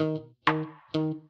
Une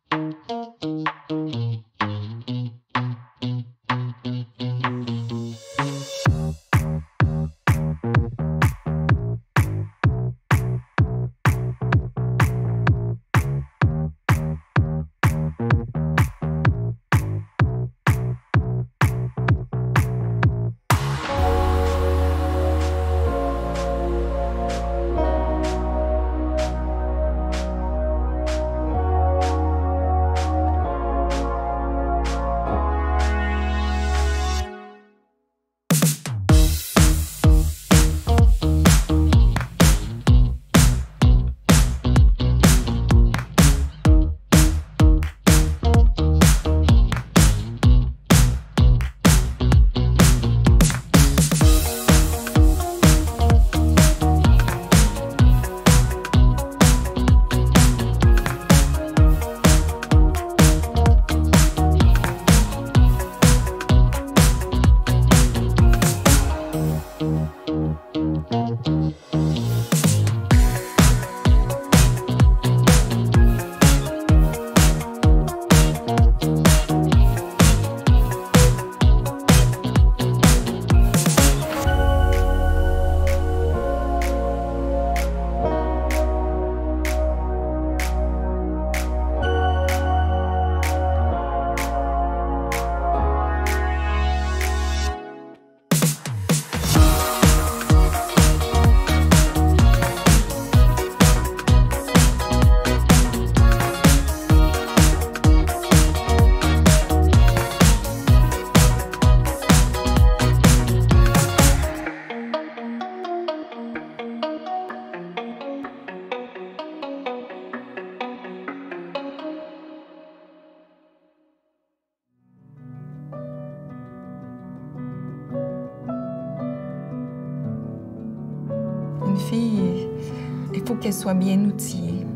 bien outillée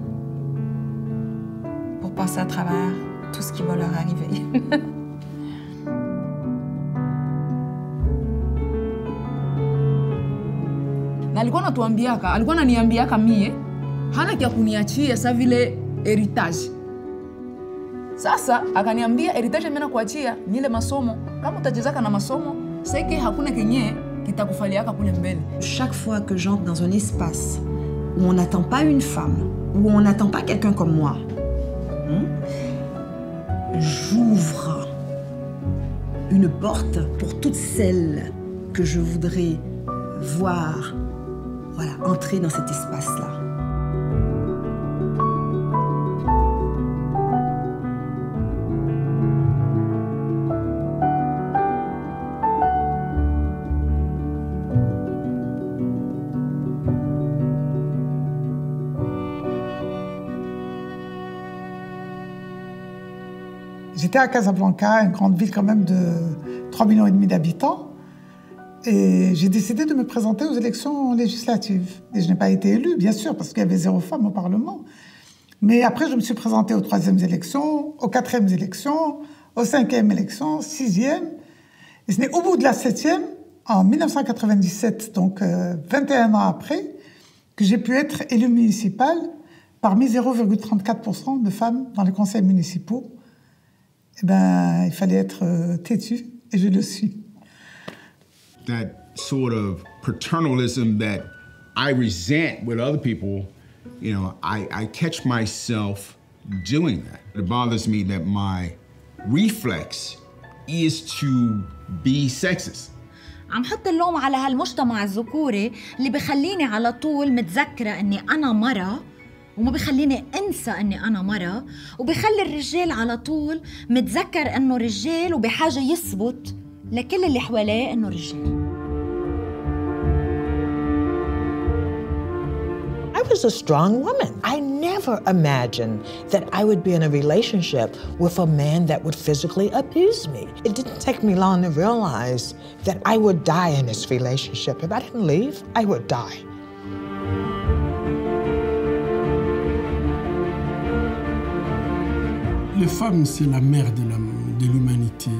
pour passer à travers tout ce qui va leur arriver. na alikuwa anatuambiaka alikuwa ananiambiaka mie hana kya kuniachia sa vile heritage. Sasa akaniambia heritage mena kuachia nile masomo. Kama utachezaka na masomo seke hakuna kenye kitakufaliaka kule mbele. Chaque fois que j'entre dans un espace où on n'attend pas une femme, où on n'attend pas quelqu'un comme moi, hein, j'ouvre une porte pour toutes celles que je voudrais voir entrer dans cet espace-là. À Casablanca, une grande ville quand même de 3 millions d'habitants. Et j'ai décidé de me présenter aux élections législatives. Et je n'ai pas été élue, bien sûr, parce qu'il y avait zéro femme au Parlement. Mais après, je me suis présentée aux troisièmes élections, aux quatrièmes élections, aux cinquièmes élections, sixième. Et ce n'est au bout de la septième, en 1997, donc euh, 21 ans après, que j'ai pu être élue municipale parmi 0,34% de femmes dans les conseils municipaux. Eh ben, il fallait être euh, têtu, et je le suis. that sort of paternalism that I resent with other people, you know, I, I catch myself doing that. It bothers me that my reflex is to be sexist. عم حط اللوم على هالمجتمع الذكوري اللي بخليني على طول متذكرة اني أنا مرة وما بخليني انسى اني أنا مرة وبخلي الرجال على طول متذكر انه رجال وبحاجة يثبت لكل اللي حواليه انه رجال I was a strong woman. I never imagined that I would be in a relationship with a man that would physically abuse me. It didn't take me long to realize that I would die in this relationship. If I didn't leave, I would die. Les femmes, c'est la mère de l'humanité.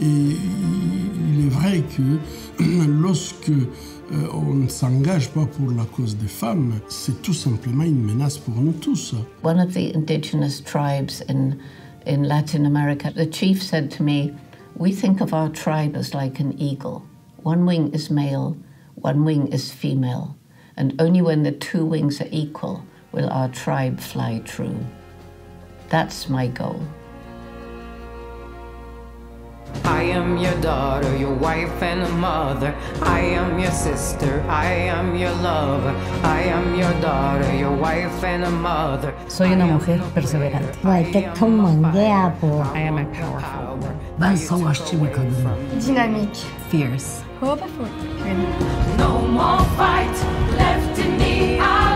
Et il est vrai vrai que lorsque euh, on ne s'engage pas pour la cause des femmes, c'est tout simplement une menace pour nous tous. One of the indigenous tribes in, in Latin America, the chief said to me, We think of our tribe as like an eagle. One wing is male, one wing is female, and only when the two wings are equal will our tribe fly true. That's my goal. I am your daughter, your wife and a mother. I am your sister, I am your lover. I am your daughter, your wife and a mother. Soy una mujer perseverante. I am a powerful woman. Ben savaşçı bir kadınım. Dynamique. Fierce. Hopeful. No more fight left in me. I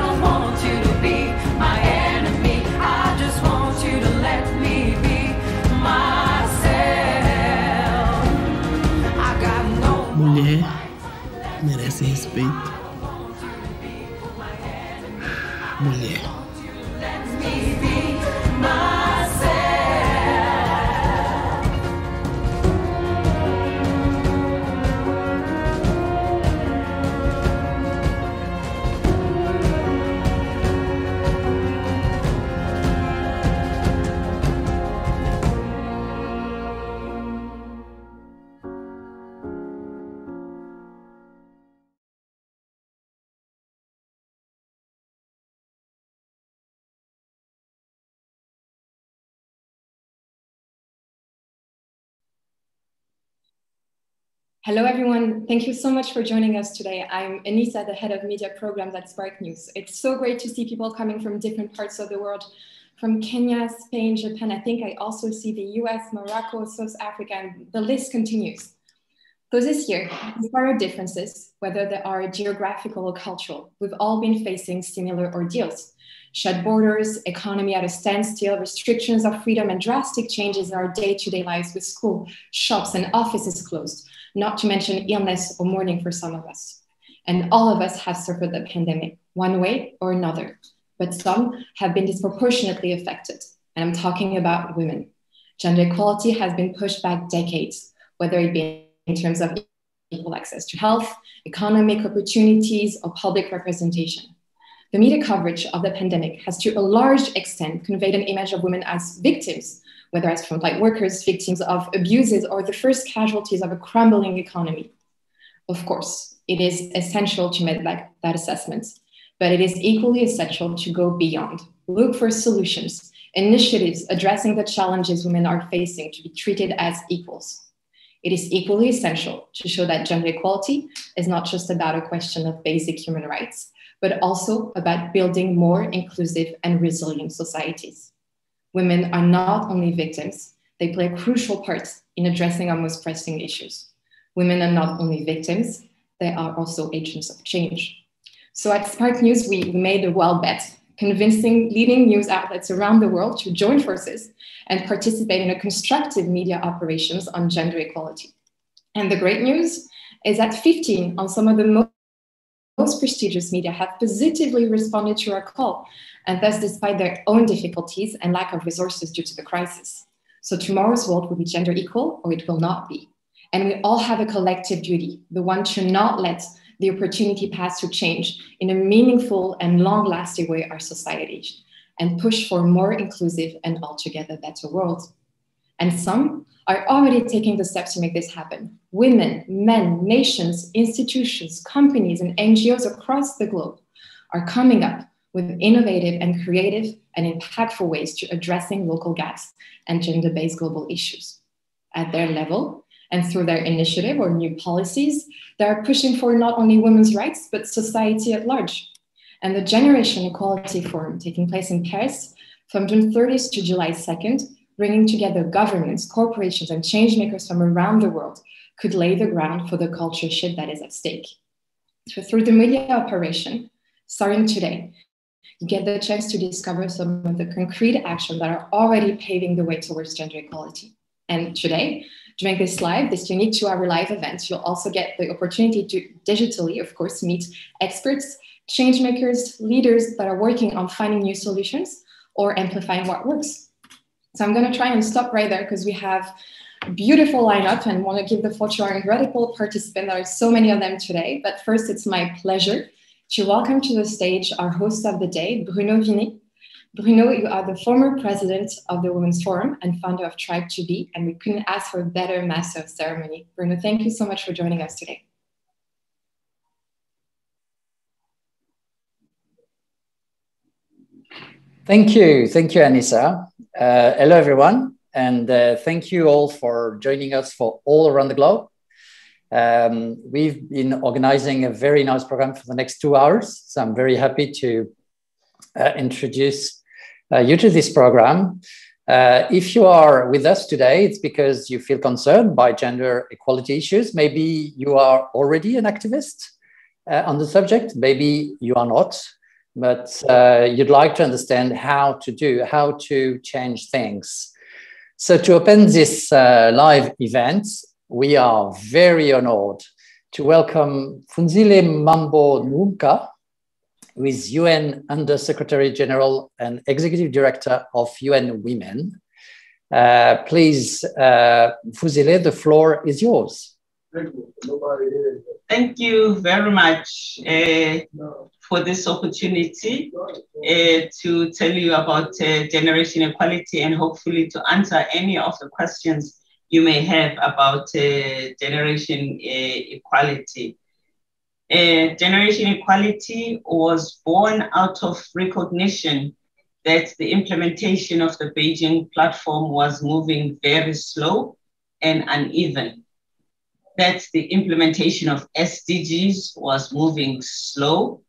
merece respeito. Hello, everyone. Thank you so much for joining us today. I'm Anissa, the head of media programs at Sparknews. It's so great to see people coming from different parts of the world, from Kenya, Spain, Japan. I think I also see the US, Morocco, South Africa, and the list continues. So this year, despite our differences, whether they are geographical or cultural, we've all been facing similar ordeals. Shut borders, economy at a standstill, restrictions of freedom, and drastic changes in our day-to-day lives with school, shops, and offices closed, not to mention illness or mourning for some of us. And all of us have suffered the pandemic, one way or another, but some have been disproportionately affected. And I'm talking about women. Gender equality has been pushed back decades, whether it be in terms of equal access to health, economic opportunities, or public representation. The media coverage of the pandemic has, to a large extent, conveyed an image of women as victims, whether as frontline workers, victims of abuses, or the first casualties of a crumbling economy. Of course, it is essential to make that, that assessment, but it is equally essential to go beyond, look for solutions, initiatives addressing the challenges women are facing to be treated as equals. It is equally essential to show that gender equality is not just about a question of basic human rights, but also about building more inclusive and resilient societies. Women are not only victims, they play a crucial part in addressing our most pressing issues. Women are not only victims, they are also agents of change. So at Sparknews, we made a wild bet, convincing leading news outlets around the world to join forces and participate in a constructive media operations on gender equality. And the great news is that 15 on some of the most most prestigious media have positively responded to our call, and thus, despite their own difficulties and lack of resources due to the crisis. So, tomorrow's world will be gender equal or it will not be. And we all have a collective duty, the one to not let the opportunity pass to change in a meaningful and long lasting way our society and push for a more inclusive and altogether better world. And some are already taking the steps to make this happen. Women, men, nations, institutions, companies, and NGOs across the globe are coming up with innovative and creative and impactful ways to addressing local gaps and gender-based global issues. At their level and through their initiative or new policies, they are pushing for not only women's rights, but society at large. And the Generation Equality Forum taking place in Paris from June 30th to July 2nd bringing together governments, corporations, and changemakers from around the world could lay the ground for the culture shift that is at stake. So through the media operation, starting today, you get the chance to discover some of the concrete actions that are already paving the way towards gender equality. And today, during this live, this unique two hour live event, you'll also get the opportunity to digitally, of course, meet experts, changemakers, leaders that are working on finding new solutions or amplifying what works. So I'm going to try and stop right there because we have a beautiful lineup and want to give the floor to our incredible participants. There are so many of them today, but first it's my pleasure to welcome to the stage our host of the day, Bruno Vinet. Bruno, you are the former president of the Women's Forum and founder of Tribe to Be, and we couldn't ask for a better master of ceremony. Bruno, thank you so much for joining us today. Thank you. Thank you, Anissa. Uh, hello, everyone. And uh, thank you all for joining us for all around the globe. Um, we've been organizing a very nice program for the next two hours. So I'm very happy to uh, introduce uh, you to this program. Uh, if you are with us today, it's because you feel concerned by gender equality issues. Maybe you are already an activist uh, on the subject. Maybe you are not but uh, you'd like to understand how to do, how to change things. So to open this uh, live event, we are very honored to welcome Phumzile Mlambo-Ngcuka, who is UN Under Secretary General and Executive Director of UN Women. Uh, please, uh, Phumzile, the floor is yours. Thank you very much uh, for this opportunity uh, to tell you about uh, generation equality and hopefully to answer any of the questions you may have about uh, generation equality. Generation equality was born out of recognition that the implementation of the Beijing platform was moving very slow and uneven that the implementation of SDGs was moving slow,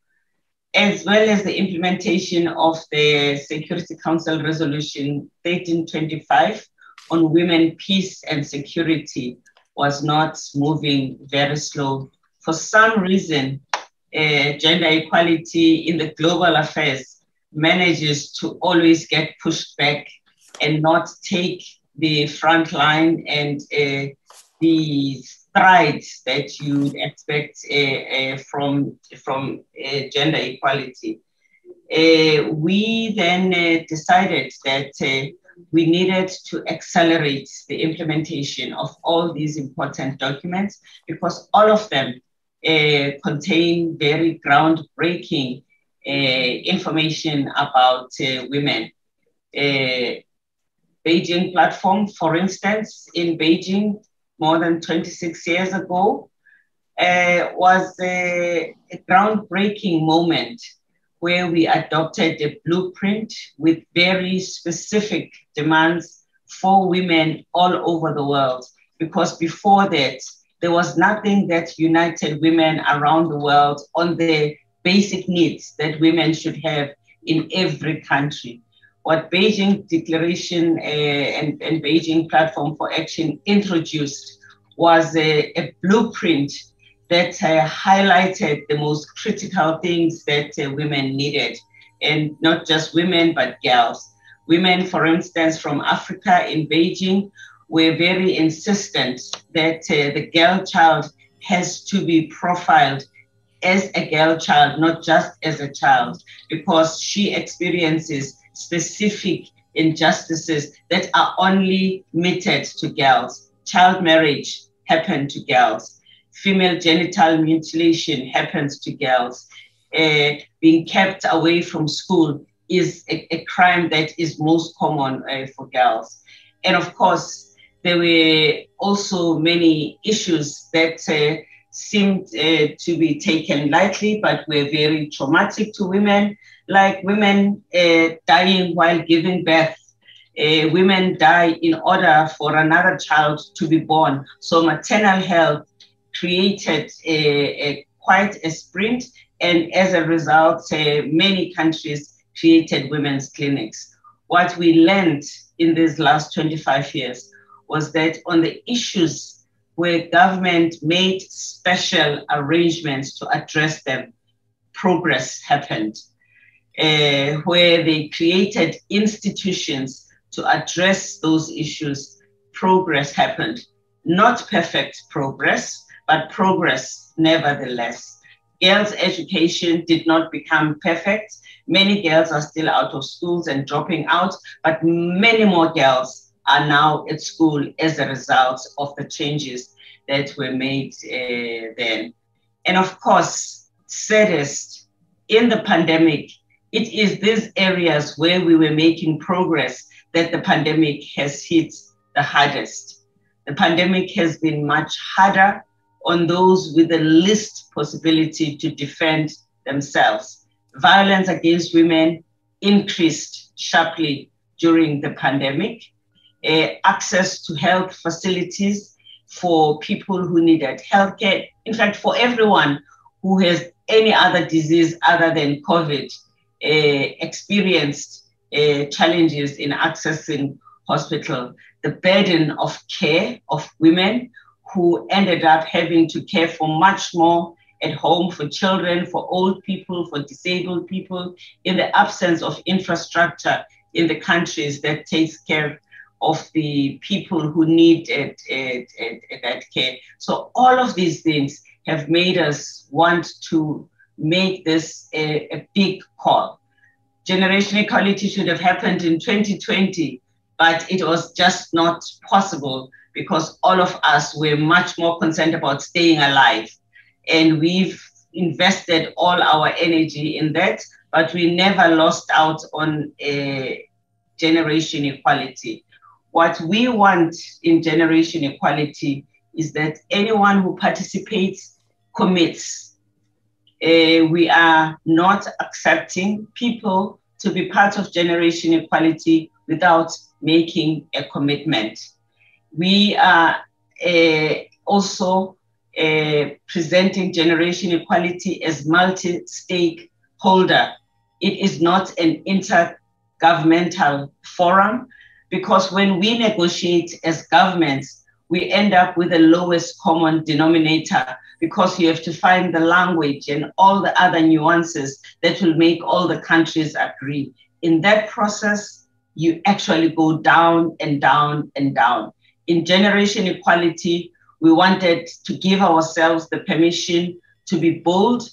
as well as the implementation of the Security Council Resolution 1325 on women, peace, and security was not moving very slow. For some reason, uh, gender equality in the global affairs manages to always get pushed back and not take the front line and uh, the strides that you expect uh, uh, from, from uh, gender equality. we then decided that we needed to accelerate the implementation of all these important documents because all of them uh, contain very groundbreaking uh, information about uh, women. Beijing platform, for instance, in Beijing, more than 26 years ago, uh, was a, a, groundbreaking moment where we adopted a blueprint with very specific demands for women all over the world. Because before that, there was nothing that united women around the world on the basic needs that women should have in every country. What Beijing Declaration uh, and, and Beijing Platform for Action introduced was a, a blueprint that uh, highlighted the most critical things that uh, women needed, and not just women, but girls. Women, for instance, from Africa in Beijing, were very insistent that uh, the girl child has to be profiled as a girl child, not just as a child, because she experiences specific injustices that are only meted to girls. Child marriage happens to girls. Female genital mutilation happens to girls. Uh, being kept away from school is a, a crime that is most common uh, for girls. And of course, there were also many issues that uh, seemed to be taken lightly, but were very traumatic to women, like women uh, dying while giving birth. Uh, women die in order for another child to be born. So maternal health created a, a quite a sprint, and as a result, uh, many countries created women's clinics. What we learned in these last 25 years was that on the issues where government made special arrangements to address them, progress happened uh, where they created institutions to address those issues, progress happened. Not perfect progress, but progress nevertheless. Girls' education did not become perfect. Many girls are still out of schools and dropping out, but many more girls are now at school as a result of the changes that were made uh, then. And of course, saddest, in the pandemic, it is these areas where we were making progress that the pandemic has hit the hardest. The pandemic has been much harder on those with the least possibility to defend themselves. Violence against women increased sharply during the pandemic. Uh, access to health facilities for people who needed healthcare, in fact, for everyone who has any other disease other than COVID, experienced uh, challenges in accessing hospital. The burden of care of women who ended up having to care for much more at home for children, for old people, for disabled people, in the absence of infrastructure in the countries that takes care of the people who need it, it, it, that care. So all of these things have made us want to make this a, a big call. Generation equality should have happened in 2020, but it was just not possible because all of us were much more concerned about staying alive. And we've invested all our energy in that, but we never lost out on a generation equality. What we want in generation equality is that anyone who participates commits. Uh, we are not accepting people to be part of generation equality without making a commitment. We are uh, also uh, presenting generation equality as multi-stakeholder. It is not an intergovernmental forum because when we negotiate as governments, we end up with the lowest common denominator because you have to find the language and all the other nuances that will make all the countries agree. In that process, you actually go down and down and down. In generation equality, we wanted to give ourselves the permission to be bold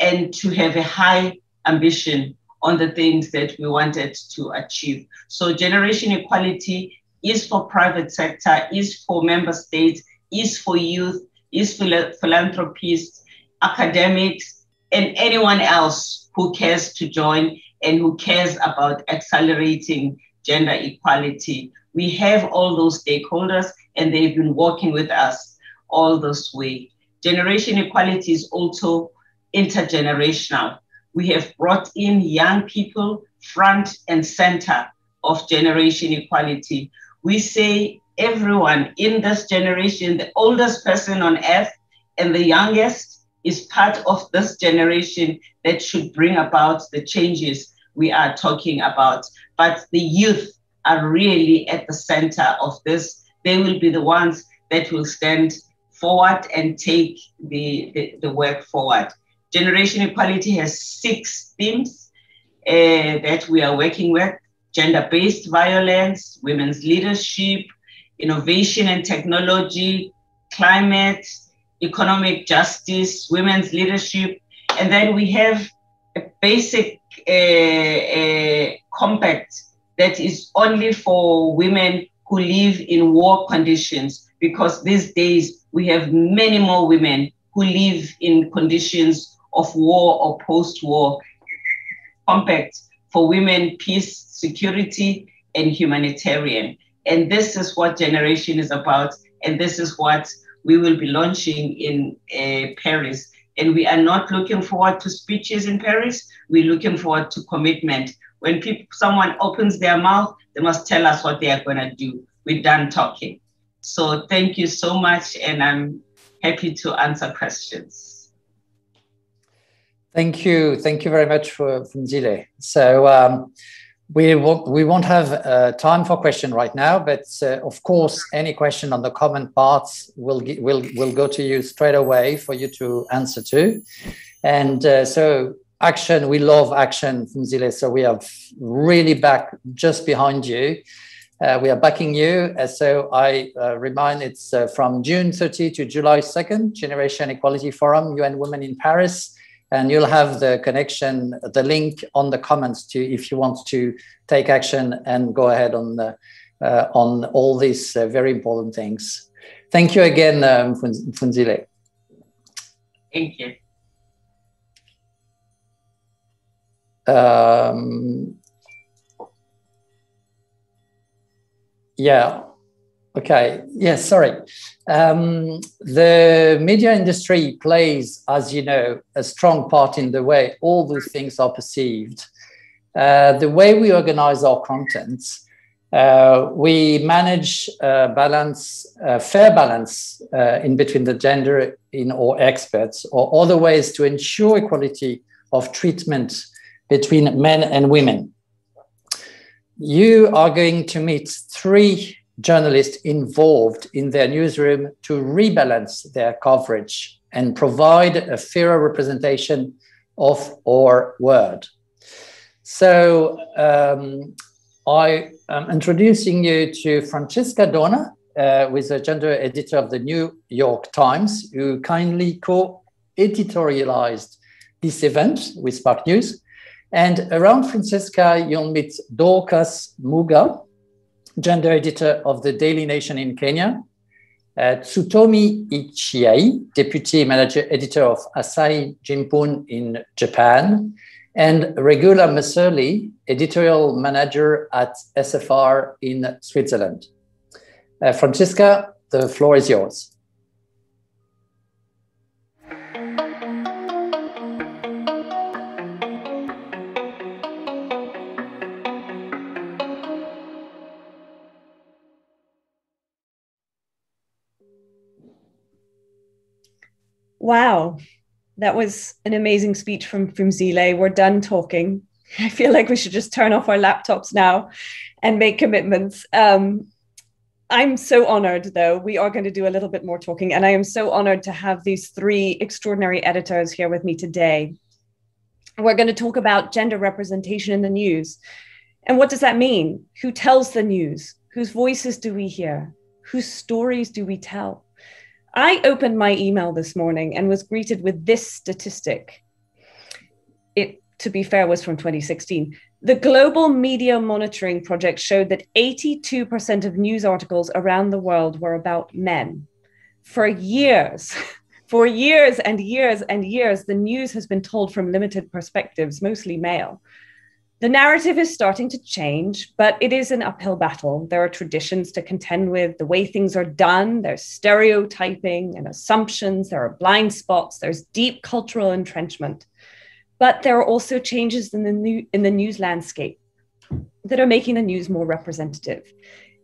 and to have a high ambition on the things that we wanted to achieve. So generation equality is for private sector, is for member states, is for youth, is philanthropists, academics, and anyone else who cares to join and who cares about accelerating gender equality. We have all those stakeholders and they've been working with us all this way. Generation equality is also intergenerational. We have brought in young people front and center of generation equality. We say everyone in this generation, the oldest person on earth and the youngest, is part of this generation that should bring about the changes we are talking about. But the youth are really at the center of this. They will be the ones that will stand forward and take the, the, the work forward. Generation equality has six themes uh, that we are working with gender based violence, women's leadership, innovation and technology, climate, economic justice, women's leadership. And then we have a basic uh, uh, compact that is only for women who live in war conditions, because these days we have many more women who live in conditions of war or post war. Compact for women, peace, security, and humanitarian. And this is what Generation is about. And this is what we will be launching in uh, Paris. And we are not looking forward to speeches in Paris. We're looking forward to commitment. When people, someone opens their mouth, they must tell us what they are going to do. We're done talking. So thank you so much. And I'm happy to answer questions. Thank you. Thank you very much for Phumzile. So um, we won't, we won't have uh, time for question right now, but uh, of course, any question on the comment parts will will will go to you straight away for you to answer to. And uh, so, action, we love action, Phumzile. So we are really back just behind you. Uh, we are backing you. Uh, so I uh, remind it's from June 30 to July 2nd, Generation Equality Forum, UN Women in Paris and you'll have the connection, the link on the comments to if you want to take action and go ahead on the, uh, on all these uh, very important things. Thank you again, um, Phumzile. Thank you. Um, yeah. Okay. Yes. sorry. Um, the media industry plays, as you know, a strong part in the way all those things are perceived. Uh, the way we organize our contents, uh, we manage balance, fair balance uh, in between the gender in our experts, or other ways to ensure equality of treatment between men and women. You are going to meet three journalists involved in their newsroom to rebalance their coverage and provide a fairer representation of our word. So um, I am introducing you to Francesca Donner, uh, who is a gender editor of the New York Times, who kindly co-editorialized this event with Sparknews. And around Francesca, you'll meet Dorcas Muga, gender editor of the Daily Nation in Kenya, uh, Tsutomi Ichiai, deputy manager editor of Asahi Shimbun in Japan, and Regula Messerli, editorial manager at SFR in Switzerland. Uh, Francesca, the floor is yours. Wow, that was an amazing speech from Phumzile. We're done talking. I feel like we should just turn off our laptops now and make commitments. Um, I'm so honored, though. We are going to do a little bit more talking, and I am so honored to have these three extraordinary editors here with me today. We're going to talk about gender representation in the news. And what does that mean? Who tells the news? Whose voices do we hear? Whose stories do we tell? I opened my email this morning and was greeted with this statistic. It, to be fair, was from 2016. The Global Media Monitoring Project showed that 82% of news articles around the world were about men. For years, for years and years and years, the news has been told from limited perspectives, mostly male. The narrative is starting to change, but it is an uphill battle. There are traditions to contend with, the way things are done, there's stereotyping and assumptions, there are blind spots, there's deep cultural entrenchment. But there are also changes in the, new, in the news landscape that are making the news more representative.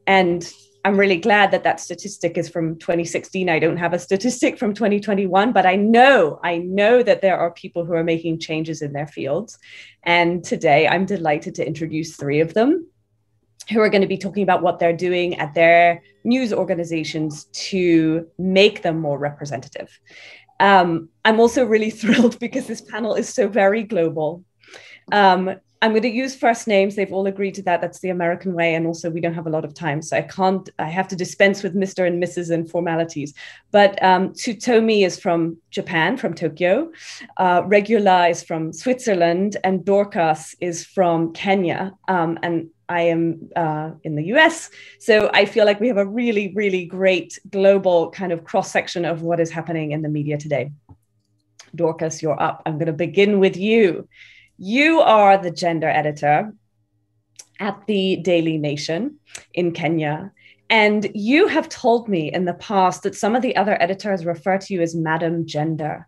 And I'm really glad that that statistic is from 2016. I don't have a statistic from 2021, but I know, I know that there are people who are making changes in their fields. And today I'm delighted to introduce three of them who are going to be talking about what they're doing at their news organizations to make them more representative. Um, I'm also really thrilled because this panel is so very global. Um, I'm going to use first names. They've all agreed to that. That's the American way. And also, we don't have a lot of time. So I can't, I have to dispense with Mr. and Mrs. and formalities. But um, Tsutomi is from Japan, from Tokyo. Uh, Regula is from Switzerland. And Dorcas is from Kenya. Um, and I am uh, in the US. So I feel like we have a really, really great global kind of cross section of what is happening in the media today. Dorcas, you're up. I'm going to begin with you. You are the gender editor at the Daily Nation in Kenya. And you have told me in the past that some of the other editors refer to you as Madam Gender.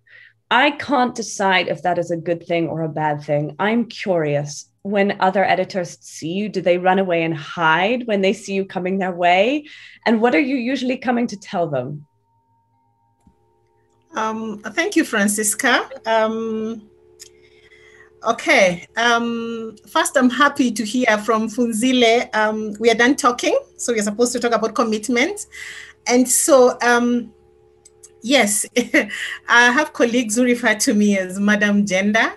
I can't decide if that is a good thing or a bad thing. I'm curious. When other editors see you, do they run away and hide when they see you coming their way? And what are you usually coming to tell them? Um, thank you, Francesca. Um, okay, um, first, I'm happy to hear from Phumzile. Um, we are done talking, so we're supposed to talk about commitment. And so, um, yes, I have colleagues who refer to me as Madam Gender.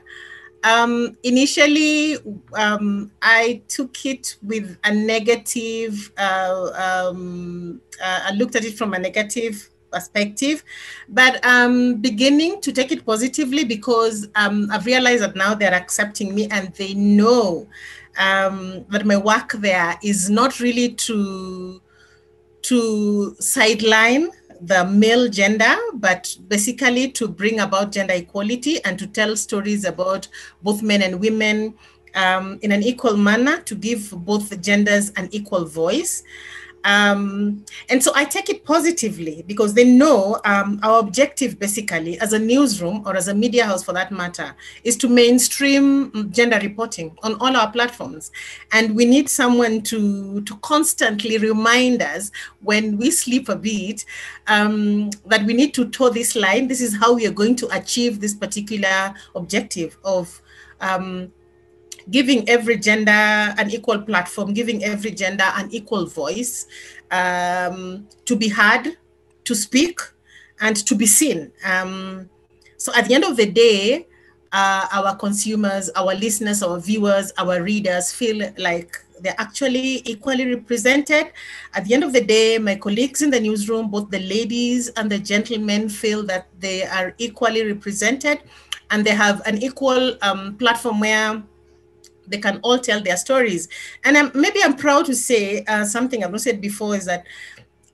Um, initially, um, I took it with a negative, uh, um, uh, I looked at it from a negative perspective, but um, beginning to take it positively because um, I've realized that now they're accepting me and they know um, that my work there is not really to to sideline the male gender, but basically to bring about gender equality and to tell stories about both men and women um, in an equal manner, to give both genders an equal voice. Um, and so I take it positively because they know um, our objective, basically, as a newsroom or as a media house for that matter, is to mainstream gender reporting on all our platforms. And we need someone to, to constantly remind us when we sleep a bit um, that we need to toe this line. This is how we are going to achieve this particular objective of um, giving every gender an equal platform, giving every gender an equal voice um, to be heard, to speak, and to be seen. Um, so at the end of the day, uh, our consumers, our listeners, our viewers, our readers feel like they're actually equally represented. At the end of the day, my colleagues in the newsroom, both the ladies and the gentlemen, feel that they are equally represented and they have an equal um, platform where they can all tell their stories. And I'm, maybe I'm proud to say uh, something I've not said before is that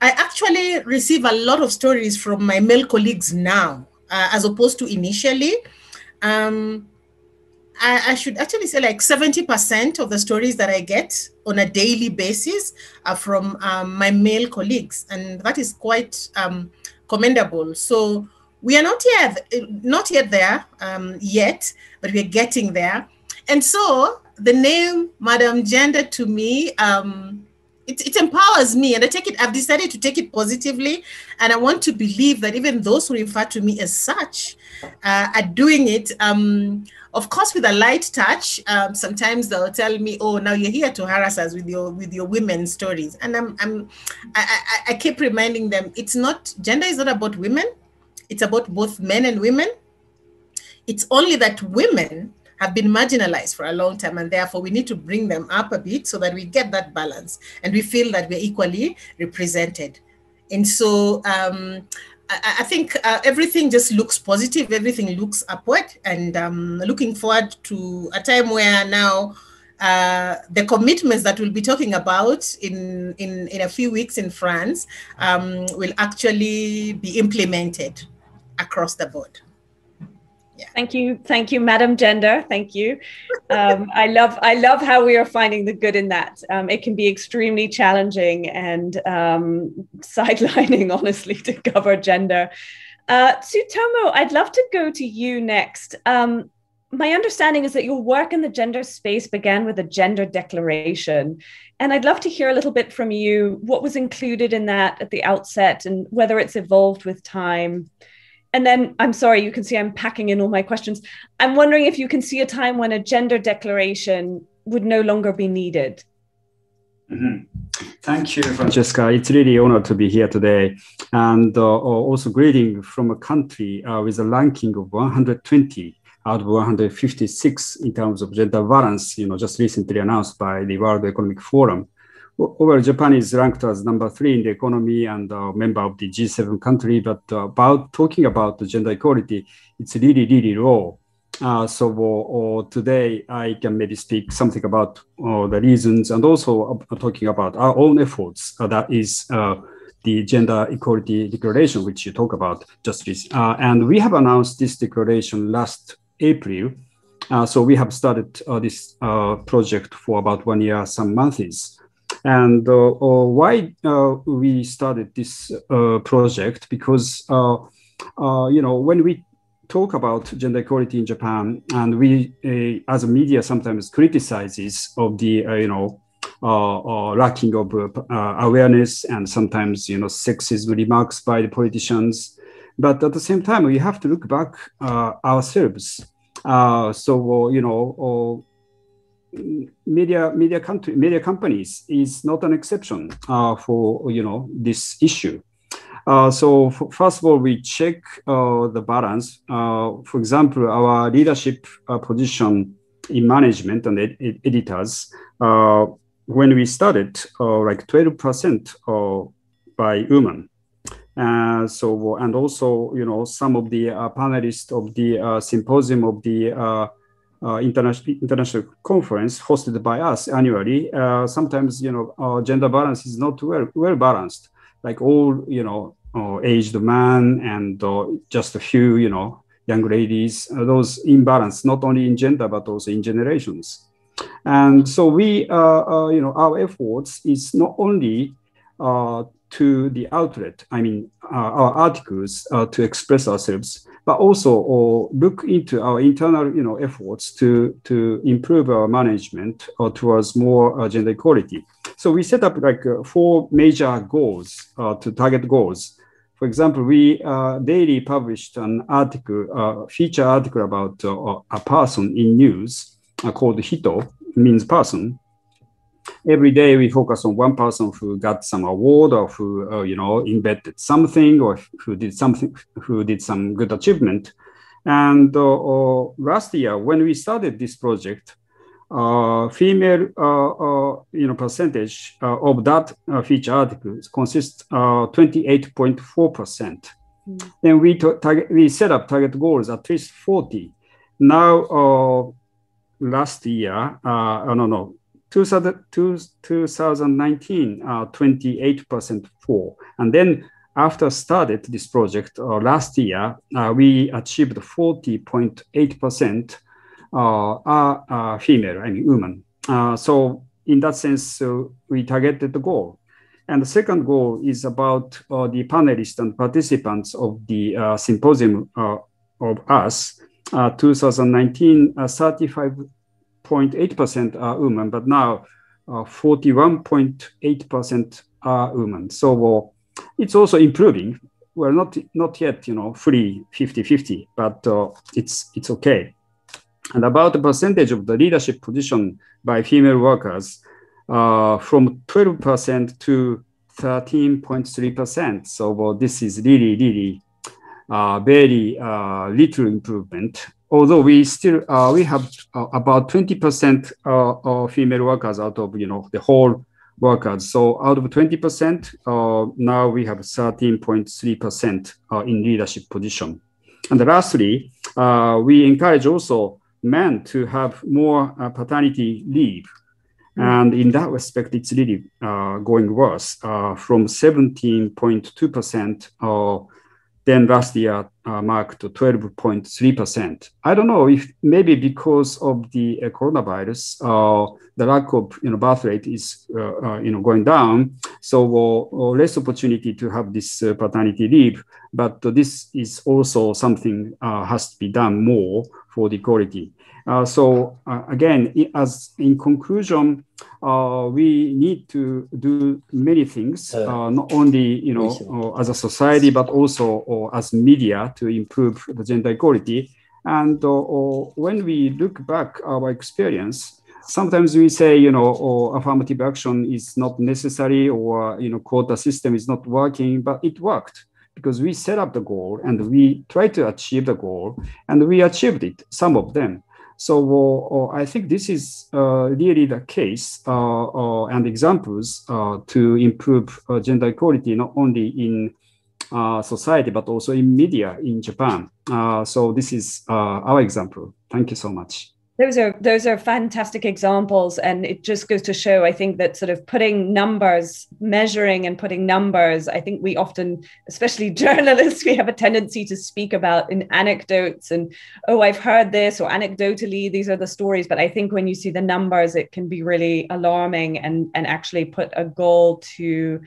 I actually receive a lot of stories from my male colleagues now, uh, as opposed to initially. Um, I, I, should actually say like 70% of the stories that I get on a daily basis are from um, my male colleagues, and that is quite um, commendable. So we are not yet not yet there um, yet, but we're getting there. And so the name Madam Gender to me, um, it, it empowers me and I take it, I've decided to take it positively. And I want to believe that even those who refer to me as such uh, are doing it, um, of course, with a light touch. Um, sometimes they'll tell me, oh, now you're here to harass us with your with your women's stories. And I'm, I'm I, I, I keep reminding them, it's not, gender is not about women. It's about both men and women. It's only that women have been marginalized for a long time and therefore we need to bring them up a bit so that we get that balance and we feel that we're equally represented and so um, I, think uh, everything just looks positive everything looks upward and um, looking forward to a time where now uh, the commitments that we'll be talking about in, in, in a few weeks in France um, will actually be implemented across the board. Thank you, thank you, Madam Gender. Thank you. Um, I love, I love how we are finding the good in that. Um, it can be extremely challenging and um, sidelining, honestly, to cover gender. Uh, Tsutomu, I'd love to go to you next. Um, my understanding is that your work in the gender space began with a gender declaration. And I'd love to hear a little bit from you what was included in that at the outset and whether it's evolved with time. And then I'm sorry, you can see I'm packing in all my questions. I'm wondering if you can see a time when a gender declaration would no longer be needed. Mm-hmm. Thank you, Francesca. It's really honored to be here today, and uh, also greeting from a country uh, with a ranking of 120 out of 156 in terms of gender balance. You know, just recently announced by the World Economic Forum. Overall, Japan is ranked as number three in the economy and a member of the G7 country. But uh, about talking about the gender equality, it's really, really low. Uh, so uh, today I can maybe speak something about uh, the reasons and also uh, talking about our own efforts. Uh, that is the Gender Equality Declaration, which you talk about just this. and we have announced this declaration last April. so we have started this project for about one year, some months. And uh, uh, why uh, we started this project? Because you know when we talk about gender equality in Japan, and we, uh, as a media, sometimes criticizes of the uh, you know uh, lacking of awareness and sometimes you know sexist remarks by the politicians. But at the same time, we have to look back ourselves. so you know media media country media companies is not an exception uh, for you know this issue. Uh, so first of all, we check uh, the balance. Uh, for example, our leadership uh, position in management and ed ed editors. Uh, when we started, like 12% by women. so and also you know some of the panelists of the symposium of the uh, international international conference hosted by us annually. Uh, sometimes you know uh, gender balance is not well well balanced. Like all you know uh, aged man and just a few you know young ladies. those imbalance not only in gender but also in generations. And so we you know our efforts is not only to the outlet. I mean our articles to express ourselves but also or look into our internal you know efforts to to improve our management or towards more uh, gender equality. So we set up like uh, four major goals uh, to target goals. For example we uh, daily published an article uh, feature article about a person in news called hito means person every day we focus on one person who got some award or who uh, you know invented something or who did something who did some good achievement. And uh, uh, last year when we started this project uh, female uh, uh, you know percentage uh, of that uh, feature article consists uh, 28.4 percent. Then we target, we set up target goals at least 40 now uh, last year uh, oh, no no 2000, 2019 uh, 28% for and then after started this project uh, last year uh, we achieved 40.8% uh, are, are female i mean women. Uh, so in that sense uh, we targeted the goal. And the second goal is about uh, the panelists and participants of the uh, symposium uh, of us uh, 2019 uh, 35 0.8% are women, but now uh, 41.8% are women. So uh, it's also improving. We're not not yet, you know, fully 50-50, but uh, it's it's okay. And about the percentage of the leadership position by female workers, uh, from 12% to 13.3%. So uh, this is really, really uh, very uh, little improvement. Although we still uh, we have uh, about 20% uh, of female workers out of you know the whole workers. So out of 20%, uh, now we have 13.3% uh, in leadership position. And lastly, uh, we encourage also men to have more uh, paternity leave. And in that respect, it's really uh, going worse uh, from 17.2% uh, then last year uh, marked 12.3%. I don't know if maybe because of the uh, coronavirus, uh, the lack of you know birth rate is uh, uh, you know going down, so uh, less opportunity to have this paternity leave. But this is also something has to be done more for the equality. Uh, so uh, again, as in conclusion, uh, we need to do many things, uh, not only you know uh, as a society but also as media to improve the gender equality. And when we look back our experience, sometimes we say you know oh, affirmative action is not necessary or you know quota system is not working, but it worked because we set up the goal and we tried to achieve the goal and we achieved it, some of them. So uh, uh, I think this is uh, really the case uh, uh, and examples uh, to improve gender equality not only in society but also in media in Japan. So this is our example. Thank you so much. Those are those are fantastic examples, and it just goes to show. I think that sort of putting numbers, measuring and putting numbers. I think we often, especially journalists, we have a tendency to speak about in anecdotes and oh, I've heard this or anecdotally these are the stories. But I think when you see the numbers, it can be really alarming and and actually put a goal to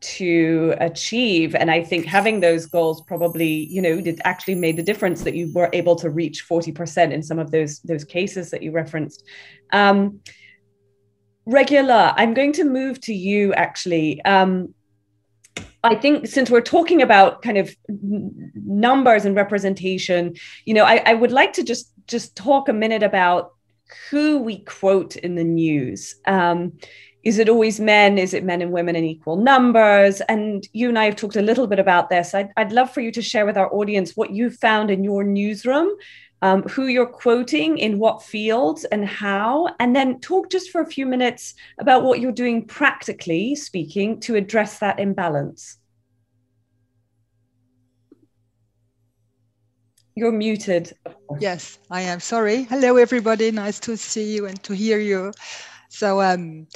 to achieve. And i think having those goals probably you know did actually made the difference that you were able to reach 40% in some of those those cases that you referenced. Um Regula i'm going to move to you actually. Um I think since we're talking about kind of numbers and representation, you know, I, I would like to just just talk a minute about who we quote in the news. Um, is it always men? Is it men and women in equal numbers? And you and I have talked a little bit about this. I'd, I'd love for you to share with our audience what you found in your newsroom, um, who you're quoting, in what fields, and how. And then talk just for a few minutes about what you're doing practically speaking to address that imbalance. You're muted. Yes, I am. Sorry. Hello, everybody. Nice to see you and to hear you. So, um,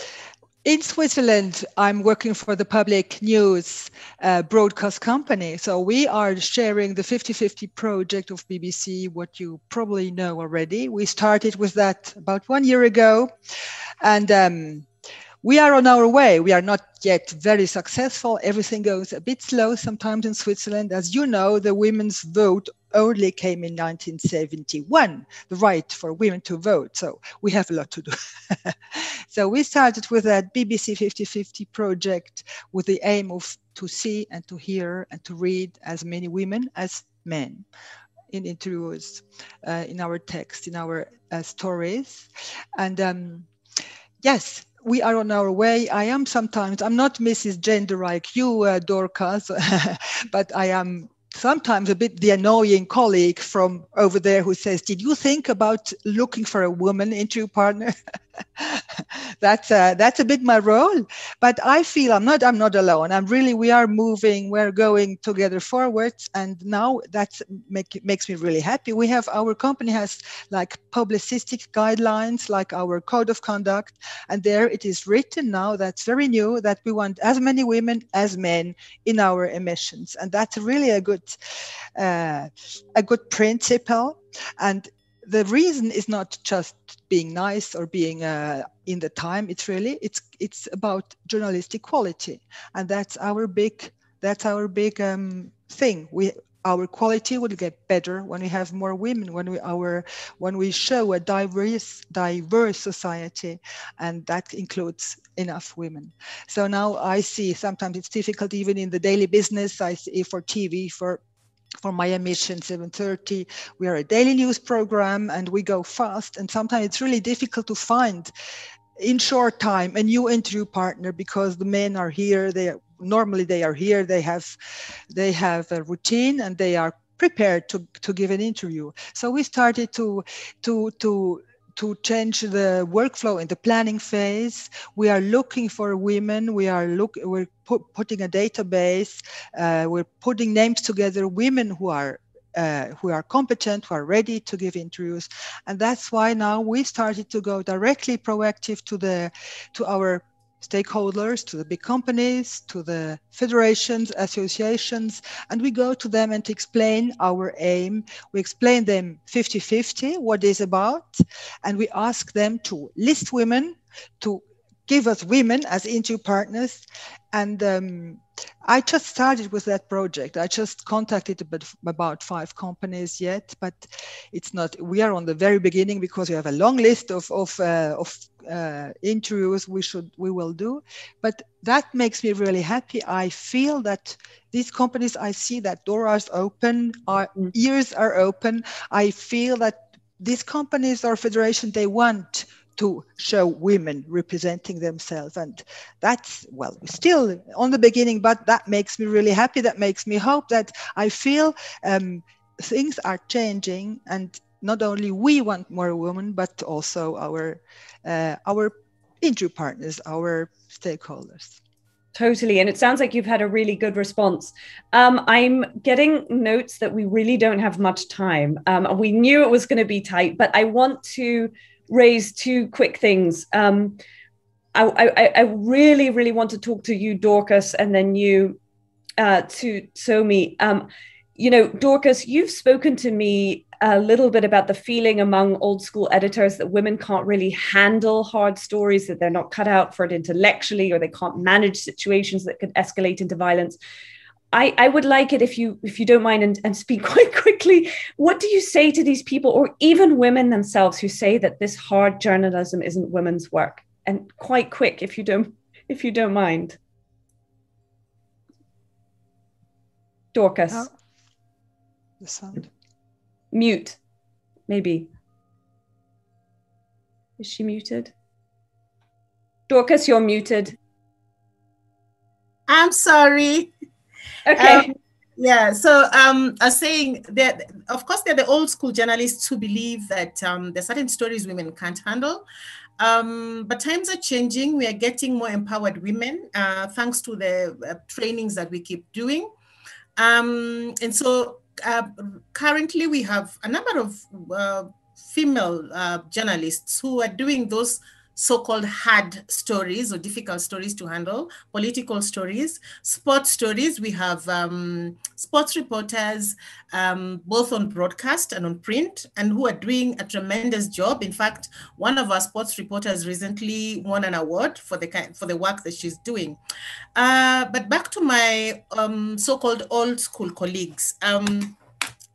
in Switzerland, I'm working for the public news uh, broadcast company. So we are sharing the 50-50 project of BBC, what you probably know already. We started with that about one year ago. And um, we are on our way. We are not yet very successful. Everything goes a bit slow sometimes in Switzerland. As you know, the women's vote only came in 1971, the right for women to vote. So we have a lot to do. so we started with that BBC 50-50 project with the aim of to see and to hear and to read as many women as men in interviews, uh, in our text, in our uh, stories. And um, yes, we are on our way. I am sometimes, I'm not Mrs. Gender like you, uh, Dorcas, but I am sometimes a bit the annoying colleague from over there who says, Did you think about looking for a woman into your partner? that's that's a bit my role but i feel i'm not i'm not alone. I'm really we are moving we're going together forwards and now that make, makes me really happy. We have our company has like publicistic guidelines like our code of conduct and there it is written now that's very new that we want as many women as men in our emissions and that's really a good uh, a good principle. And the reason is not just being nice or being uh, in the time. It's really it's it's about journalistic quality. And that's our big that's our big um, thing. We our quality will get better when we have more women when we our when we show a diverse diverse society and that includes enough women. So now i see sometimes it's difficult even in the daily business. I see for tv for for my mission 730 we are a daily news program and we go fast and sometimes it's really difficult to find in short time a new interview partner because the men are here they are, normally they are here they have they have a routine and they are prepared to to give an interview. So we started to to to to change the workflow in the planning phase. We are looking for women. We are look. We're put, putting a database. Uh, we're putting names together. Women who are uh, who are competent, who are ready to give interviews, and that's why now we started to go directly proactive to the to our stakeholders, to the big companies, to the federations, associations, and we go to them and explain our aim. We explain them 50-50, what is about, and we ask them to list women, to give us women as interview partners. And um, I just started with that project. I just contacted about, about five companies yet, but it's not. We are on the very beginning because we have a long list of of, uh, of uh, interviews we should we will do. But that makes me really happy. I feel that these companies, I see that doors open, our ears are open. I feel that these companies or federation they want to show women representing themselves and that's well still on the beginning but that makes me really happy that makes me hope that i feel um, things are changing and not only we want more women but also our uh, our interview partners our stakeholders Totally. And it sounds like you've had a really good response. Um, I'm getting notes that we really don't have much time. Um, we knew it was going to be tight, but I want to raise two quick things. Um, I, I, I, really, really want to talk to you, Dorcas, and then you uh, to Somi. Um, you know, Dorcas, you've spoken to me a little bit about the feeling among old school editors that women can't really handle hard stories, that they're not cut out for it intellectually, or they can't manage situations that could escalate into violence. I, I would like it if you if you don't mind and, and speak quite quickly. What do you say to these people, or even women themselves, who say that this hard journalism isn't women's work? And quite quick, if you don't if you don't mind. Dorcas. Oh. The sound. Mute, maybe. Is she muted? Dorcas, you're muted. I'm sorry. Okay. Um, yeah, so um, I was saying that, of course, they're the old school journalists who believe that um, there's certain stories women can't handle. Um, but times are changing. We are getting more empowered women uh, thanks to the uh, trainings that we keep doing. Um, and so uh, currently we have a number of uh, female uh, journalists who are doing those so-called hard stories or difficult stories to handle, political stories, sports stories. We have um, sports reporters, um, both on broadcast and on print, and who are doing a tremendous job. In fact, one of our sports reporters recently won an award for the kind for the work that she's doing. Uh, but back to my um, so-called old school colleagues. Um,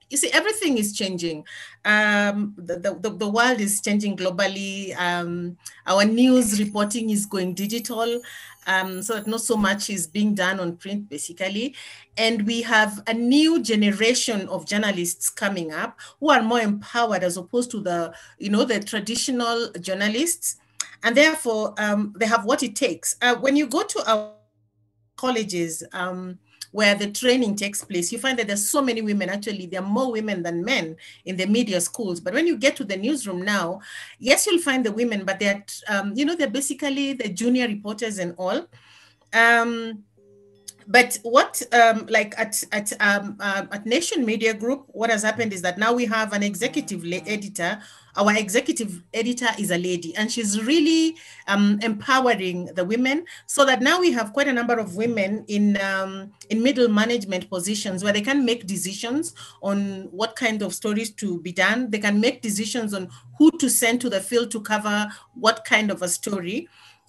you see, everything is changing. Um, the, the, the world is changing globally. Um, our news reporting is going digital, um, so that not so much is being done on print, basically. And we have a new generation of journalists coming up who are more empowered as opposed to the, you know, the traditional journalists. And therefore, um, they have what it takes. Uh, when you go to our colleges, um, where the training takes place, you find that there's so many women. Actually, there are more women than men in the media schools. But when you get to the newsroom now, yes, you'll find the women, but they're, um, you know, they're basically the junior reporters and all. Um, but what um, like at at um, uh, at Nation Media Group, what has happened is that now we have an executive editor. Our executive editor is a lady, and she's really um, empowering the women. So that now we have quite a number of women in um, in middle management positions where they can make decisions on what kind of stories to be done. They can make decisions on who to send to the field to cover what kind of a story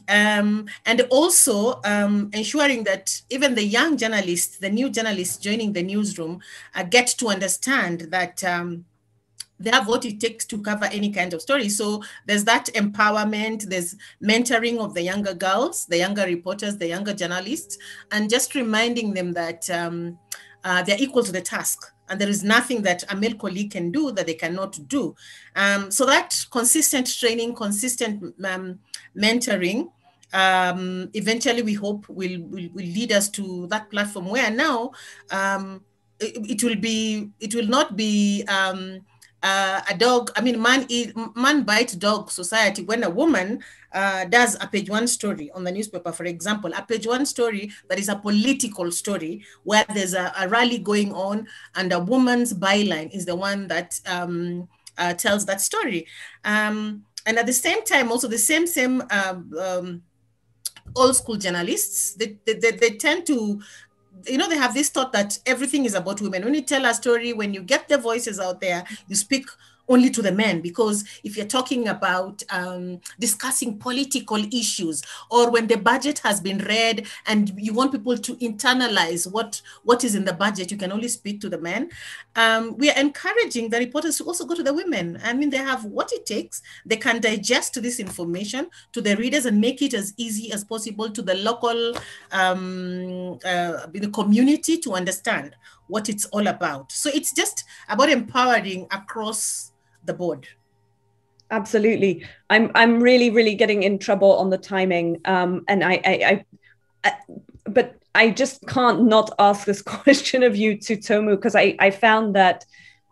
um, and also um, ensuring that even the young journalists, the new journalists joining the newsroom, uh, get to understand that um, they have what it takes to cover any kind of story. So there's that empowerment, there's mentoring of the younger girls, the younger reporters, the younger journalists, and just reminding them that um, uh, they're equal to the task and there is nothing that a male colleague can do that they cannot do. Um, so that consistent training, consistent um, mentoring, um, eventually we hope will, will, will lead us to that platform where now um, it, it, will be, it will not be um, uh, a dog, I mean, man, eat, man bite dog society when a woman uh, does a page one story on the newspaper, for example, a page one story that is a political story where there's a, a rally going on and a woman's byline is the one that um, uh, tells that story. Um, and at the same time, also the same, same um, um old school journalists, they, they, they, they tend to you know, they have this thought that everything is about women. When you tell a story, when you get the voices out there, you speak only to the men because if you're talking about um, discussing political issues or when the budget has been read and you want people to internalize what what is in the budget you can only speak to the men. Um, we are encouraging the reporters to also go to the women. I mean they have what it takes. They can digest this information to the readers and make it as easy as possible to the local um, uh, the community to understand what it's all about. So it's just about empowering across the board. Absolutely. I'm I'm really really getting in trouble on the timing. Um, and I, I, I, I but I just can't not ask this question of you Tsutomu because I I found that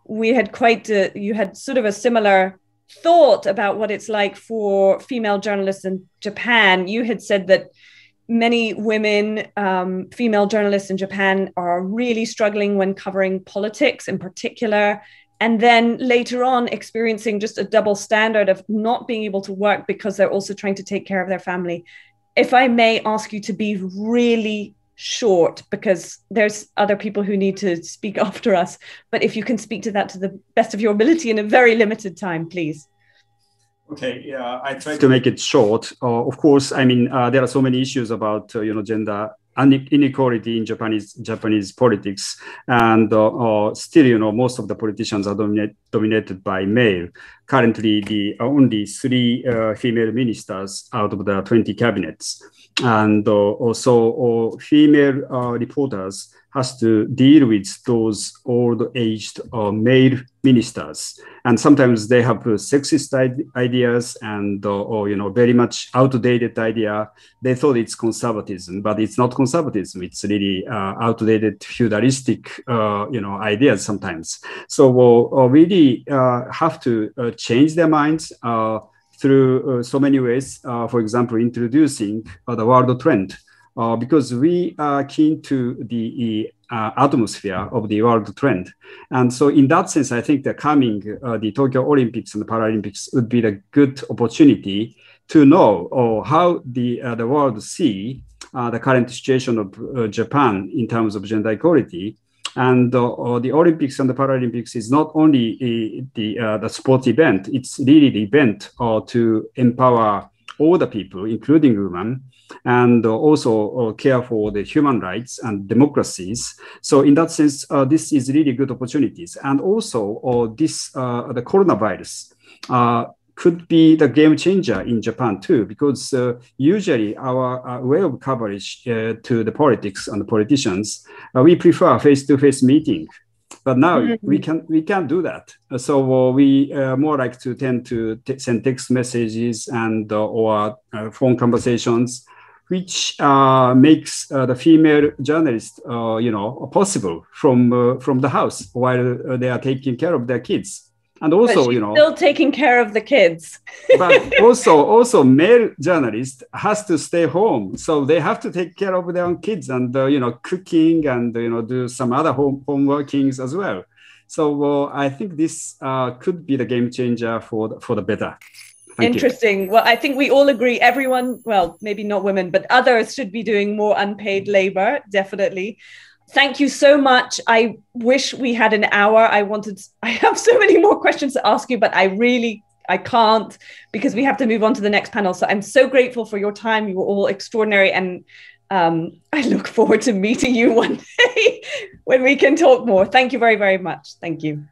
we had quite a, you had sort of a similar thought about what it's like for female journalists in Japan. You had said that many women, um, female journalists in Japan, are really struggling when covering politics in particular and then later on experiencing just a double standard of not being able to work because they're also trying to take care of their family if i may ask you to be really short because there's other people who need to speak after us but if you can speak to that to the best of your ability in a very limited time please Okay, yeah, I try to make it short. Uh, of course, I mean uh, there are so many issues about uh, you know gender inequality in Japanese Japanese politics, and uh, uh, still, you know, most of the politicians are dominate, dominated by male. Currently, the uh, only three uh, female ministers out of the 20 cabinets, and uh, also female uh, reporters has to deal with those old-aged uh, male ministers, and sometimes they have uh, sexist ideas and uh, or you know very much outdated idea. They thought it's conservatism, but it's not conservatism. It's really uh, outdated feudalistic uh, you know ideas sometimes. So we'll uh, really have to change their minds through so many ways. for example, introducing the world trend uh, because we are keen to the uh, atmosphere of the world trend. And so in that sense, I think the coming, uh, the Tokyo Olympics and the Paralympics would be a good opportunity to know or how the, uh, the world see uh, the current situation of uh, Japan in terms of gender equality. And the Olympics and the Paralympics is not only the, the sport event, it's really the event to empower all the people, including women, and also uh, care for the human rights and democracies. So in that sense, uh, this is really good opportunities. And also uh, this, the coronavirus could be the game changer in Japan too, because uh, usually our uh, way of coverage uh, to the politics and the politicians, we prefer face-to-face meeting. But now Mhm. we can we can't do that. So uh, we uh, more like to tend to t- send text messages and uh, or uh, phone conversations, which uh, makes uh, the female journalist, uh, you know, possible from uh, from the house while they are taking care of their kids. And also, you know, still taking care of the kids. but also also male journalist has to stay home so they have to take care of their own kids and uh, you know cooking and you know do some other home home workings as well so uh, i think this uh, could be the game changer for the, for the better Thank you. Interesting. Well, I think we all agree everyone, well, maybe not women, but others should be doing more unpaid labor, definitely. Thank you so much. I wish we had an hour. I wanted, I have so many more questions to ask you, but I really, I can't because we have to move on to the next panel. So I'm so grateful for your time. You were all extraordinary. And um, I look forward to meeting you one day when we can talk more. Thank you very, very much. Thank you.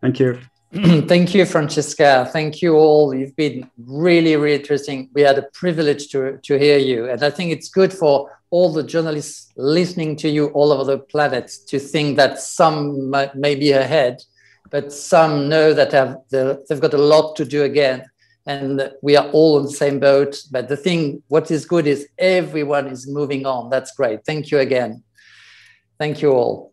thank you Thank you, Francesca. Thank you all. You've been really, really interesting. We had a privilege to, to hear you. And I think it's good for all the journalists listening to you all over the planet to think that some may be ahead, but some know that have the, they've got a lot to do again. And we are all on the same boat. But the thing, what is good is everyone is moving on. That's great. Thank you again. Thank you all.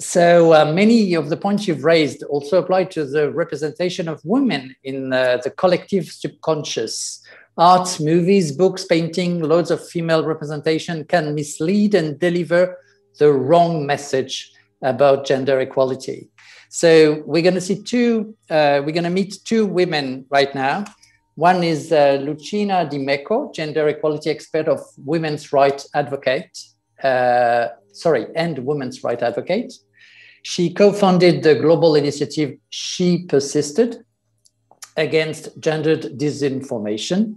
So uh, many of the points you've raised also apply to the representation of women in uh, the collective subconscious. Art, movies, books, painting, loads of female representation can mislead and deliver the wrong message about gender equality. So we're going to see two, uh, we're going to meet two women right now. One is uh, Lucina Di Meco, gender equality expert of women's rights advocate, uh, sorry, and women's rights advocate. She co-founded the global initiative She Persisted against gendered disinformation.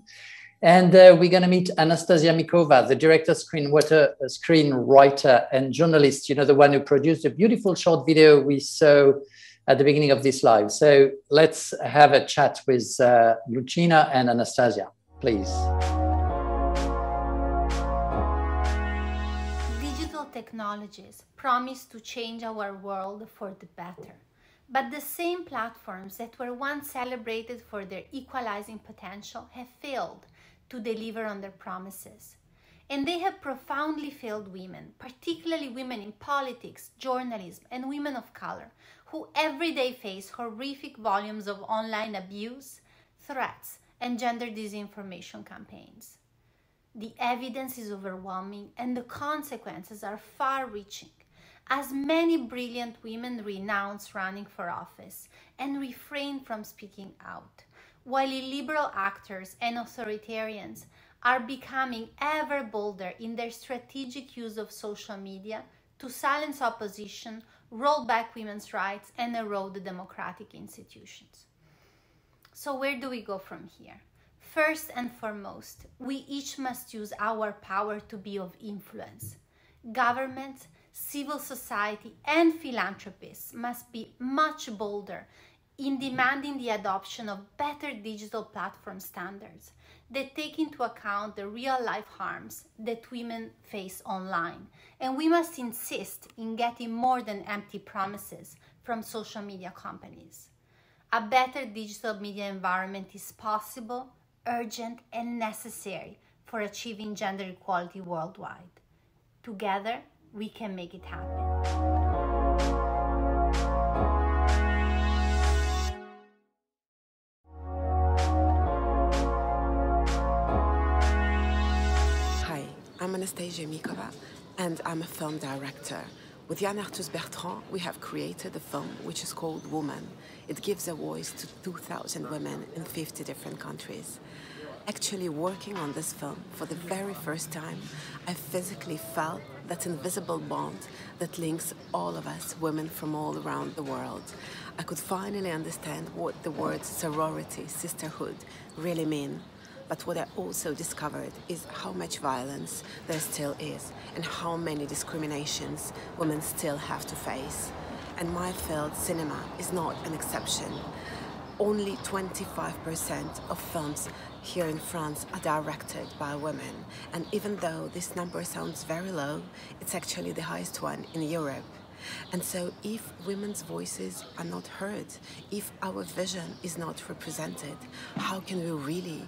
And uh, we're going to meet Anastasia Mikova, the director, screenwriter, uh, screenwriter, and journalist. You know, the one who produced a beautiful short video we saw at the beginning of this live. So let's have a chat with uh, Lucina and Anastasia, please. Technologies promise to change our world for the better. But the same platforms that were once celebrated for their equalizing potential have failed to deliver on their promises. And they have profoundly failed women, particularly women in politics, journalism, and women of color, who every day face horrific volumes of online abuse, threats, and gender disinformation campaigns. The evidence is overwhelming and the consequences are far reaching, as many brilliant women renounce running for office and refrain from speaking out, while illiberal actors and authoritarians are becoming ever bolder in their strategic use of social media to silence opposition, roll back women's rights, and erode the democratic institutions. So, where do we go from here? First and foremost, we each must use our power to be of influence. Governments, civil society, and philanthropists must be much bolder in demanding the adoption of better digital platform standards that take into account the real life harms that women face online. And we must insist in getting more than empty promises from social media companies. A better digital media environment is possible, urgent, and necessary for achieving gender equality worldwide. Together, we can make it happen. Hi, I'm Anastasia. Mikova, and I'm a film director. With Yann Arthus Bertrand, we have created a film which is called Woman. It gives a voice to 2,000 women in 50 different countries. Actually, working on this film for the very first time, I physically felt that invisible bond that links all of us, women from all around the world. I could finally understand what the words sorority, sisterhood really mean. But what I also discovered is how much violence there still is and how many discriminations women still have to face. And my field, cinema, is not an exception. Only 25% of films here in France are directed by women. And even though this number sounds very low, it's actually the highest one in Europe. And so, if women's voices are not heard, if our vision is not represented, how can we really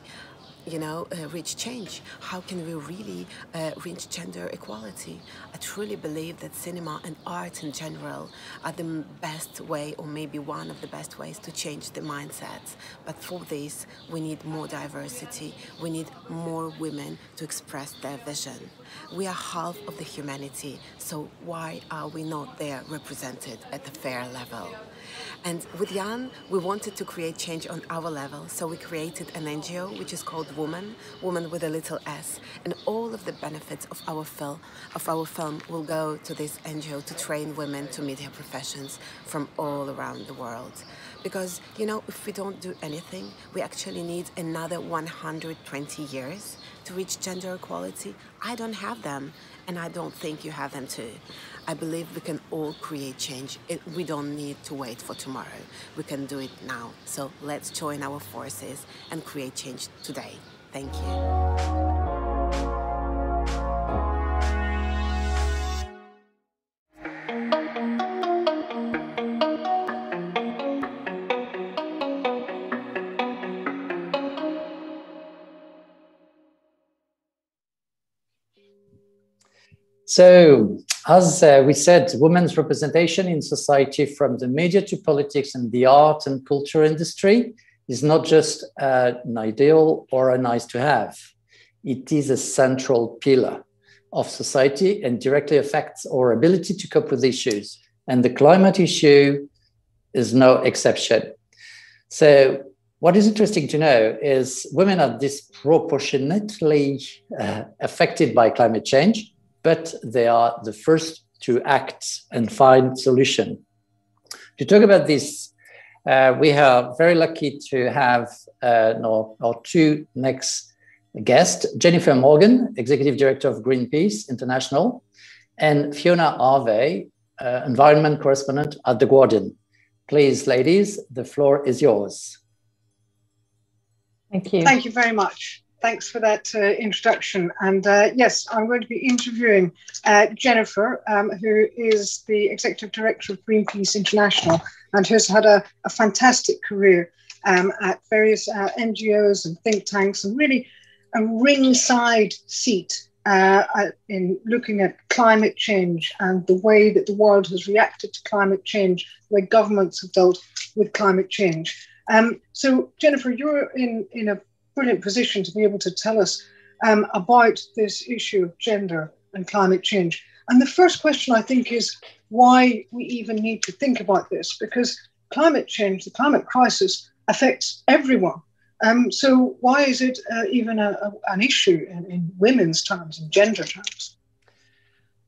you know, uh, reach change? How can we really uh, reach gender equality? I truly believe that cinema and art in general are the best way, or maybe one of the best ways, to change the mindsets. But for this, we need more diversity. We need more women to express their vision. We are half of the humanity, so why are we not there represented at the fair level? And with Yann, we wanted to create change on our level, so we created an NGO which is called Woman, Woman with a little S, and all of the benefits of our film, of our film, will go to this NGO to train women to media professions from all around the world. Because you know, if we don't do anything, we actually need another 120 years to reach gender equality. I don't have them, and I don't think you have them too. I believe we can all create change. It, we don't need to wait for tomorrow. We can do it now. So let's join our forces and create change today. Thank you. So, as uh, we said, women's representation in society from the media to politics and the art and culture industry is not just uh, an ideal or a nice to have. It is a central pillar of society and directly affects our ability to cope with issues. And the climate issue is no exception. So, what is interesting to know is women are disproportionately uh, affected by climate change but they are the first to act and find solution. To talk about this, uh, we are very lucky to have uh, our, our two next guests, Jennifer Morgan, Executive Director of Greenpeace International, and Fiona Harvey, uh, Environment Correspondent at The Guardian. Please, ladies, the floor is yours. Thank you. Thank you very much thanks for that uh, introduction. And uh, yes, I'm going to be interviewing uh, Jennifer, um, who is the executive director of Greenpeace International and has had a, a fantastic career um, at various uh, NGOs and think tanks and really a ringside seat uh, in looking at climate change and the way that the world has reacted to climate change, the way governments have dealt with climate change. Um, so, Jennifer, you're in, in a brilliant position to be able to tell us um, about this issue of gender and climate change. And the first question I think is why we even need to think about this, because climate change, the climate crisis, affects everyone. Um, so why is it uh, even a, a, an issue in, in women's terms and gender terms?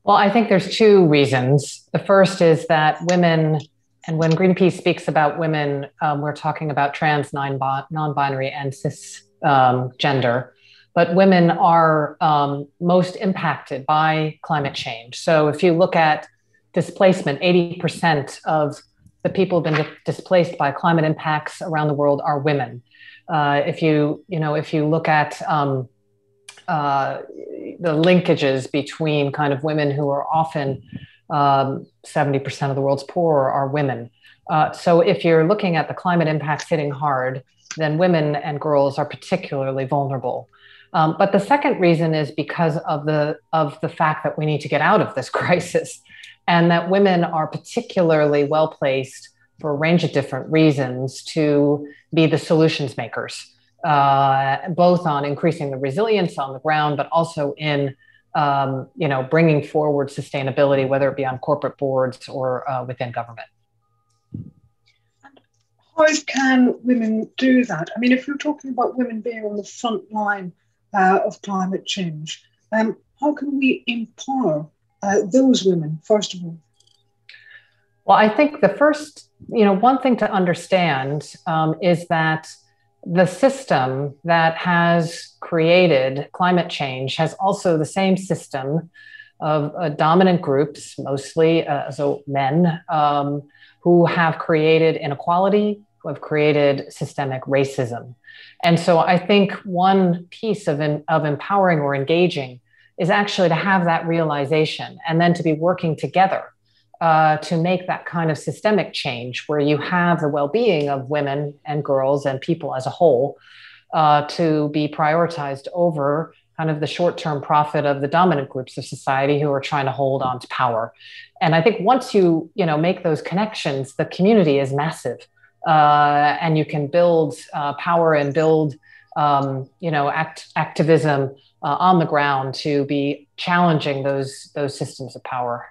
Well, I think there's two reasons. The first is that women and when Greenpeace speaks about women, um, we're talking about trans, non binary, and cis um, gender, but women are um, most impacted by climate change. So if you look at displacement, 80% of the people who've been displaced by climate impacts around the world are women. Uh, if you, you know, if you look at um, uh, the linkages between kind of women who are often um, 70% of the world's poor are women. Uh, so if you're looking at the climate impacts hitting hard, then women and girls are particularly vulnerable. Um, but the second reason is because of the of the fact that we need to get out of this crisis, and that women are particularly well placed for a range of different reasons to be the solutions makers, uh, both on increasing the resilience on the ground, but also in um, you know, bringing forward sustainability, whether it be on corporate boards or uh, within government. How can women do that? I mean, if you're talking about women being on the front line uh, of climate change, um, how can we empower uh, those women, first of all? Well, I think the first, you know, one thing to understand um, is that the system that has created climate change has also the same system of uh, dominant groups, mostly uh, so men, um, who have created inequality, have created systemic racism. And so I think one piece of, of empowering or engaging is actually to have that realization and then to be working together uh, to make that kind of systemic change where you have the well being of women and girls and people as a whole uh, to be prioritized over kind of the short term profit of the dominant groups of society who are trying to hold on to power. And I think once you, you know, make those connections, the community is massive. Uh, and you can build uh, power and build, um, you know, act, activism uh, on the ground to be challenging those those systems of power.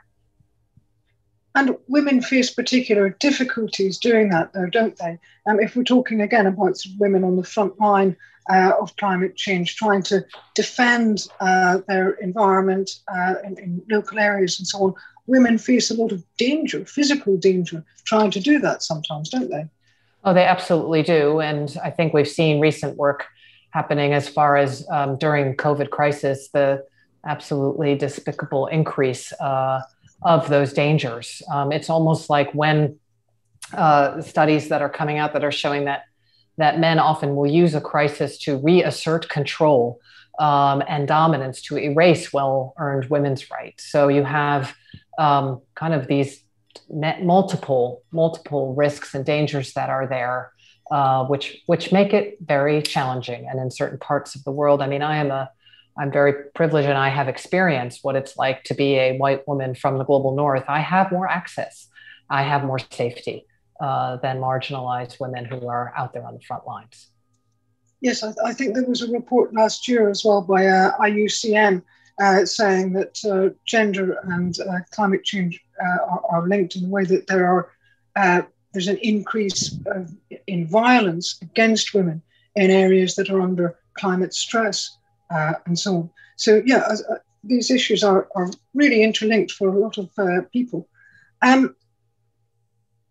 And women face particular difficulties doing that, though, don't they? Um, if we're talking again about women on the front line uh, of climate change, trying to defend uh, their environment uh, in, in, local areas and so on, women face a lot of danger, physical danger, trying to do that sometimes, don't they? Oh, they absolutely do. And I think we've seen recent work happening as far as um, during COVID crisis, the absolutely despicable increase uh, of those dangers. Um, it's almost like when uh, studies that are coming out that are showing that that men often will use a crisis to reassert control um, and dominance to erase well-earned women's rights. So you have um, kind of these multiple multiple risks and dangers that are there, uh, which which make it very challenging. And in certain parts of the world, I mean, I am a I'm very privileged and I have experienced what it's like to be a white woman from the global north. I have more access, I have more safety uh, than marginalized women who are out there on the front lines. Yes, I, I think there was a report last year as well by uh, IUCN uh, saying that uh, gender and uh, climate change uh, are, are, linked in the way that there are there's an increase of, in violence against women in areas that are under climate stress uh, and so on. So yeah, uh, these issues are, are really interlinked for a lot of uh, people. Um,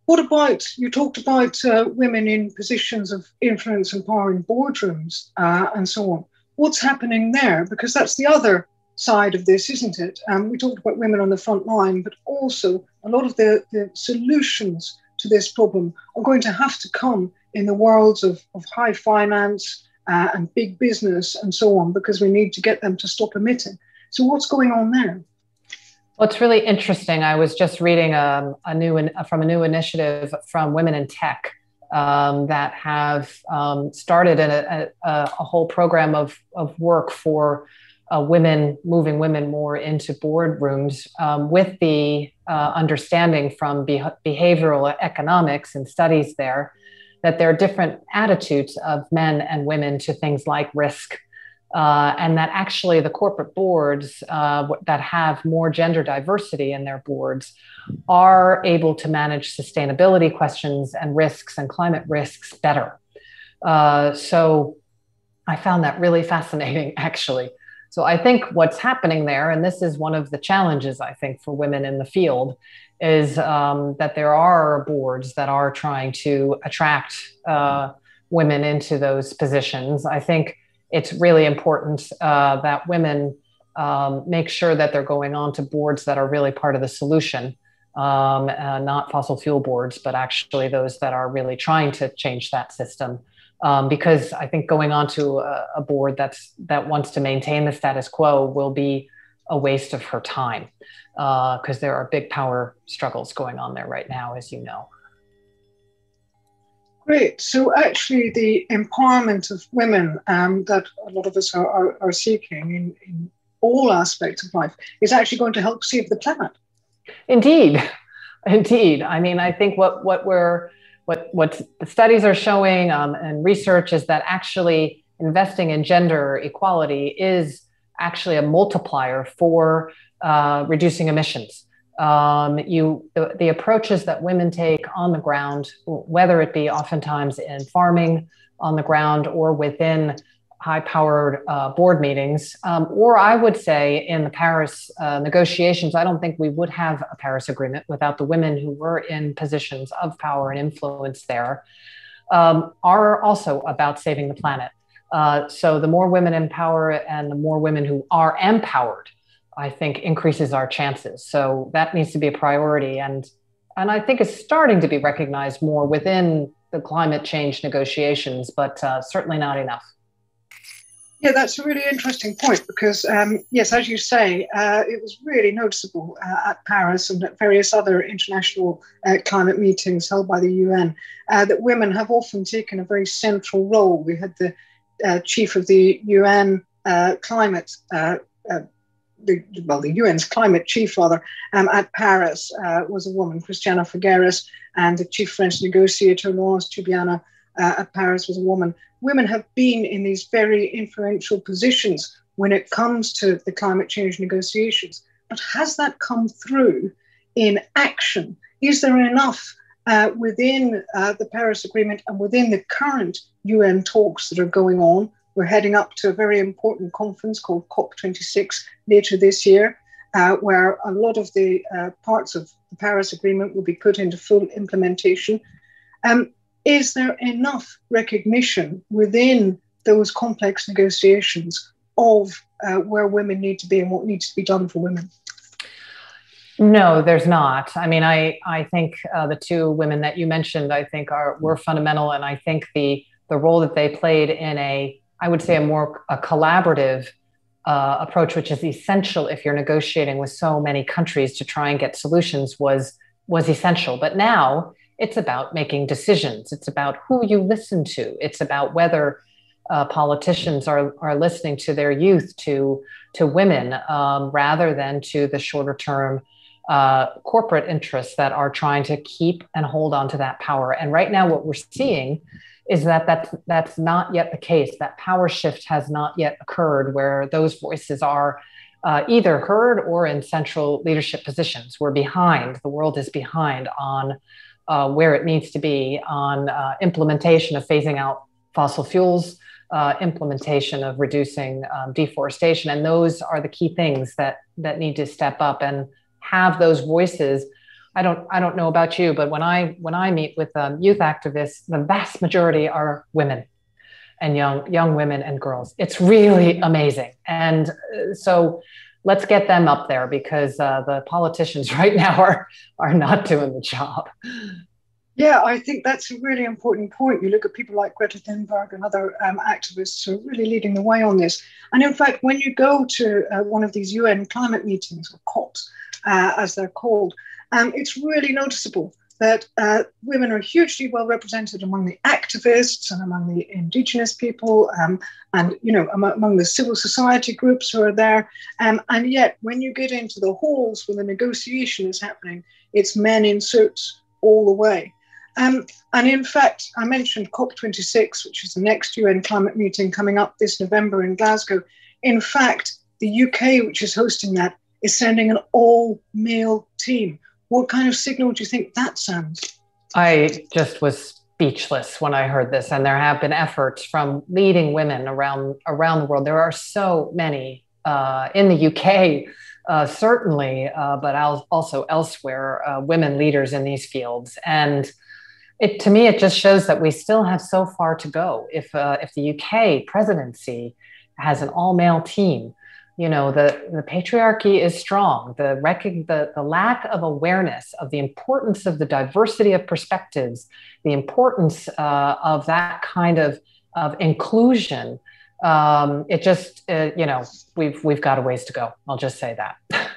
what about, you talked about uh, women in positions of influence and power in boardrooms uh, and so on. What's happening there? Because that's the other side of this, isn't it? Um, we talked about women on the front line, but also a lot of the, the solutions to this problem are going to have to come in the worlds of, of high finance, uh, and big business and so on because we need to get them to stop emitting. So, what's going on there? Well, it's really interesting. I was just reading um, a new from a new initiative from Women in Tech um, that have um, started a, a, a, whole program of, of work for uh, women, moving women more into boardrooms um, with the uh, understanding from behavioral economics and studies there that there are different attitudes of men and women to things like risk. Uh, and that actually the corporate boards uh, that have more gender diversity in their boards are able to manage sustainability questions and risks and climate risks better. Uh, so I found that really fascinating, actually. So I think what's happening there, and this is one of the challenges I think for women in the field, is um, that there are boards that are trying to attract uh, women into those positions. I think it's really important uh, that women um, make sure that they're going on to boards that are really part of the solution, um, uh, not fossil fuel boards, but actually those that are really trying to change that system. Um, because I think going on to a, a board that's that wants to maintain the status quo will be a waste of her time because uh, there are big power struggles going on there right now, as you know. Great. So, actually, the empowerment of women um, that a lot of us are, are, are seeking in, in all aspects of life is actually going to help save the planet. Indeed, indeed. I mean, I think what what we're what what the studies are showing um, and research is that actually investing in gender equality is actually a multiplier for uh, reducing emissions. Um, you the, the, approaches that women take on the ground, whether it be oftentimes in farming on the ground or within high-powered uh, board meetings, um, or I would say in the Paris uh, negotiations, I don't think we would have a Paris agreement without the women who were in positions of power and influence there. Um, are also about saving the planet. Uh, so the more women in power and the more women who are empowered, I think increases our chances. So that needs to be a priority, and and I think is starting to be recognized more within the climate change negotiations, but uh, certainly not enough. Yeah, that's a really interesting point because, um, yes, as you say, uh, it was really noticeable uh, at Paris and at various other international uh, climate meetings held by the UN uh, that women have often taken a very central role. We had the uh, chief of the UN uh, climate, the, well, the UN's climate chief, rather, um, at Paris was a woman, Christiana Figueres, and the chief French negotiator, Laurence Tubiana, at Paris was a woman women have been in these very influential positions when it comes to the climate change negotiations. But has that come through in action? Is there enough uh, within uh, the Paris Agreement and within the current UN talks that are going on? We're heading up to a very important conference called COP26 later this year, uh, where a lot of the uh, parts of the Paris Agreement will be put into full implementation. Um, is there enough recognition within those complex negotiations of uh, where women need to be and what needs to be done for women? No, there's not. I mean, I I think uh, the two women that you mentioned, I think, are were fundamental, and I think the the role that they played in a, I would say, a more a collaborative uh, approach, which is essential if you're negotiating with so many countries to try and get solutions, was was essential. But now it's about making decisions. It's about who you listen to. It's about whether uh, politicians are, are listening to their youth, to, to women, um, rather than to the shorter term uh, corporate interests that are trying to keep and hold on to that power. And right now, what we're seeing is that that's, that's not yet the case. That power shift has not yet occurred where those voices are uh, either heard or in central leadership positions. We're behind, the world is behind on uh, where it needs to be on uh, implementation of phasing out fossil fuels, uh, implementation of reducing um, deforestation, and those are the key things that that need to step up and have those voices. I don't I don't know about you, but when I when I meet with um, youth activists, the vast majority are women and young young women and girls. It's really amazing, and uh, so let's get them up there because uh, the politicians right now are are not doing the job. Yeah, I think that's a really important point. You look at people like Greta Thunberg and other um, activists who are really leading the way on this. And in fact, when you go to uh, one of these UN climate meetings or COPs, uh, as they're called, um, it's really noticeable that uh, women are hugely well represented among the activists and among the indigenous people um, and you know among, among, the civil society groups who are there. Um, and yet when you get into the halls where the negotiation is happening it's men in suits all the way. Um, and in fact i mentioned cop26 which is the next un climate meeting coming up this november in glasgow. In fact the uk which is hosting that is sending an all male team what kind of signal do you think that sends? I just was speechless when I heard this, and there have been efforts from leading women around around the world. There are so many uh, in the UK, uh, certainly, uh, but also elsewhere, uh, women leaders in these fields, and it to me it just shows that we still have so far to go. If uh, if the UK presidency has an all male team you know the, the patriarchy is strong the, rec- the, the lack of awareness of the importance of the diversity of perspectives the importance uh, of that kind of, of inclusion um, it just uh, you know we've we've got a ways to go i'll just say that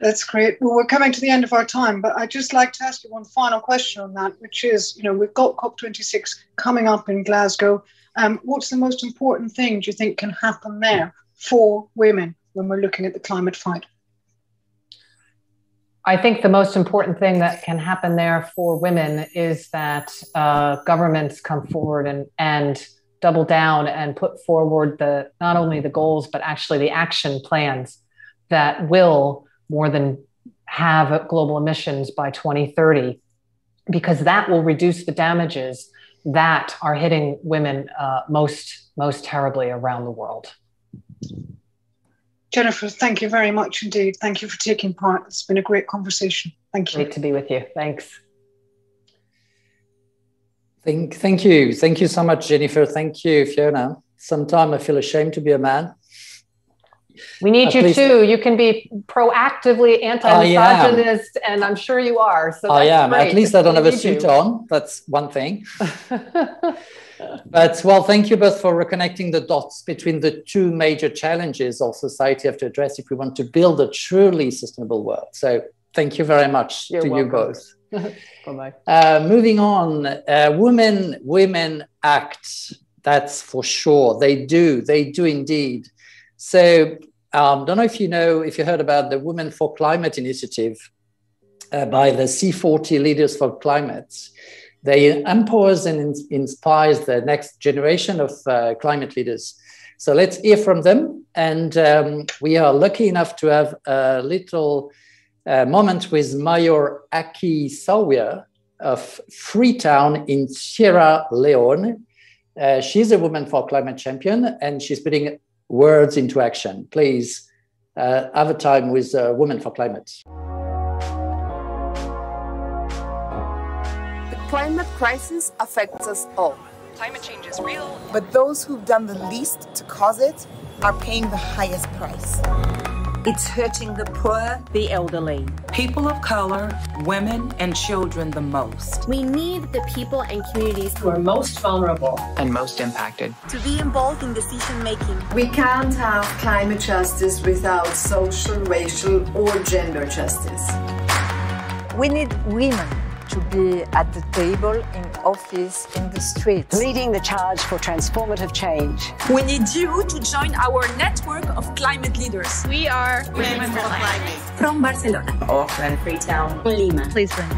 That's great. Well, we're coming to the end of our time, but I'd just like to ask you one final question on that, which is, you know, we've got COP26 coming up in Glasgow. Um, what's the most important thing do you think can happen there for women when we're looking at the climate fight? I think the most important thing that can happen there for women is that uh, governments come forward and, and double down and put forward the not only the goals but actually the action plans that will more than have global emissions by 2030 because that will reduce the damages that are hitting women uh, most most terribly around the world. Jennifer, thank you very much indeed. Thank you for taking part. It's been a great conversation. Thank you. Great to be with you. Thanks. Thank, thank you. Thank you so much, Jennifer. Thank you, Fiona. Sometimes I feel ashamed to be a man. We need At you least- too. You can be proactively anti-misogynist, and I'm sure you are. So I am. great. At least I don't have a suit on. That's one thing. but well, thank you both for reconnecting the dots between the two major challenges of society have to address if we want to build a truly sustainable world. So thank you very much You're to you both. Uh, moving on, uh, women, women act. That's for sure. They do. They do indeed. So, um, don't know if you know if you heard about the Women for Climate initiative uh, by the C40 Leaders for Climate. They empowers and ins- inspires the next generation of uh, climate leaders. So let's hear from them. And um, we are lucky enough to have a little uh, moment with Mayor Aki-Sawyerr of Freetown in Sierra Leone. Uh, she's a woman for climate champion and she's putting words into action. Please uh, have a time with uh, Women for Climate. The climate crisis affects us all. Climate change is real. But those who've done the least to cause it are paying the highest price. It's hurting the poor, the elderly, people of color, women, and children the most. We need the people and communities Who are most vulnerable. and most impacted. to be involved in decision making. We can't have climate justice without social, racial, or gender justice. We need women to be at the table, in office, in the streets. leading the charge for transformative change. We need you to join our network of climate leaders. We are Women for Climate. From Barcelona. Auckland, Freetown, Lima. Lisbon.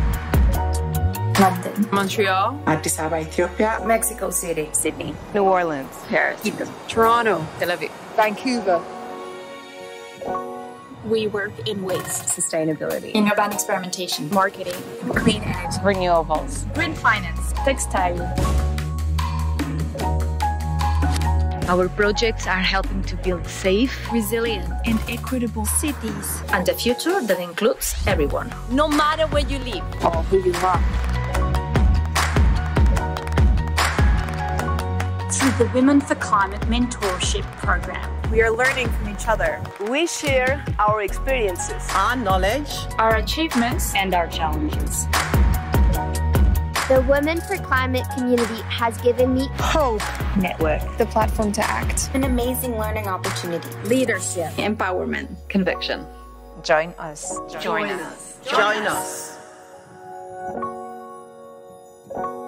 London. Montreal. Addis Ababa, Ethiopia. Mexico City. Sydney. New Orleans, Paris. Toronto, Tel Aviv, Vancouver. We work in waste, sustainability, in urban experimentation, marketing, clean energy, renewables, green finance, textile. Our projects are helping to build safe, resilient, and equitable cities. and a future that includes everyone. No matter where you live or who you are. through the Women for Climate Mentorship Program. We are learning from each other. We share our experiences, our knowledge, our achievements, and our challenges. The Women for Climate community has given me hope, network, the platform to act, an amazing learning opportunity, leadership, empowerment, conviction. Join us. Join us. Join us. My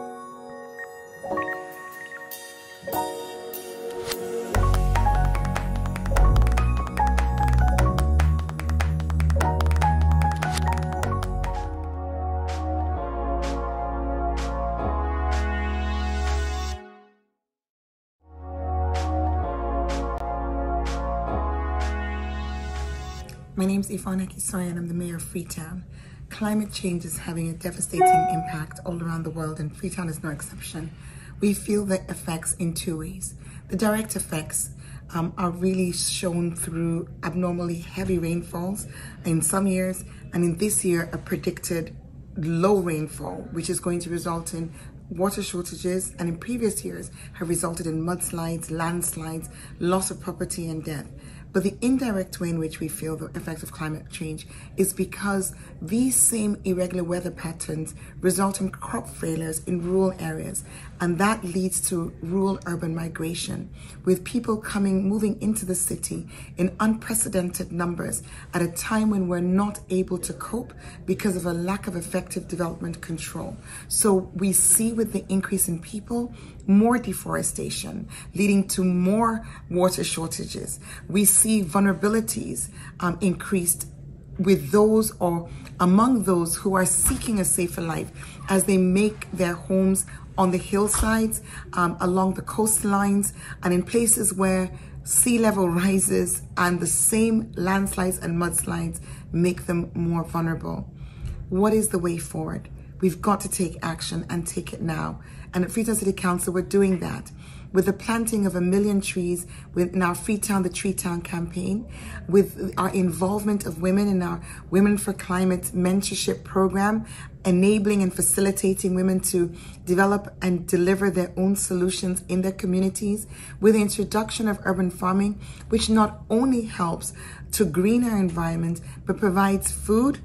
name is Yvonne Aki-Sawyerr and I'm the mayor of Freetown. Climate change is having a devastating impact all around the world and Freetown is no exception. We feel the effects in two ways. The direct effects um, are really shown through abnormally heavy rainfalls in some years and in this year a predicted low rainfall which is going to result in water shortages and in previous years have resulted in mudslides, landslides, loss of property and death. But the indirect way in which we feel the effects of climate change is because these same irregular weather patterns result in crop failures in rural areas. And that leads to rural urban migration, with people coming, moving into the city in unprecedented numbers at a time when we're not able to cope because of a lack of effective development control. So we see with the increase in people, more deforestation, leading to more water shortages. We see vulnerabilities um, increased with those or among those who are seeking a safer life as they make their homes on the hillsides, um, along the coastlines, and in places where sea level rises and the same landslides and mudslides make them more vulnerable. What is the way forward? We've got to take action and take it now. And at Freetown City Council, we're doing that with the planting of a million trees in our Freetown the Tree Town campaign, with our involvement of women in our Women for Climate mentorship program, enabling and facilitating women to develop and deliver their own solutions in their communities, with the introduction of urban farming, which not only helps to green our environment, but provides food,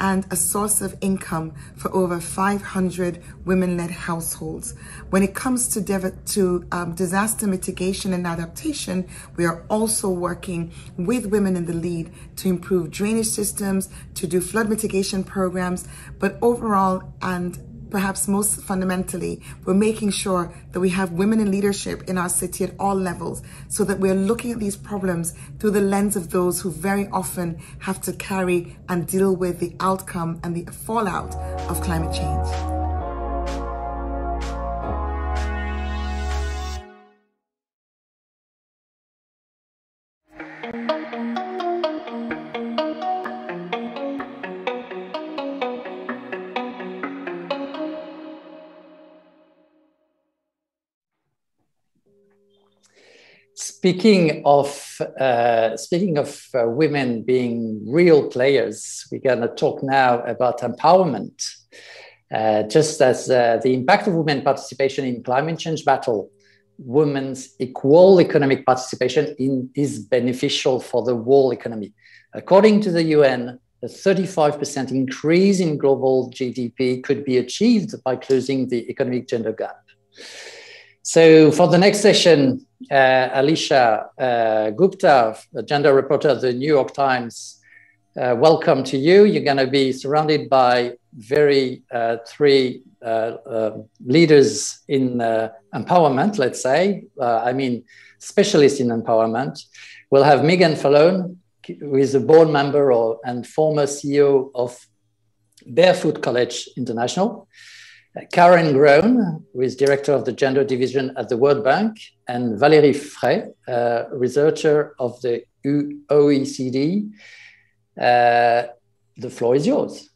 and a source of income for over 500 women-led households. When it comes to, to um, disaster mitigation and adaptation, we are also working with women in the lead to improve drainage systems, to do flood mitigation programs, but overall and perhaps most fundamentally, we're making sure that we have women in leadership in our city at all levels so that we're looking at these problems through the lens of those who very often have to carry and deal with the outcome and the fallout of climate change. Speaking of uh, speaking of uh, women being real players, we're going to talk now about empowerment. Uh, just as uh, the impact of women participation in climate change battle, women's equal economic participation in, is beneficial for the whole economy. According to the UN, a 35% increase in global GDP could be achieved by closing the economic gender gap. So for the next session, uh, Alisha uh, Gupta, a gender reporter at the New York Times, uh, welcome to you. You're going to be surrounded by very uh, three uh, uh, leaders in empowerment, let's say. I mean, specialists in empowerment. We'll have Meagan Fallone, who is a board member or, and former CEO of Barefoot College International. Caren Grown, who is director of the gender division at the World Bank, and Valérie Frey, uh, researcher of the OECD. Uh, the floor is yours.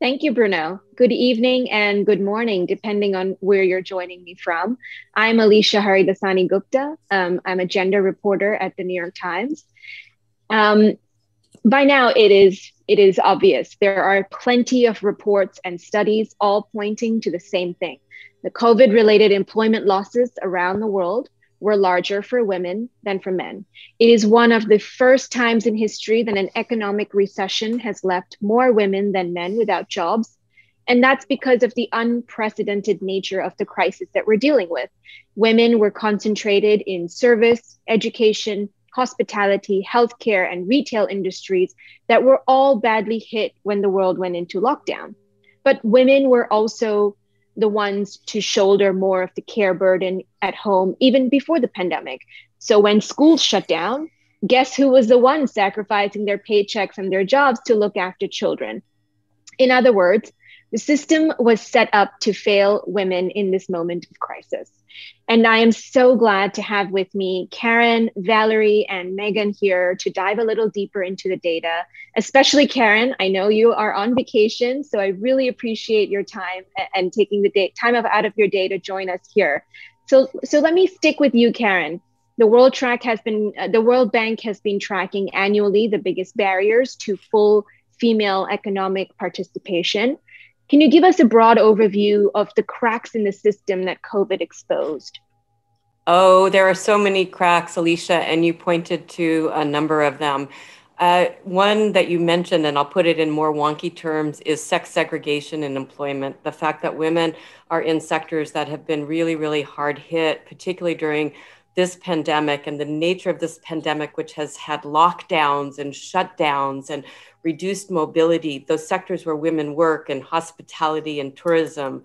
Thank you, Bruno. Good evening and good morning, depending on where you're joining me from. I'm Alisha Haridasani Gupta. Um, I'm a gender reporter at the New York Times. Um, by now, it is it is obvious. There are plenty of reports and studies all pointing to the same thing. The COVID related employment losses around the world were larger for women than for men. It is one of the first times in history that an economic recession has left more women than men without jobs. And that's because of the unprecedented nature of the crisis that we're dealing with. Women were concentrated in service, education, hospitality, healthcare, and retail industries that were all badly hit when the world went into lockdown. But women were also the ones to shoulder more of the care burden at home, even before the pandemic. So when schools shut down, guess who was the one sacrificing their paychecks and their jobs to look after children? In other words, the system was set up to fail women in this moment of crisis. And I am so glad to have with me Caren, Valerie, and Meagan here to dive a little deeper into the data, especially Caren. I know you are on vacation, so I really appreciate your time and taking the day, time out of your day to join us here. So, so let me stick with you, Caren. The World Track has been, uh, the World Bank has been tracking annually the biggest barriers to full female economic participation. Can you give us a broad overview of the cracks in the system that COVID exposed? Oh, there are so many cracks, Alicia, and you pointed to a number of them. Uh, one that you mentioned, and I'll put it in more wonky terms, is sex segregation in employment. The fact that women are in sectors that have been really, really hard hit, particularly during this pandemic and the nature of this pandemic, which has had lockdowns and shutdowns and reduced mobility, those sectors where women work and hospitality and tourism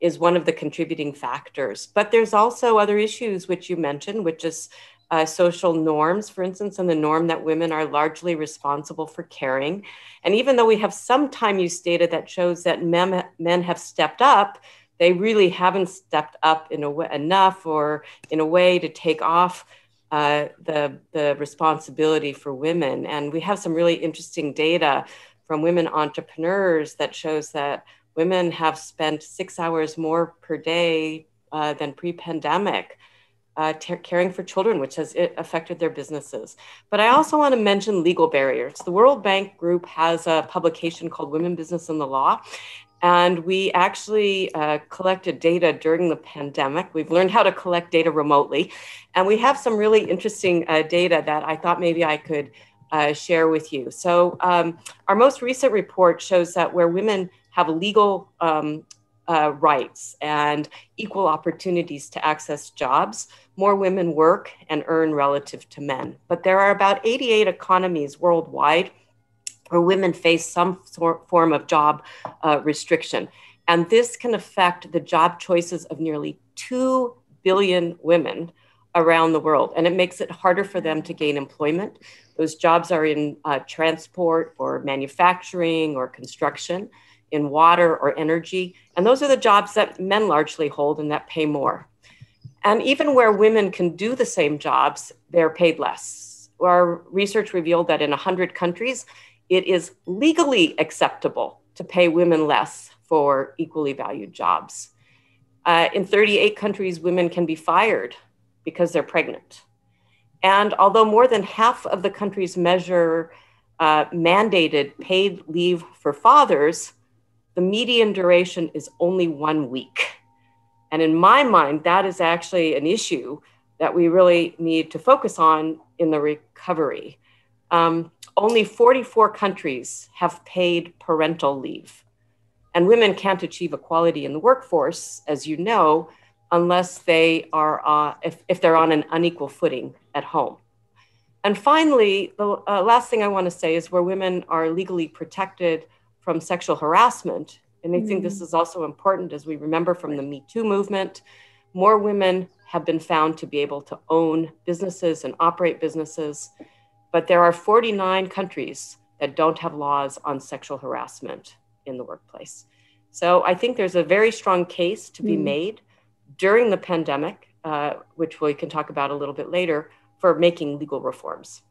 is one of the contributing factors. But there's also other issues which you mentioned, which is uh, social norms, for instance, and the norm that women are largely responsible for caring. And even though we have some time use data that shows that men, men have stepped up, they really haven't stepped up in a way, enough or in a way to take off uh, the, the responsibility for women. And we have some really interesting data from women entrepreneurs that shows that women have spent six hours more per day uh, than pre-pandemic uh, t- caring for children, which has affected their businesses. But I also want to mention legal barriers. The World Bank Group has a publication called Women, Business, and the Law. And we actually uh, collected data during the pandemic. We've learned how to collect data remotely. And we have some really interesting uh, data that I thought maybe I could uh, share with you. So, um, our most recent report shows that where women have legal um, uh, rights and equal opportunities to access jobs, more women work and earn relative to men. But there are about 88 economies worldwide where women face some sort, form of job uh, restriction. And this can affect the job choices of nearly 2 billion women around the world. And it makes it harder for them to gain employment. Those jobs are in uh, transport or manufacturing or construction in water or energy. And those are the jobs that men largely hold and that pay more. And even where women can do the same jobs, they're paid less. Our research revealed that in 100 countries, it is legally acceptable to pay women less for equally valued jobs. Uh, in 38 countries, women can be fired because they're pregnant. And although more than half of the countries measure uh, mandated paid leave for fathers, the median duration is only one week. And in my mind, that is actually an issue that we really need to focus on in the recovery. Um, only 44 countries have paid parental leave. And women can't achieve equality in the workforce, as you know, unless they are, uh, if, if they're on an unequal footing at home. And finally, the uh, last thing I want to say is where women are legally protected from sexual harassment. And I mm. think this mm. is also important as we remember from the Me Too movement. More women have been found to be able to own businesses and operate businesses, but there are 49 countries that don't have laws on sexual harassment in the workplace. So I think there's a very strong case to be mm. made during the pandemic, uh, which we can talk about a little bit later, for making legal reforms.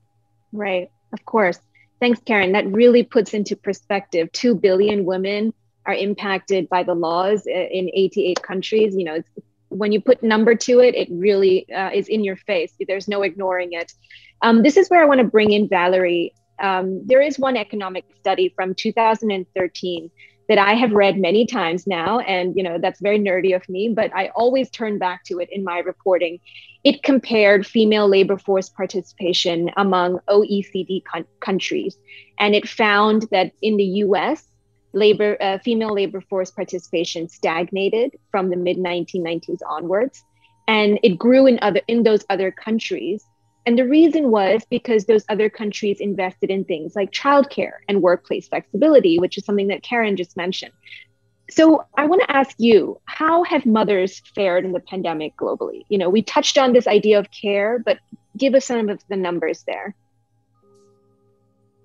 Right, of course. Thanks, Caren. That really puts into perspective 2 billion women are impacted by the laws in 88 countries. You know, when you put number to it, it really uh, is in your face. There's no ignoring it. Um, this is where I want to bring in Valerie. Um, there is one economic study from 2013 that I have read many times now, and you know that's very nerdy of me, but I always turn back to it in my reporting. It compared female labor force participation among OECD con- countries, and it found that in the U.S., labor uh, female labor force participation stagnated from the mid 1990s onwards, and it grew in other in those other countries. And the reason was because those other countries invested in things like childcare and workplace flexibility, which is something that Caren just mentioned. So I want to ask you, how have mothers fared in the pandemic globally? You know, we touched on this idea of care, but give us some of the numbers there.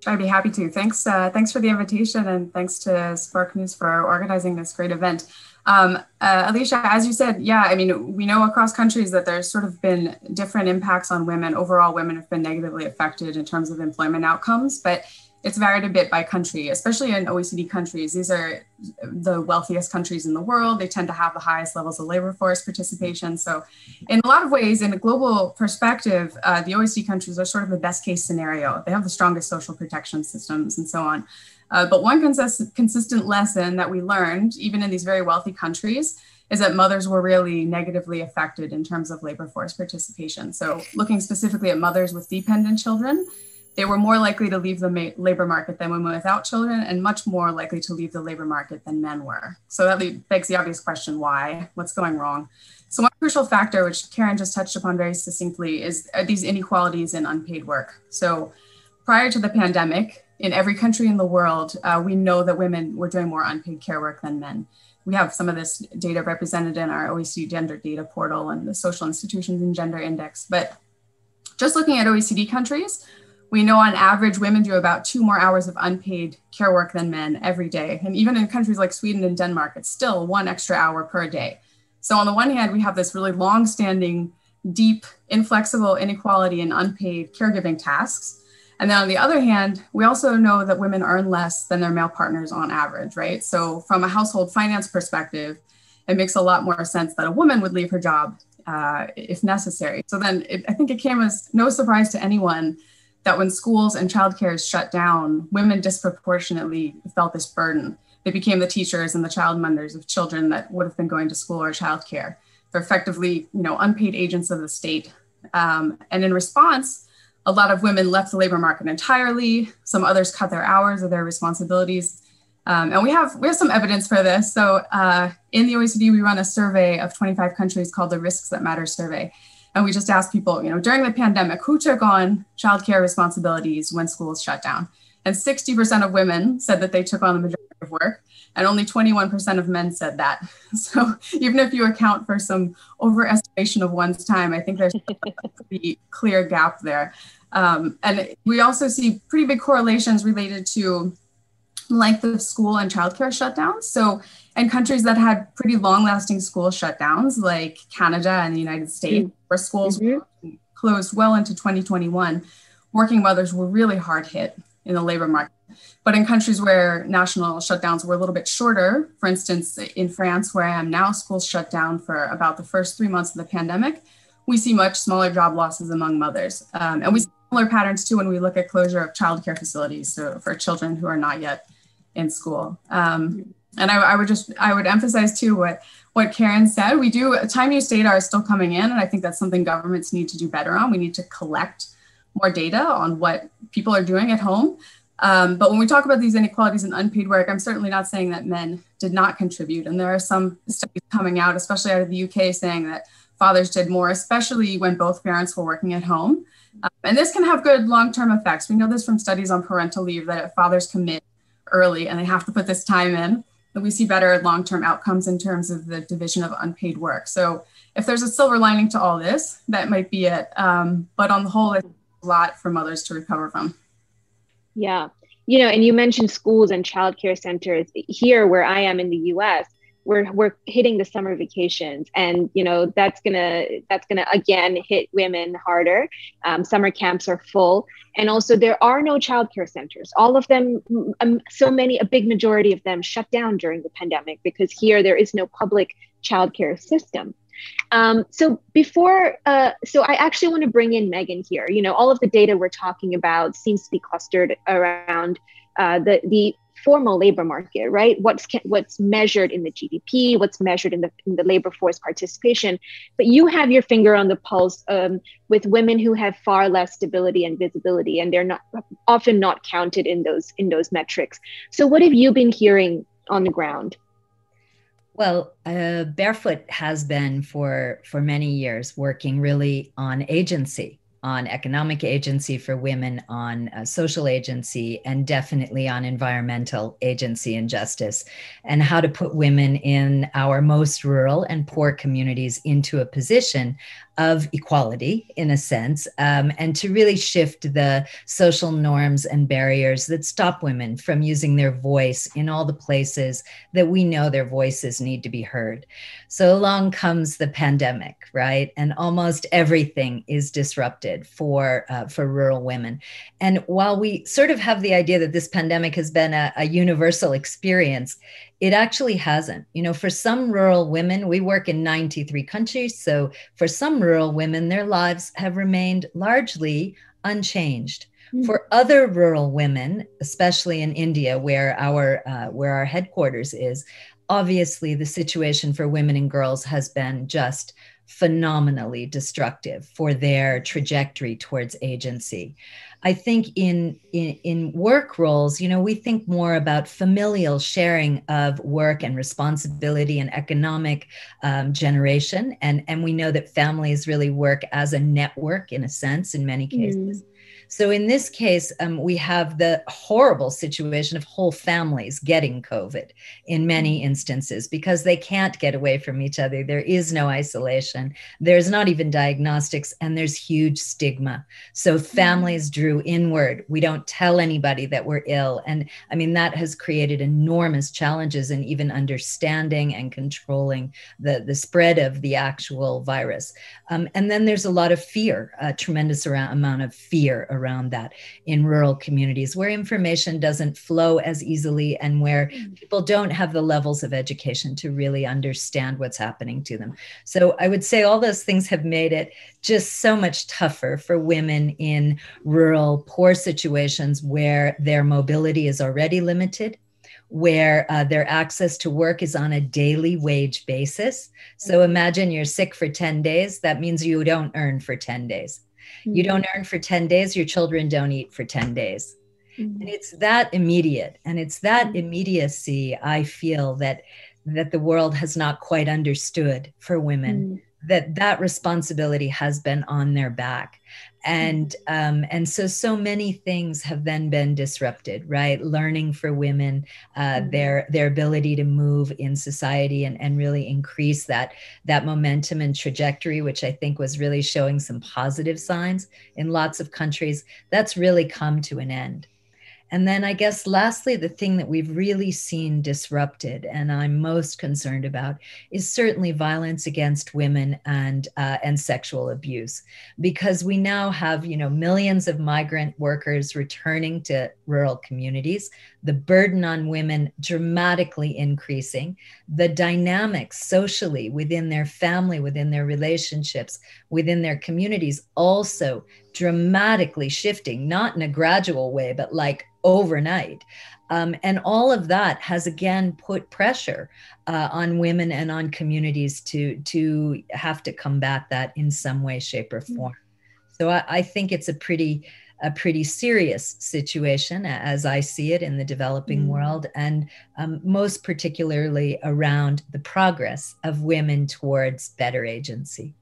I'd be happy to. Thanks, uh, thanks for the invitation, and thanks to Sparknews for organizing this great event. Um, uh, Alicia, as you said, yeah, I mean, we know across countries that there's sort of been different impacts on women. Overall, women have been negatively affected in terms of employment outcomes, but it's varied a bit by country, especially in OECD countries. These are the wealthiest countries in the world. They tend to have the highest levels of labor force participation. So, in a lot of ways, in a global perspective, uh, the OECD countries are sort of the best case scenario. They have the strongest social protection systems and so on. Uh, but one consist- consistent lesson that we learned, even in these very wealthy countries, is that mothers were really negatively affected in terms of labor force participation. So, looking specifically at mothers with dependent children, they were more likely to leave the ma- labor market than women without children, and much more likely to leave the labor market than men were. So that begs the obvious question why? What's going wrong? So, one crucial factor, which Caren just touched upon very succinctly, is these inequalities in unpaid work. So, prior to the pandemic, in every country in the world, uh, we know that women were doing more unpaid care work than men. We have some of this data represented in our OECD gender data portal and the social institutions and gender index. But Just looking at OECD countries, we know on average women do about two more hours of unpaid care work than men every day. And even in countries like Sweden and Denmark, it's still one extra hour per day. So, on the one hand, we have this really long standing, deep, inflexible inequality in unpaid caregiving tasks. And then on the other hand, we also know that women earn less than their male partners on average, right? So, from a household finance perspective, it makes a lot more sense that a woman would leave her job uh, if necessary. So, then it, I think it came as no surprise to anyone that when schools and childcare is shut down, women disproportionately felt this burden. They became the teachers and the child minders of children that would have been going to school or childcare. They're effectively, you know, unpaid agents of the state. Um, and in response, a lot of women left the labor market entirely. Some others cut their hours or their responsibilities. Um, and we have we have some evidence for this. So uh, in the OECD, we run a survey of 25 countries called the Risks That Matter Survey. And we just asked people, you know, during the pandemic, who took on childcare responsibilities when schools shut down? And 60% of women said that they took on the majority of work, and only 21% of men said that. So even if you account for some overestimation of one's time, I think there's a pretty clear gap there. Um, and we also see pretty big correlations related to length of school and childcare shutdowns. So and countries that had pretty long lasting school shutdowns like Canada and the United States, mm-hmm. where schools mm-hmm. closed well into 2021, working mothers were really hard hit in the labor market. But in countries where national shutdowns were a little bit shorter, for instance, in France, where I am now, schools shut down for about the first three months of the pandemic, we see much smaller job losses among mothers. Um, and we see similar patterns too when we look at closure of childcare facilities so for children who are not yet in school. Um, and I, I, would just I would emphasize too what what Caren said. We do time use data are still coming in, and I think that's something governments need to do better on. We need to collect more data on what people are doing at home. Um, but when we talk about these inequalities in unpaid work, I'm certainly not saying that men did not contribute. And there are some studies coming out, especially out of the UK, saying that fathers did more, especially when both parents were working at home. Um, and this can have good long term effects. We know this from studies on parental leave that if fathers commit early and they have to put this time in, that we see better long-term outcomes in terms of the division of unpaid work. So if there's a silver lining to all this, that might be it. Um, but on the whole, it's a lot for mothers to recover from. Yeah. You know, and you mentioned schools and childcare centers. Here, where I am in the US, we're we're hitting the summer vacations and you know that's gonna that's gonna again hit women harder. Um, summer camps are full and also there are no childcare centers. All of them um, so many a big majority of them shut down during the pandemic because here there is no public childcare system. Um, so before, uh, so I actually want to bring in Meagan here. You know, all of the data we're talking about seems to be clustered around uh, the the formal labor market, right? What's what's measured in the GDP, what's measured in the in the labor force participation, but you have your finger on the pulse um, with women who have far less stability and visibility, and they're not often not counted in those in those metrics. So, what have you been hearing on the ground? Well, uh, Barefoot has been for for many years working really on agency on economic agency for women, on uh, social agency, and definitely on environmental agency and justice, and how to put women in our most rural and poor communities into a position of equality in a sense um, and to really shift the social norms and barriers that stop women from using their voice in all the places that we know their voices need to be heard. So along comes the pandemic right? And almost everything is disrupted for uh, for rural women. And while we sort of have the idea that this pandemic has been a, a universal experience it actually hasn't. You know, for some rural women, we work in 93 countries. So for some rural women, their lives have remained largely unchanged. Mm-hmm. For other rural women, especially in India, where our uh, where our headquarters is, obviously the situation for women and girls has been just phenomenally destructive for their trajectory towards agency. I think in, in, in work roles, you know, we think more about familial sharing of work and responsibility and economic um, generation, and and we know that families really work as a network in a sense in many cases. Mm. So in this case, um, we have the horrible situation of whole families getting COVID in many instances because they can't get away from each other. There is no isolation, there's not even diagnostics, and there's huge stigma. So families drew inward. We don't tell anybody that we're ill. And I mean, that has created enormous challenges in even understanding and controlling the, the spread of the actual virus. Um, and then there's a lot of fear, a tremendous amount of fear around that in rural communities where information doesn't flow as easily and where mm. people don't have the levels of education to really understand what's happening to them. So I would say all those things have made it just so much tougher for women in rural, poor situations where their mobility is already limited where uh, their access to work is on a daily wage basis. So mm-hmm. imagine you're sick for 10 days. That means you don't earn for 10 days. You don't mm-hmm. earn for 10 days, your children don't eat for 10 days. Mm-hmm. And it's that immediate and it's that mm-hmm. immediacy I feel that that the world has not quite understood for women mm-hmm. that that responsibility has been on their back and um, and so so many things have then been disrupted right? Learning for women uh, mm-hmm. their their ability to move in society and, and really increase that that momentum and trajectory which i think was really showing some positive signs in lots of countries that's really come to an end and then I guess lastly, the thing that we've really seen disrupted and I'm most concerned about is certainly violence against women and uh, and sexual abuse, because we now have you know millions of migrant workers returning to rural communities, the burden on women dramatically increasing, the dynamics socially within their family, within their relationships, within their communities also dramatically shifting, not in a gradual way, but like overnight. Um, and all of that has again put pressure uh, on women and on communities to to have to combat that in some way, shape, or form. So I, I think it's a pretty a pretty serious situation as I see it in the developing mm. world, and um, most particularly around the progress of women towards better agency.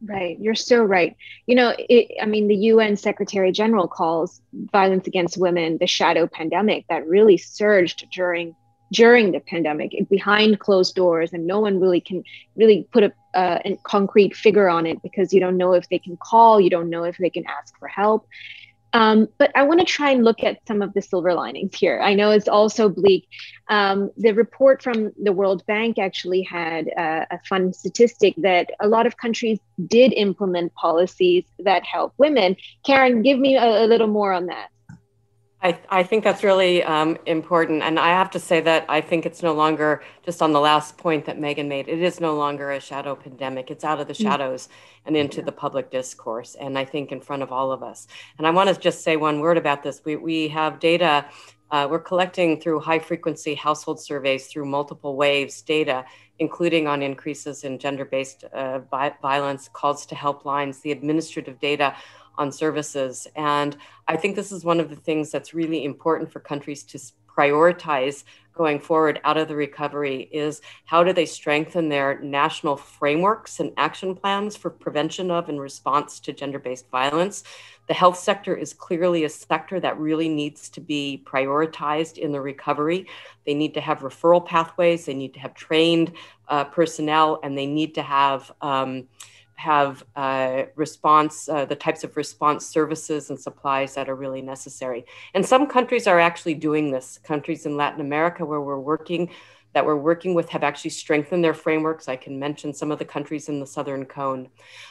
Right, you're so right. You know, it, I mean, the UN Secretary General calls violence against women the shadow pandemic that really surged during during the pandemic behind closed doors, and no one really can really put a, uh, a concrete figure on it because you don't know if they can call, you don't know if they can ask for help. Um, but I want to try and look at some of the silver linings here. I know it's also bleak. Um, the report from the World Bank actually had a fun statistic that a lot of countries did implement policies that help women. Caren, give me a, a little more on that. I, I think that's really um, important. And I have to say that I think it's no longer just on the last point that Meagan made, it is no longer a shadow pandemic. It's out of the mm. shadows and into the public discourse. And I think in front of all of us. And I want to just say one word about this. We, we have data, uh, we're collecting through high frequency household surveys through multiple waves data including on increases in gender based uh, violence, calls to helplines, the administrative data on services. And I think this is one of the things that's really important for countries to prioritize going forward out of the recovery is how do they strengthen their national frameworks and action plans for prevention of and response to gender-based violence the health sector is clearly a sector that really needs to be prioritized in the recovery they need to have referral pathways they need to have trained uh, personnel and they need to have um, have uh, response, uh, the types of response services and supplies that are really necessary. And some countries are actually doing this. Countries in Latin America where we're working that we're working with have actually strengthened their frameworks. I can mention some of the countries in the Southern Cone.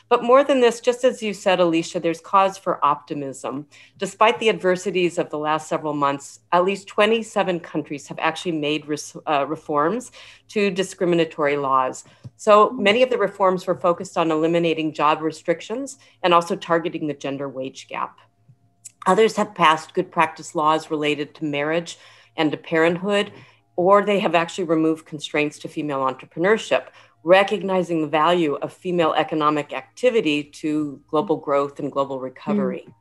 But more than this, just as you said, Alisha, there's cause for optimism. Despite the adversities of the last several months, at least 27 countries have actually made uh, reforms to discriminatory laws. So many of the reforms were focused on eliminating job restrictions and also targeting the gender wage gap. Others have passed good practice laws related to marriage and to parenthood or they have actually removed constraints to female entrepreneurship, recognizing the value of female economic activity to global growth and global recovery. Mm.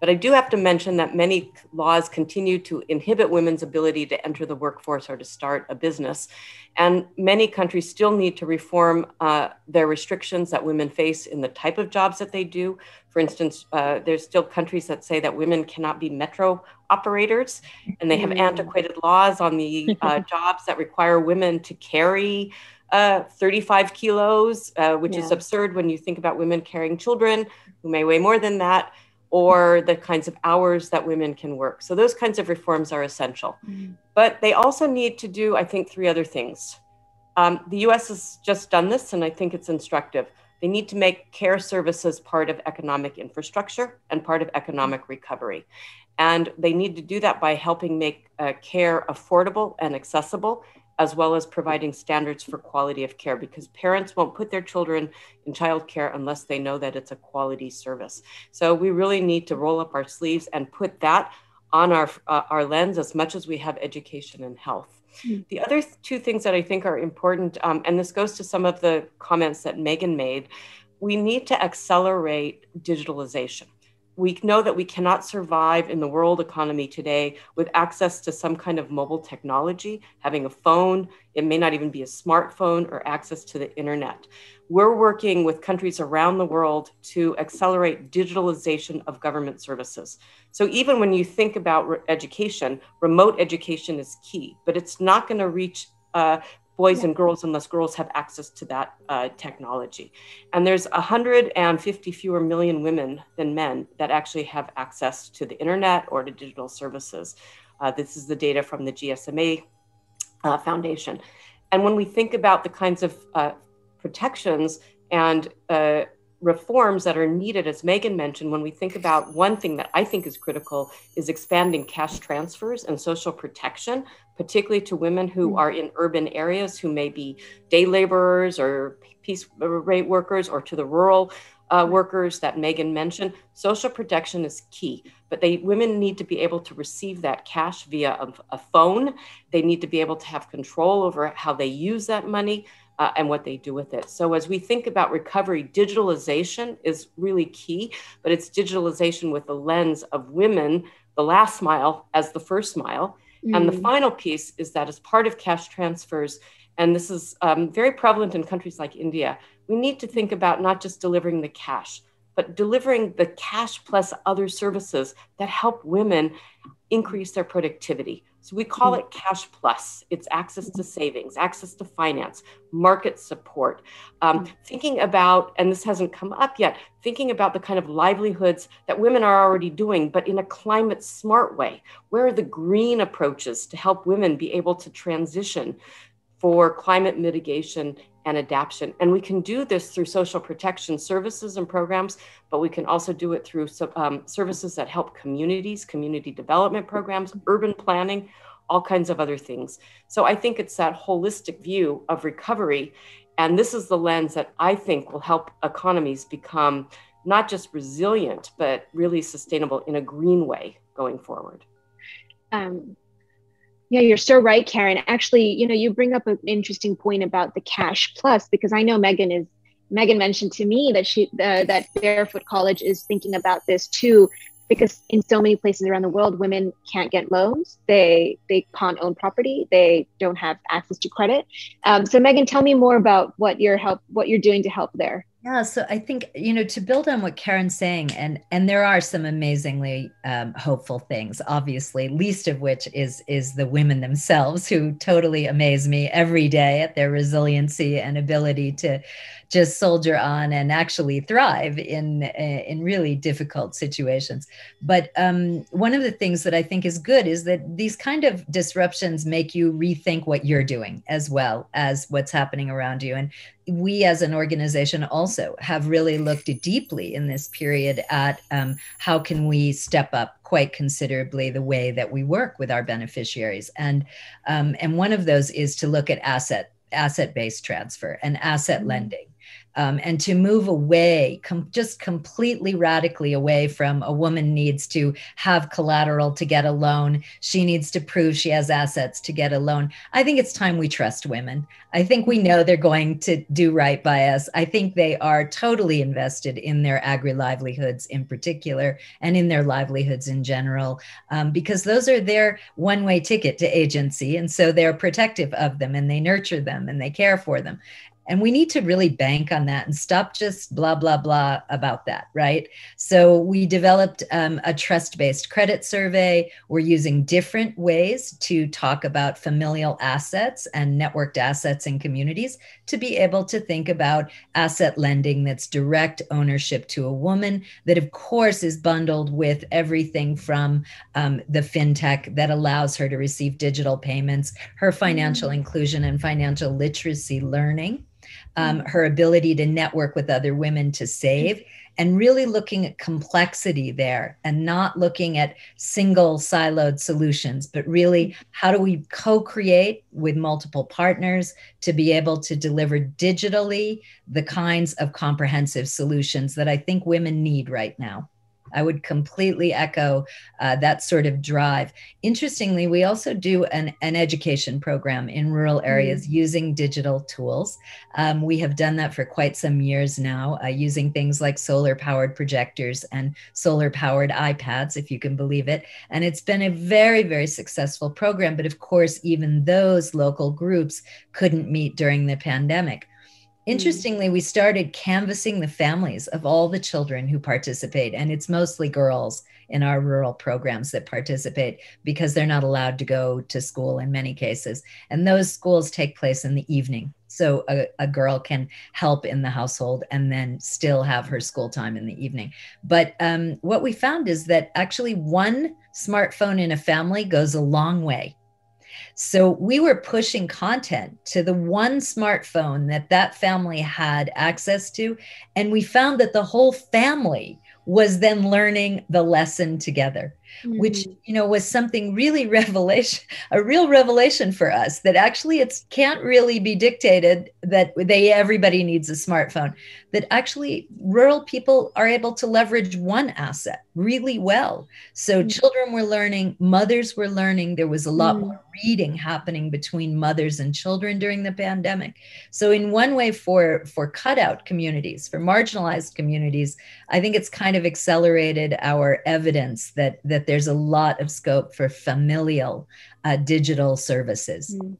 But I do have to mention that many laws continue to inhibit women's ability to enter the workforce or to start a business. And many countries still need to reform uh, their restrictions that women face in the type of jobs that they do. For instance, uh, there's still countries that say that women cannot be metro operators, and they have mm. antiquated laws on the uh, jobs that require women to carry uh, 35 kilos, uh, which yeah. is absurd when you think about women carrying children who may weigh more than that or the kinds of hours that women can work. So those kinds of reforms are essential. Mm-hmm. But they also need to do, I think, three other things. Um, the US has just done this, and I think it's instructive. They need to make care services part of economic infrastructure and part of economic recovery. And they need to do that by helping make uh, care affordable and accessible as well as providing standards for quality of care because parents won't put their children in childcare unless they know that it's a quality service. So we really need to roll up our sleeves and put that on our, uh, our lens as much as we have education and health. Mm. The other two things that I think are important, um, and this goes to some of the comments that Meagan made, we need to accelerate digitalization we know that we cannot survive in the world economy today with access to some kind of mobile technology, having a phone, it may not even be a smartphone or access to the internet. We're working with countries around the world to accelerate digitalization of government services. So even when you think about re- education, remote education is key, but it's not going to reach uh, boys and girls unless girls have access to that uh, technology. And there's 150 fewer million women than men that actually have access to the internet or to digital services. Uh, this is the data from the GSMA uh, Foundation. And when we think about the kinds of uh, protections and uh, reforms that are needed, as Meagan mentioned, when we think about one thing that I think is critical is expanding cash transfers and social protection, particularly to women who mm. are in urban areas who may be day laborers or piece rate workers or to the rural uh, workers that Meagan mentioned. Social protection is key, but they women need to be able to receive that cash via a, a phone. They need to be able to have control over how they use that money uh, and what they do with it. So, as we think about recovery, digitalization is really key, but it's digitalization with the lens of women, the last mile as the first mile. Mm. And the mm. final piece is that as part of cash transfers, and this is um, very prevalent in countries like India, we need to think about not just delivering the cash, but delivering the cash plus other services that help women increase their productivity. So we call mm-hmm. it cash plus. It's access to savings, access to finance, market support. Um, mm-hmm. thinking about, and this hasn't come up yet, thinking about the kind of livelihoods that women are already doing, but in a climate smart way. Where are the green approaches to help women be able to transition for climate mitigation and adaptation. And we can do this through social protection services and programs, but we can also do it through um, services that help communities, community development programs, urban planning, all kinds of other things. So I think it's that holistic view of recovery. And this is the lens that I think will help economies become not just resilient, but really sustainable in a green way going forward. Um, yeah, you're so right, Caren. Actually, you know, you bring up an interesting point about the cash plus because I know Meagan is Meagan mentioned to me that she uh, that Barefoot College is thinking about this too because in so many places around the world women can't get loans. They they can't own property. They don't have access to credit. Um, so meagan tell me more about what you're help what you're doing to help there yeah, so I think you know to build on what Caren's saying, and and there are some amazingly um, hopeful things. Obviously, least of which is is the women themselves who totally amaze me every day at their resiliency and ability to just soldier on and actually thrive in in really difficult situations. But um, one of the things that I think is good is that these kind of disruptions make you rethink what you're doing as well as what's happening around you. And we as an organization also have really looked deeply in this period at um, how can we step up quite considerably the way that we work with our beneficiaries and um, and one of those is to look at asset asset based transfer and asset mm-hmm. lending um, and to move away, com- just completely radically away from a woman needs to have collateral to get a loan. She needs to prove she has assets to get a loan. I think it's time we trust women. I think we know they're going to do right by us. I think they are totally invested in their agri livelihoods in particular and in their livelihoods in general, um, because those are their one way ticket to agency. And so they're protective of them and they nurture them and they care for them. And we need to really bank on that and stop just blah, blah, blah about that, right? So we developed um, a trust based credit survey. We're using different ways to talk about familial assets and networked assets in communities to be able to think about asset lending that's direct ownership to a woman, that of course is bundled with everything from um, the fintech that allows her to receive digital payments, her financial mm-hmm. inclusion and financial literacy learning um, mm. her ability to network with other women to save mm. and really looking at complexity there and not looking at single siloed solutions, but really mm. how do we co create with multiple partners to be able to deliver digitally the kinds of comprehensive solutions that I think women need right now. I would completely echo uh, that sort of drive. Interestingly, we also do an, an education program in rural areas mm. using digital tools. Um, we have done that for quite some years now, uh, using things like solar powered projectors and solar powered iPads, if you can believe it. And it's been a very, very successful program. But of course, even those local groups couldn't meet during the pandemic. Mm. Interestingly, we started canvassing the families of all the children who participate, and it's mostly girls in our rural programs that participate because they're not allowed to go to school in many cases. And those schools take place in the evening. So a, a girl can help in the household and then still have her school time in the evening. But um, what we found is that actually one smartphone in a family goes a long way so we were pushing content to the one smartphone that that family had access to. And we found that the whole family was then learning the lesson together mm-hmm. which you know was something really revelation a real revelation for us that actually it can't really be dictated that they everybody needs a smartphone that actually rural people are able to leverage one asset really well so mm-hmm. children were learning mothers were learning there was a lot mm-hmm. more reading happening between mothers and children during the pandemic so in one way for for cutout communities for marginalized communities i think it's kind of accelerated our evidence that that that there's a lot of scope for familial uh, digital services. Mm.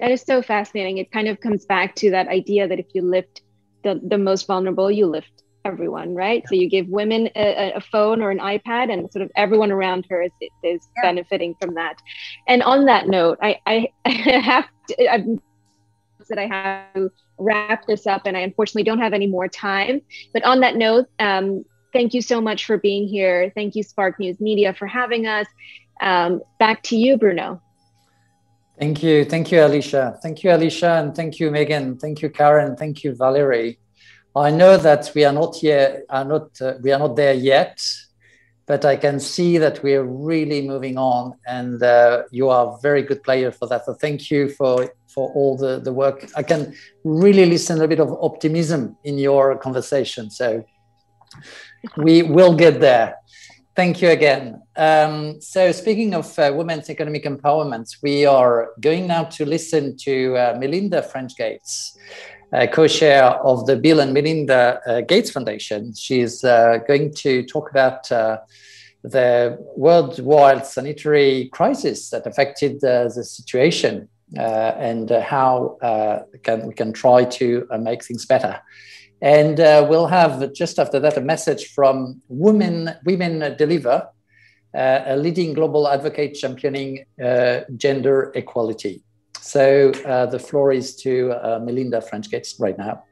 That is so fascinating. It kind of comes back to that idea that if you lift the, the most vulnerable, you lift everyone, right? Yeah. So you give women a, a, phone or an iPad, and sort of everyone around her is, is yeah. benefiting from that. And on that note, I, I, I have to, I've, that I have to wrap this up, and I unfortunately don't have any more time. But on that note, um, thank you so much for being here. Thank you, Sparknews Media, for having us. Um, back to you, Bruno. Thank you. Thank you, Alisha. Thank you, Alisha. And thank you, Meagan. Thank you, Caren. Thank you, Valerie. I know that we are not yet, are not, uh, we are not there yet, but I can see that we are really moving on and uh, you are a very good player for that. So thank you for, for all the, the work. I can really listen a bit of optimism in your conversation. So we will get there. Thank you again. Um, so, speaking of uh, women's economic empowerment, we are going now to listen to uh, Melinda French Gates, uh, co chair of the Bill and Melinda uh, Gates Foundation. She's uh, going to talk about uh, the worldwide sanitary crisis that affected the situation and how can, we can try to make things better. And uh, we'll have just after that a message from Women, Women Deliver, uh, a leading global advocate championing uh, gender equality. So uh, the floor is to uh, Melinda French Gates right now.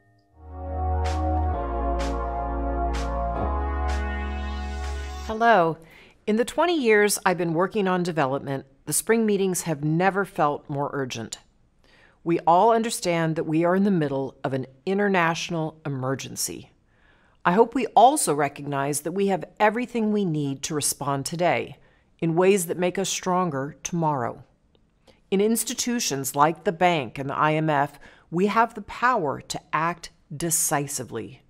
Hello. In the 20 years I've been working on development, the spring meetings have never felt more urgent we all understand that we are in the middle of an international emergency. I hope we also recognize that we have everything we need to respond today in ways that make us stronger tomorrow. In institutions like the bank and the IMF, we have the power to act decisively.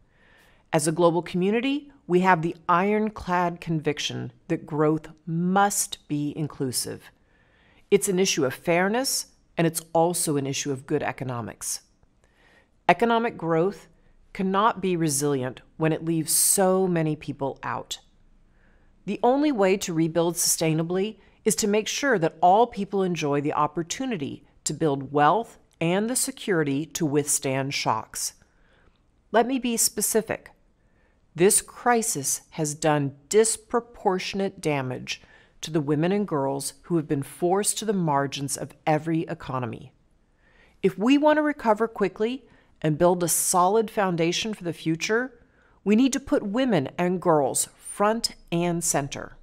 As a global community, we have the ironclad conviction that growth must be inclusive. It's an issue of fairness, and it's also an issue of good economics. Economic growth cannot be resilient when it leaves so many people out. The only way to rebuild sustainably is to make sure that all people enjoy the opportunity to build wealth and the security to withstand shocks. Let me be specific. This crisis has done disproportionate damage to the women and girls who have been forced to the margins of every economy. If we want to recover quickly and build a solid foundation for the future, we need to put women and girls front and center.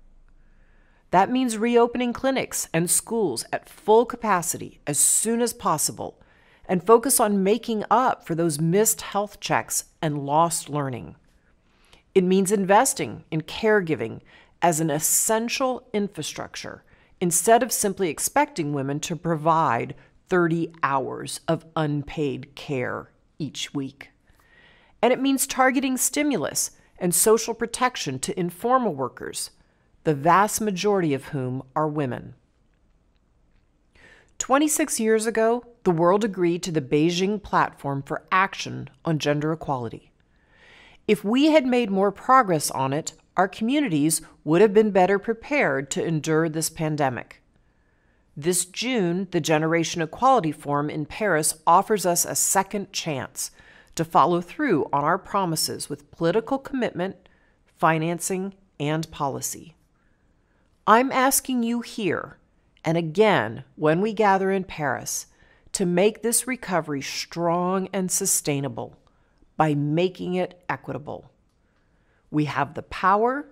That means reopening clinics and schools at full capacity as soon as possible and focus on making up for those missed health checks and lost learning. It means investing in caregiving as an essential infrastructure instead of simply expecting women to provide 30 hours of unpaid care each week. And it means targeting stimulus and social protection to informal workers the vast majority of whom are women. 26 years ago, the world agreed to the Beijing Platform for Action on Gender Equality. If we had made more progress on it, our communities would have been better prepared to endure this pandemic. This June, the Generation Equality Forum in Paris offers us a second chance to follow through on our promises with political commitment, financing, and policy. I'm asking you here, and again when we gather in Paris, to make this recovery strong and sustainable by making it equitable. We have the power,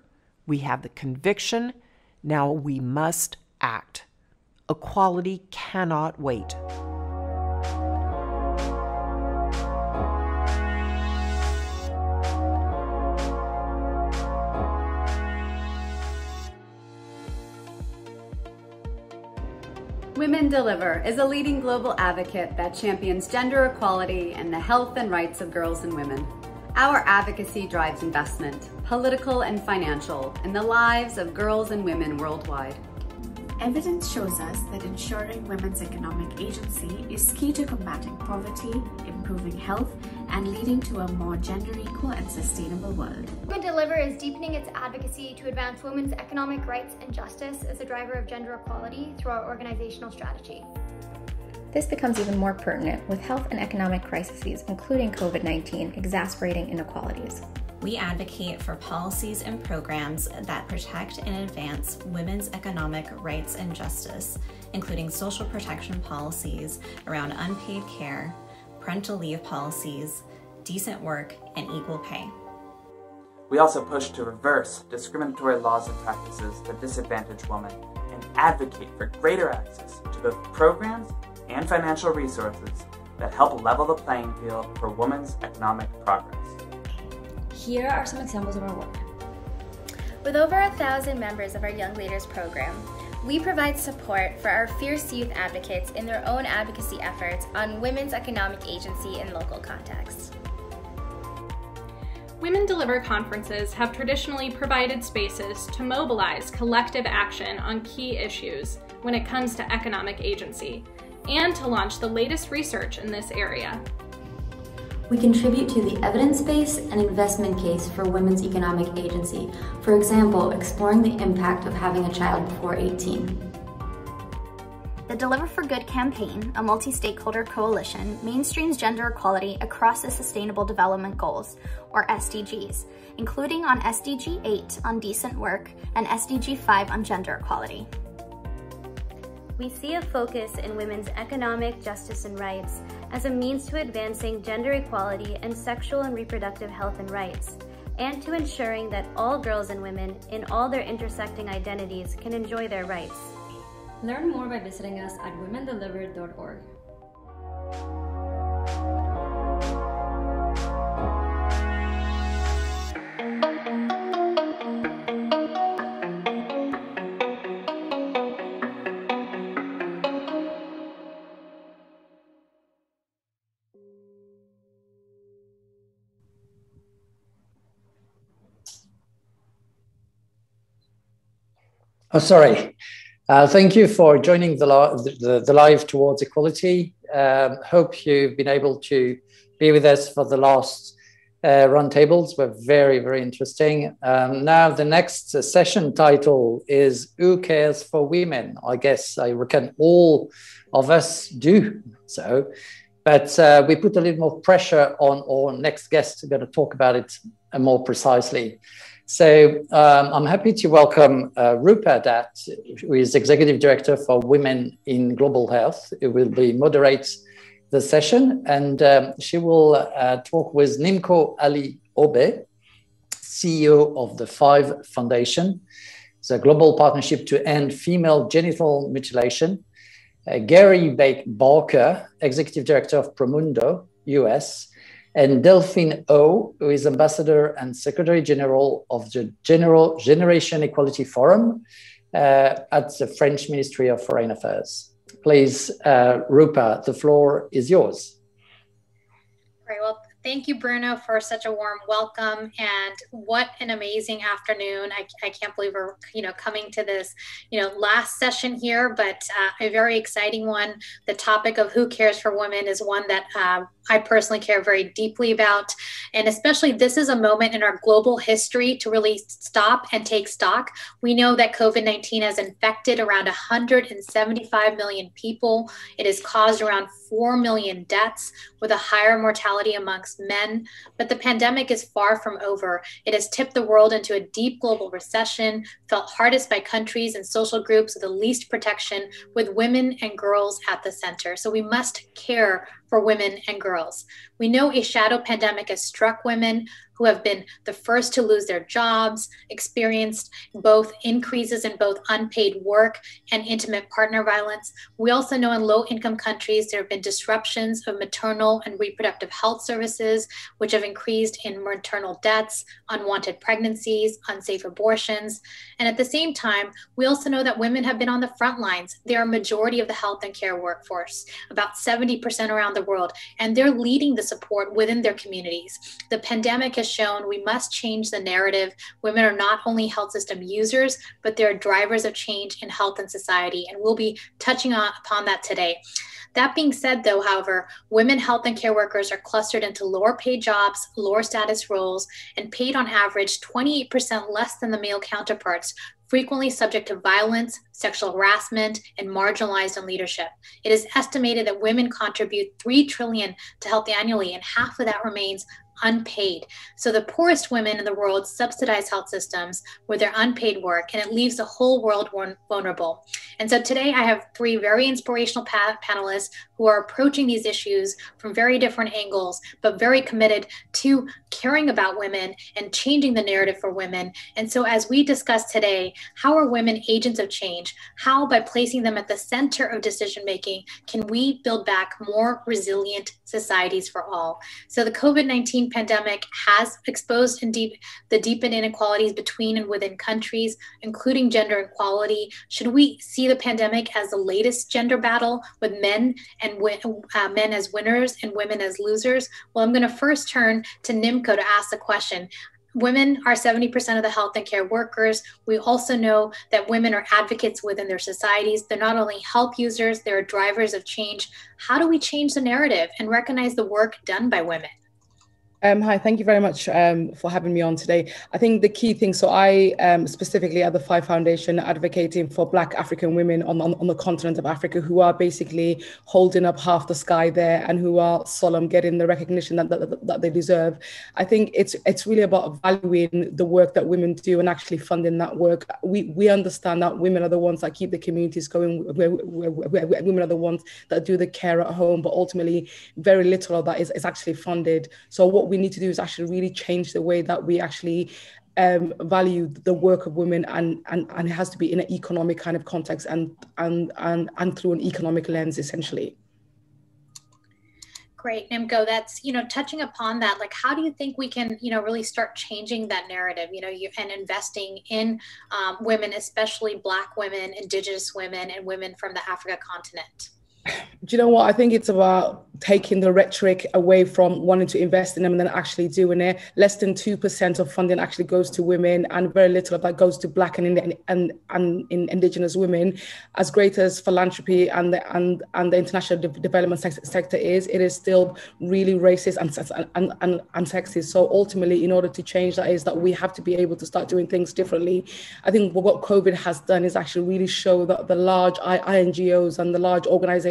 we have the conviction, now we must act. Equality cannot wait. Women Deliver is a leading global advocate that champions gender equality and the health and rights of girls and women. Our advocacy drives investment, political and financial, in the lives of girls and women worldwide. Evidence shows us that ensuring women's economic agency is key to combating poverty, improving health, and leading to a more gender equal and sustainable world. Women Deliver is deepening its advocacy to advance women's economic rights and justice as a driver of gender equality through our organizational strategy. This becomes even more pertinent with health and economic crises, including COVID 19, exacerbating inequalities. We advocate for policies and programs that protect and advance women's economic rights and justice, including social protection policies around unpaid care, parental leave policies, decent work, and equal pay. We also push to reverse discriminatory laws and practices that disadvantage women and advocate for greater access to both programs and financial resources that help level the playing field for women's economic progress. Here are some examples of our work. With over a thousand members of our Young Leaders program, we provide support for our fierce youth advocates in their own advocacy efforts on women's economic agency in local contexts. Women Deliver conferences have traditionally provided spaces to mobilize collective action on key issues when it comes to economic agency and to launch the latest research in this area. We contribute to the evidence base and investment case for women's economic agency, for example, exploring the impact of having a child before 18. The Deliver for Good campaign, a multi-stakeholder coalition, mainstreams gender equality across the Sustainable Development Goals, or SDGs, including on SDG 8 on decent work and SDG 5 on gender equality. We see a focus in women's economic justice and rights as a means to advancing gender equality and sexual and reproductive health and rights, and to ensuring that all girls and women in all their intersecting identities can enjoy their rights. Learn more by visiting us at womendeliver.org. Oh, sorry. Uh, thank you for joining the, the, the live towards equality. Um, hope you've been able to be with us for the last uh, roundtables. Were very, very interesting. Um, now, the next session title is Who Cares for Women? I guess I reckon all of us do so. But uh, we put a little more pressure on our next guest. We're going to talk about it more precisely. So um, I'm happy to welcome uh, Roopa Dhatt, who is Executive Director for Women in Global Health, who will be moderate the session. And um, she will uh, talk with Nimco Ali Obe, CEO of the Five Foundation. It's a global partnership to end female genital mutilation. Uh, Gary Bake Barker, Executive Director of Promundo US, and Delphine O, who is Ambassador and Secretary General of the General Generation Equality Forum uh, at the French Ministry of Foreign Affairs. Please, uh, Roopa, the floor is yours. Great. Well, thank you, Bruno, for such a warm welcome. And what an amazing afternoon. I, I can't believe we're, you know, coming to this, you know, last session here, but uh, a very exciting one. The topic of who cares for women is one that uh, I personally care very deeply about. And especially, this is a moment in our global history to really stop and take stock. We know that COVID 19 has infected around 175 million people, it has caused around 4 million deaths, with a higher mortality amongst men. But the pandemic is far from over. It has tipped the world into a deep global recession, felt hardest by countries and social groups with the least protection, with women and girls at the center. So we must care for women and girls. We know a shadow pandemic has struck women who have been the first to lose their jobs, experienced both increases in both unpaid work and intimate partner violence. We also know in low income countries there have been disruptions of maternal and reproductive health services, which have increased in maternal deaths, unwanted pregnancies, unsafe abortions. And at the same time, we also know that women have been on the front lines. They are a majority of the health and care workforce, about 70% around the world, and they're leading the support within their communities. The pandemic has shown we must change the narrative. Women are not only health system users, but they're drivers of change in health and society. And we'll be touching on, upon that today. That being said, though, however, women health and care workers are clustered into lower paid jobs, lower status roles, and paid on average 28% less than the male counterparts, frequently subject to violence, sexual harassment, and marginalized in leadership. It is estimated that women contribute 3 trillion to health annually, and half of that remains unpaid. So the poorest women in the world subsidize health systems with their unpaid work, and it leaves the whole world vulnerable. And so today I have three very inspirational pa- panelists who are approaching these issues from very different angles, but very committed to caring about women and changing the narrative for women. And so as we discuss today, how are women agents of change? How, by placing them at the center of decision making, can we build back more resilient societies for all? So the COVID 19 pandemic has exposed and deep, the deepened inequalities between and within countries, including gender equality. Should we see the pandemic as the latest gender battle with men and uh, men as winners and women as losers? Well, I'm going to first turn to Nimco to ask the question. Women are 70% of the health and care workers. We also know that women are advocates within their societies. They're not only health users, they're drivers of change. How do we change the narrative and recognize the work done by women? Um, hi, thank you very much um, for having me on today. I think the key thing, so I um, specifically at the Five Foundation advocating for Black African women on, on, on, the continent of Africa who are basically holding up half the sky there and who are solemn, getting the recognition that, that, that they deserve. I think it's it's really about valuing the work that women do and actually funding that work. We we understand that women are the ones that keep the communities going, where, where, where women are the ones that do the care at home, but ultimately very little of that is, is actually funded. So what we need to do is actually really change the way that we actually um, value the work of women and, and, and it has to be in an economic kind of context and, and, and, and through an economic lens, essentially. Great, Nimco. That's you know touching upon that. Like, how do you think we can you know really start changing that narrative? You know, you, and investing in um, women, especially Black women, Indigenous women, and women from the Africa continent. Do you know what? I think it's about taking the rhetoric away from wanting to invest in them and then actually doing it. Less than 2% of funding actually goes to women, and very little of that goes to Black and, and, and, and Indigenous women. As great as philanthropy and the, and, and the international de- development sector is, it is still really racist and, and, and, and sexist. So ultimately, in order to change that, is that we have to be able to start doing things differently. I think what COVID has done is actually really show that the large INGOs and the large organizations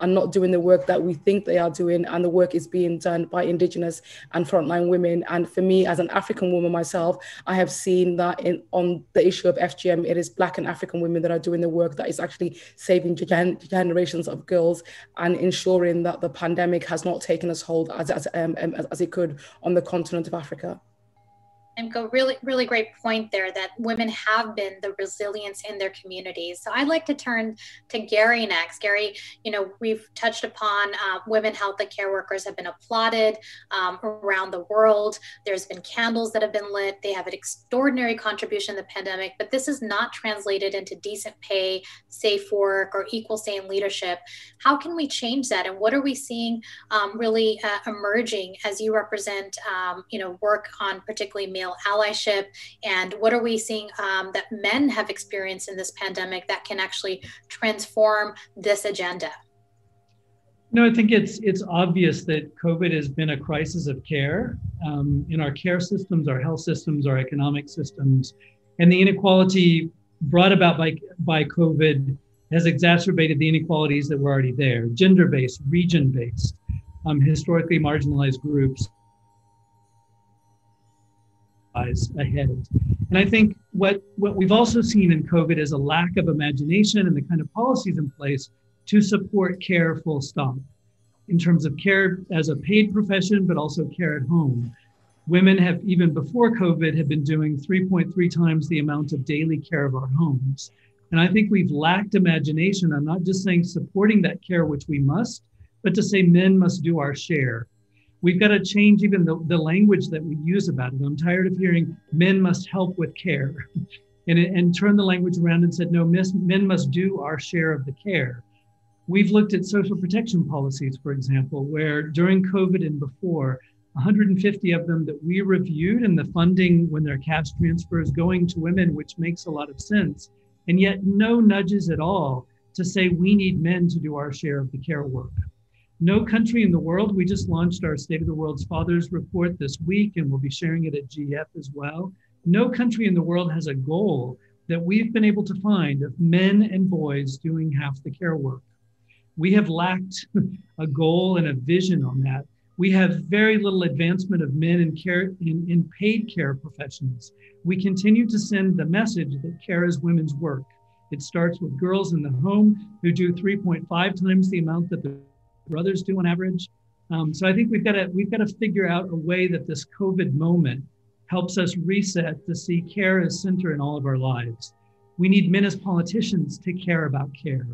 are not doing the work that we think they are doing, and the work is being done by Indigenous and frontline women. And for me, as an African woman myself, I have seen that in on the issue of FGM, it is Black and African women that are doing the work that is actually saving gen- generations of girls and ensuring that the pandemic has not taken us hold as as, um, as it could on the continent of Africa and go really really great point there that women have been the resilience in their communities. So i'd like to turn to gary next. Gary you know we've touched upon uh, women health and care workers have been applauded um, around the world. There's been candles that have been lit. They have an extraordinary contribution in the pandemic but this is not translated into decent pay safe work or equal say in leadership. How can we change that? And what are we seeing um, really uh, emerging as you represent um, you know work on particularly male male allyship? And what are we seeing um, that men have experienced in this pandemic that can actually transform this agenda? No, I think it's it's obvious that COVID has been a crisis of care. Um, in our care systems, our health systems, our economic systems, and the inequality brought about by by COVID has exacerbated the inequalities that were already there: gender-based, region-based, um, historically marginalized groups, eyes ahead. And I think what, what we've also seen in COVID is a lack of imagination and the kind of policies in place to support care full stop in terms of care as a paid profession, but also care at home. Women have, even before COVID, have been doing 3.3 times the amount of daily care of our homes. And I think we've lacked imagination. I'm not just saying supporting that care, which we must, but to say men must do our share we've got to change even the, the language that we use about it. I'm tired of hearing men must help with care and, and turn the language around and said, no, miss, men must do our share of the care. We've looked at social protection policies, for example, where during COVID and before, 150 of them that we reviewed and the funding when their cash transfers going to women, which makes a lot of sense. And yet no nudges at all to say we need men to do our share of the care work. No country in the world, we just launched our State of the World's Fathers report this week, and we'll be sharing it at GF as well. No country in the world has a goal that we've been able to find of men and boys doing half the care work. We have lacked a goal and a vision on that. We have very little advancement of men in care in, in paid care professions. We continue to send the message that care is women's work. It starts with girls in the home who do 3.5 times the amount that the brothers do on average. Um, so I think we've got to we've got to figure out a way that this COVID moment helps us reset to see care as center in all of our lives. We need men as politicians to care about care.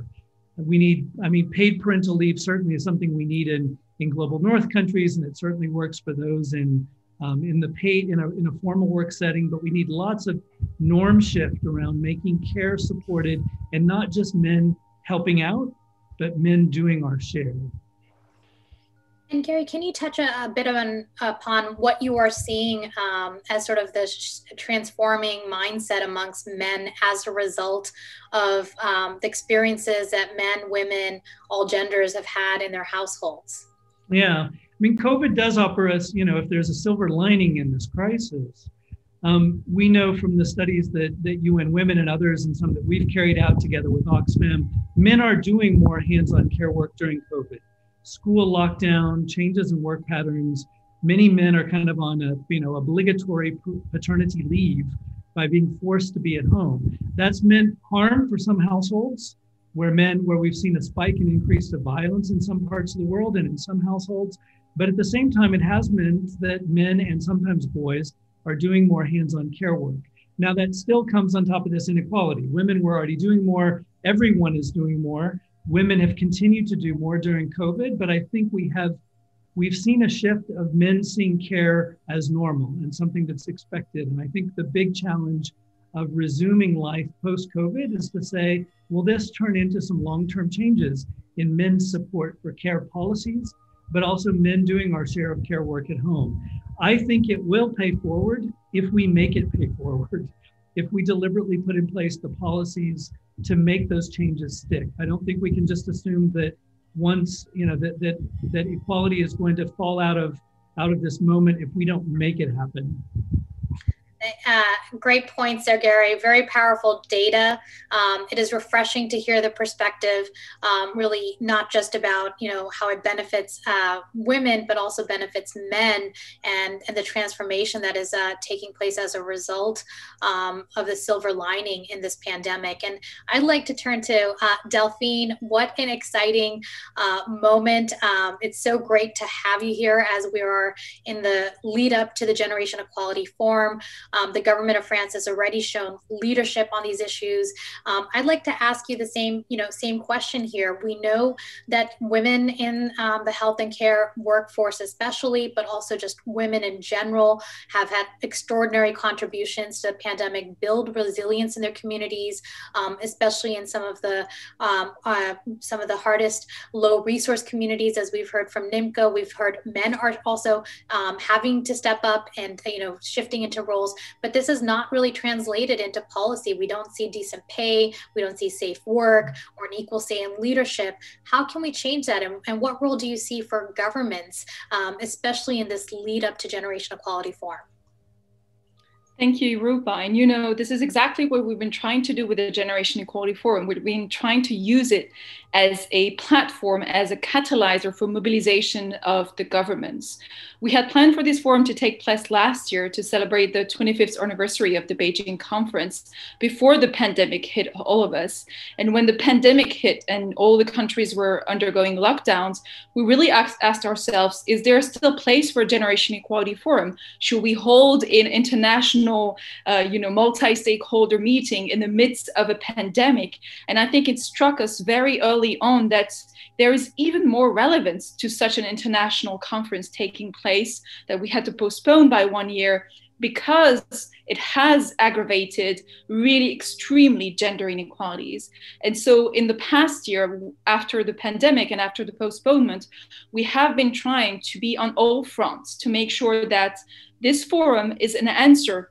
We need, I mean, paid parental leave certainly is something we need in, in global north countries, and it certainly works for those in um, in the paid in a, in a formal work setting. But we need lots of norm shift around making care supported and not just men helping out, but men doing our share. And Gary, can you touch a, a bit on, upon what you are seeing um, as sort of this transforming mindset amongst men as a result of um, the experiences that men, women, all genders have had in their households? Yeah, I mean, COVID does offer us, you know, if there's a silver lining in this crisis, um, we know from the studies that, that UN Women and others, and some that we've carried out together with Oxfam, men are doing more hands on care work during COVID. School lockdown, changes in work patterns. Many men are kind of on a you know obligatory paternity leave by being forced to be at home. That's meant harm for some households where men, where we've seen a spike in increase of violence in some parts of the world and in some households. But at the same time, it has meant that men and sometimes boys are doing more hands on care work. Now, that still comes on top of this inequality. Women were already doing more, everyone is doing more. Women have continued to do more during COVID, but I think we have we've seen a shift of men seeing care as normal and something that's expected. And I think the big challenge of resuming life post COVID is to say, will this turn into some long term changes in men's support for care policies, but also men doing our share of care work at home. I think it will pay forward if we make it pay forward, if we deliberately put in place the policies to make those changes stick. I don't think we can just assume that once you know that that that equality is going to fall out of out of this moment if we don't make it happen uh, great points there, Gary. Very powerful data. Um, it is refreshing to hear the perspective, um, really not just about you know how it benefits uh, women, but also benefits men and and the transformation that is uh, taking place as a result um, of the silver lining in this pandemic. And I'd like to turn to uh, Delphine. What an exciting uh, moment! Um, it's so great to have you here as we are in the lead up to the Generation Equality Forum. Um, the government of France has already shown leadership on these issues. Um, I'd like to ask you the same, you know, same question here. We know that women in um, the health and care workforce, especially, but also just women in general, have had extraordinary contributions to the pandemic, build resilience in their communities, um, especially in some of the um, uh, some of the hardest low resource communities, as we've heard from NIMCO. We've heard men are also um, having to step up and you know shifting into roles but this is not really translated into policy. We don't see decent pay, we don't see safe work or an equal say in leadership. How can we change that? And, and what role do you see for governments, um, especially in this lead up to generation equality forum? Thank you, Roopa. And you know, this is exactly what we've been trying to do with the Generation Equality Forum. We've been trying to use it as a platform, as a catalyzer for mobilization of the governments. We had planned for this forum to take place last year to celebrate the 25th anniversary of the Beijing conference before the pandemic hit all of us. And when the pandemic hit and all the countries were undergoing lockdowns, we really asked, asked ourselves, is there still a place for a Generation Equality Forum? Should we hold an international, uh, you know, multi-stakeholder meeting in the midst of a pandemic? And I think it struck us very early on that there is even more relevance to such an international conference taking place that we had to postpone by one year because it has aggravated really extremely gender inequalities. And so, in the past year, after the pandemic and after the postponement, we have been trying to be on all fronts to make sure that this forum is an answer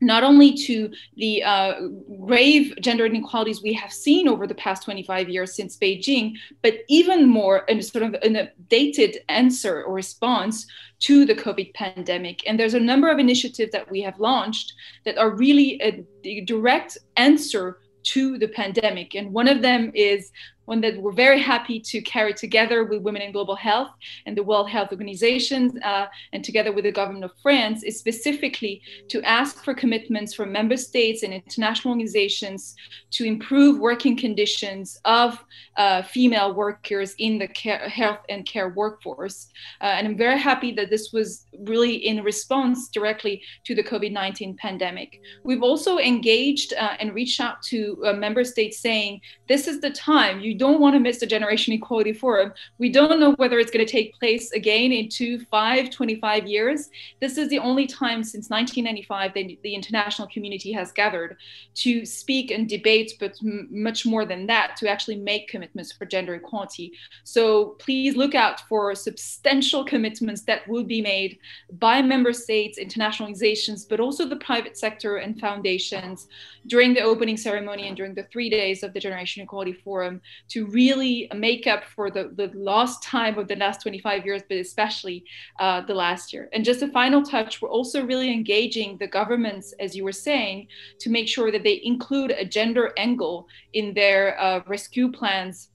not only to the uh, grave gender inequalities we have seen over the past 25 years since Beijing, but even more in sort of an updated answer or response to the COVID pandemic. And there's a number of initiatives that we have launched that are really a direct answer to the pandemic. And one of them is one that we're very happy to carry together with Women in Global Health and the World Health Organization, uh, and together with the government of France, is specifically to ask for commitments from member states and international organizations to improve working conditions of uh, female workers in the care, health and care workforce. Uh, and I'm very happy that this was really in response directly to the COVID 19 pandemic. We've also engaged uh, and reached out to uh, member states saying, this is the time you don't want to miss the Generation Equality Forum. We don't know whether it's going to take place again in two, five, 25 years. This is the only time since 1995 that the international community has gathered to speak and debate, but much more than that, to actually make commitments for gender equality. So please look out for substantial commitments that will be made by member states, international organizations, but also the private sector and foundations during the opening ceremony and during the three days of the Generation Equality Forum to really make up for the, the lost time of the last 25 years, but especially uh, the last year. And just a final touch, we're also really engaging the governments, as you were saying, to make sure that they include a gender angle in their uh, rescue plans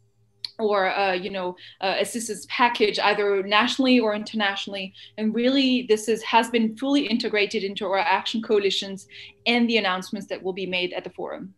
or uh, you know uh, assistance package either nationally or internationally and really this is has been fully integrated into our action coalitions and the announcements that will be made at the forum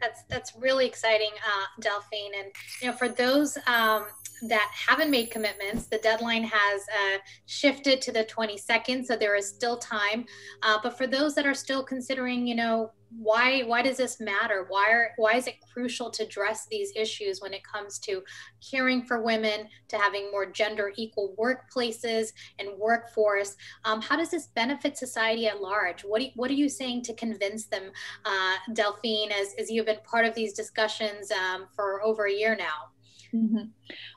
that's that's really exciting, uh, Delphine. And you know, for those um, that haven't made commitments, the deadline has uh, shifted to the 22nd, so there is still time. Uh, but for those that are still considering, you know, why why does this matter? Why are why is it crucial to address these issues when it comes to caring for women to having more gender equal workplaces and workforce? Um, how does this benefit society at large? What, you, what are you saying to convince them uh, delphine as, as you've been part of these discussions um, for over a year now Mm-hmm.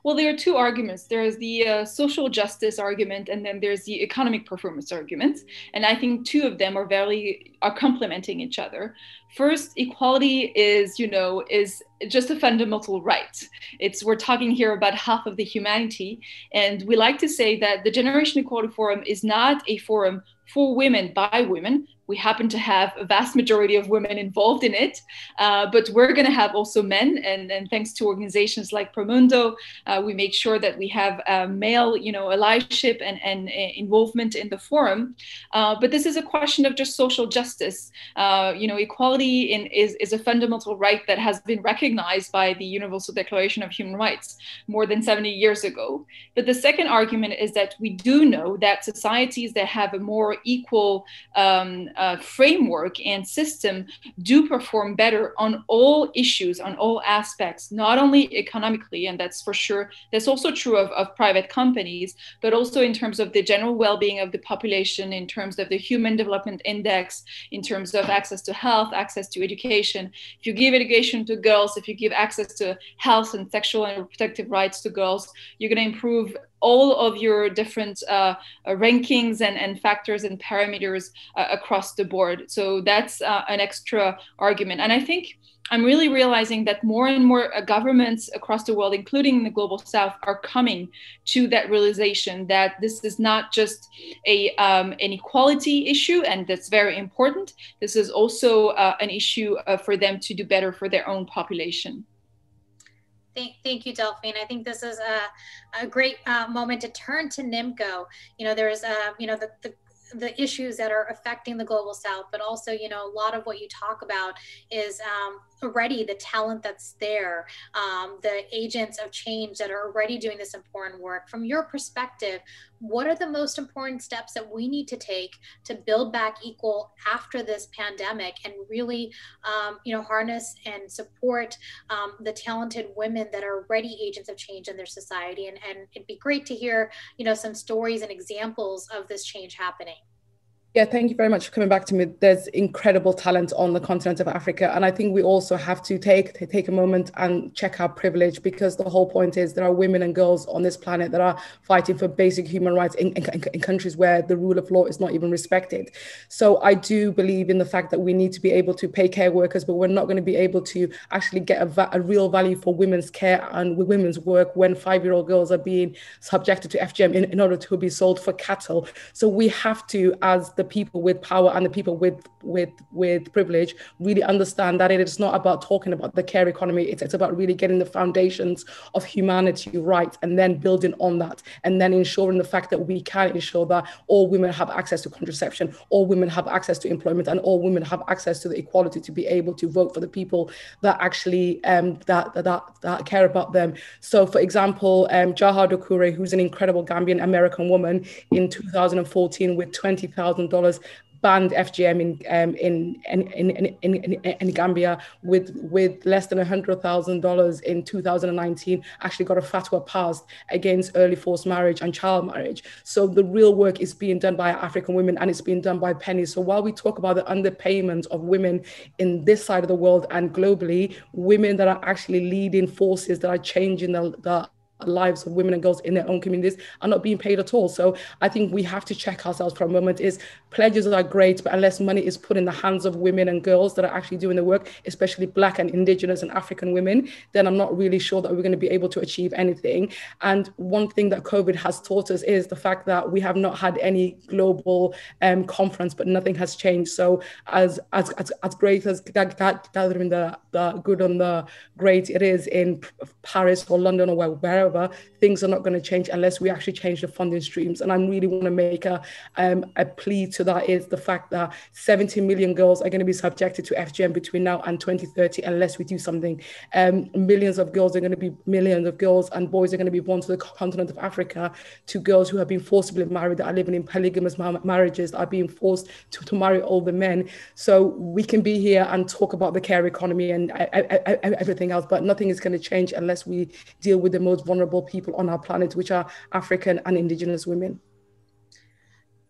Well, there are two arguments. There's the uh, social justice argument, and then there's the economic performance argument. And I think two of them are very are complementing each other. First, equality is, you know, is just a fundamental right. It's we're talking here about half of the humanity, and we like to say that the Generation Equality Forum is not a forum for women by women, we happen to have a vast majority of women involved in it, uh, but we're going to have also men. And, and thanks to organizations like Promundo, uh, we make sure that we have uh, male, you know, allyship and, and uh, involvement in the forum. Uh, but this is a question of just social justice. Uh, you know, equality in, is, is a fundamental right that has been recognized by the Universal Declaration of Human Rights more than 70 years ago. But the second argument is that we do know that societies that have a more equal um, uh, framework and system do perform better on all issues, on all aspects, not only economically, and that's for sure, that's also true of, of private companies, but also in terms of the general well being of the population, in terms of the Human Development Index, in terms of access to health, access to education. If you give education to girls, if you give access to health and sexual and reproductive rights to girls, you're going to improve all of your different uh, uh, rankings and, and factors and parameters uh, across the board. So that's uh, an extra argument. And I think I'm really realizing that more and more uh, governments across the world, including the global south, are coming to that realization that this is not just a, um, an equality issue, and that's very important. This is also uh, an issue for them to do better for their own population. Thank, thank you, Delphine. I think this is a, a great uh, moment to turn to NIMCO. You know, there's, uh, you know, the, the the issues that are affecting the global south but also you know a lot of what you talk about is um, already the talent that's there um, the agents of change that are already doing this important work. From your perspective what are the most important steps that we need to take to build back equal after this pandemic and really um, you know harness and support um, the talented women that are already agents of change in their society? And, and it'd be great to hear you know some stories and examples of this change happening yeah, thank you very much for coming back to me. There's incredible talent on the continent of Africa, and I think we also have to take take a moment and check our privilege because the whole point is there are women and girls on this planet that are fighting for basic human rights in, in, in countries where the rule of law is not even respected. So I do believe in the fact that we need to be able to pay care workers, but we're not going to be able to actually get a, a real value for women's care and women's work when five-year-old girls are being subjected to FGM in, in order to be sold for cattle. So we have to, as the people with power and the people with with with privilege really understand that it is not about talking about the care economy. It's, it's about really getting the foundations of humanity right and then building on that and then ensuring the fact that we can ensure that all women have access to contraception all women have access to employment and all women have access to the equality to be able to vote for the people that actually um, that, that that care about them. So for example um, Jaha Dukureh who's an incredible Gambian American woman in 2014 with $20,000 dollars banned FGM in, um, in, in, in, in, in, Gambia with, with less than $100,000 in 2019, actually got a fatwa passed against early forced marriage and child marriage. So the real work is being done by African women and it's being done by pennies. So while we talk about the underpayment of women in this side of the world and globally, women that are actually leading forces that are changing the, the lives of women and girls in their own communities are not being paid at all. So I think we have to check ourselves for a moment is pledges are great, but unless money is put in the hands of women and girls that are actually doing the work, especially black and indigenous and African women, then I'm not really sure that we're going to be able to achieve anything. And one thing that COVID has taught us is the fact that we have not had any global um, conference, but nothing has changed. So as as as, as great as gathering the, the good and the great it is in Paris or London or wherever However, things are not going to change unless we actually change the funding streams. And I really want to make a, um, a plea to that is the fact that 70 million girls are going to be subjected to FGM between now and 2030 unless we do something. Um, millions of girls are going to be millions of girls and boys are going to be born to the continent of Africa to girls who have been forcibly married, that are living in polygamous marriages, that are being forced to, to marry older men. So we can be here and talk about the care economy and everything else, but nothing is going to change unless we deal with the most vulnerable vulnerable people on our planet, which are African and Indigenous women.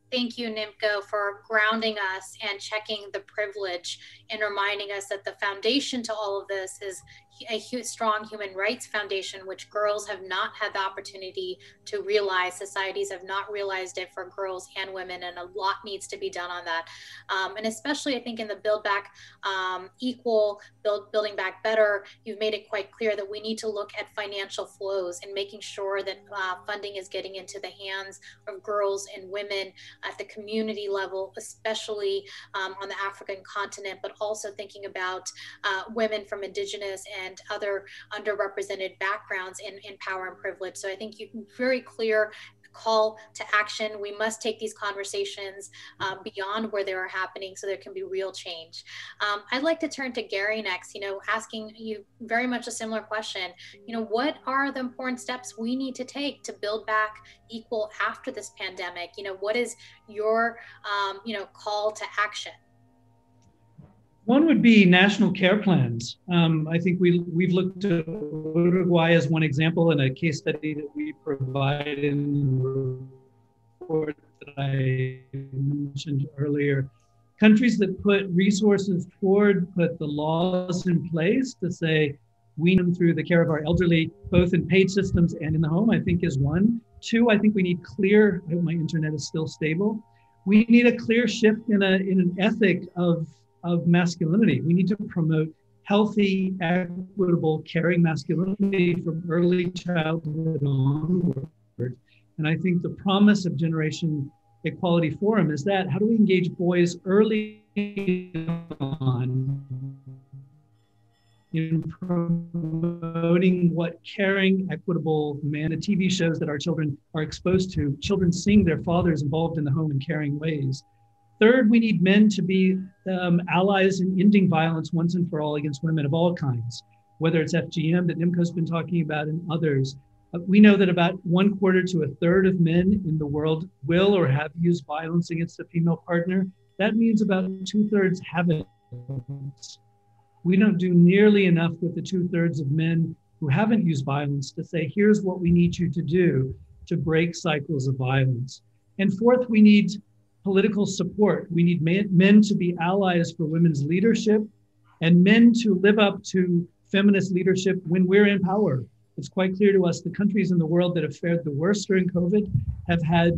Thank you, NIMCO, for grounding us and checking the privilege and reminding us that the foundation to all of this is a strong human rights foundation, which girls have not had the opportunity to realize. Societies have not realized it for girls and women, and a lot needs to be done on that. Um, and especially, I think, in the Build Back um, Equal, build, Building Back Better, you've made it quite clear that we need to look at financial flows and making sure that uh, funding is getting into the hands of girls and women at the community level, especially um, on the African continent, but also thinking about uh, women from indigenous and other underrepresented backgrounds in, in power and privilege. So I think you very clear call to action. We must take these conversations uh, beyond where they are happening so there can be real change. Um, I'd like to turn to Gary next, you know, asking you very much a similar question. You know, what are the important steps we need to take to build back equal after this pandemic? You know, what is your, um, you know, call to action? One would be national care plans. Um, I think we, we've looked at Uruguay as one example in a case study that we provide in the report that I mentioned earlier. Countries that put resources toward, put the laws in place to say, we them through the care of our elderly, both in paid systems and in the home, I think is one. Two, I think we need clear, I hope my internet is still stable. We need a clear shift in, a, in an ethic of of masculinity. We need to promote healthy, equitable, caring masculinity from early childhood onward. And I think the promise of Generation Equality Forum is that how do we engage boys early on in promoting what caring, equitable man, the TV shows that our children are exposed to, children seeing their fathers involved in the home in caring ways. Third, we need men to be um, allies in ending violence once and for all against women of all kinds, whether it's FGM that Nimco's been talking about and others. Uh, we know that about one quarter to a third of men in the world will or have used violence against a female partner. That means about two thirds haven't. We don't do nearly enough with the two thirds of men who haven't used violence to say, here's what we need you to do to break cycles of violence. And fourth, we need political support. We need men to be allies for women's leadership and men to live up to feminist leadership when we're in power. It's quite clear to us the countries in the world that have fared the worst during COVID have had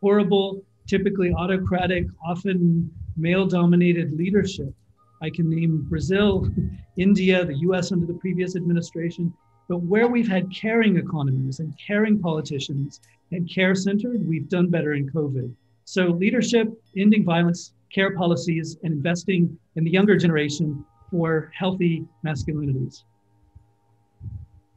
horrible, typically autocratic, often male dominated leadership. I can name Brazil, India, the US under the previous administration. But where we've had caring economies and caring politicians and care centered, we've done better in COVID. So, leadership, ending violence, care policies, and investing in the younger generation for healthy masculinities.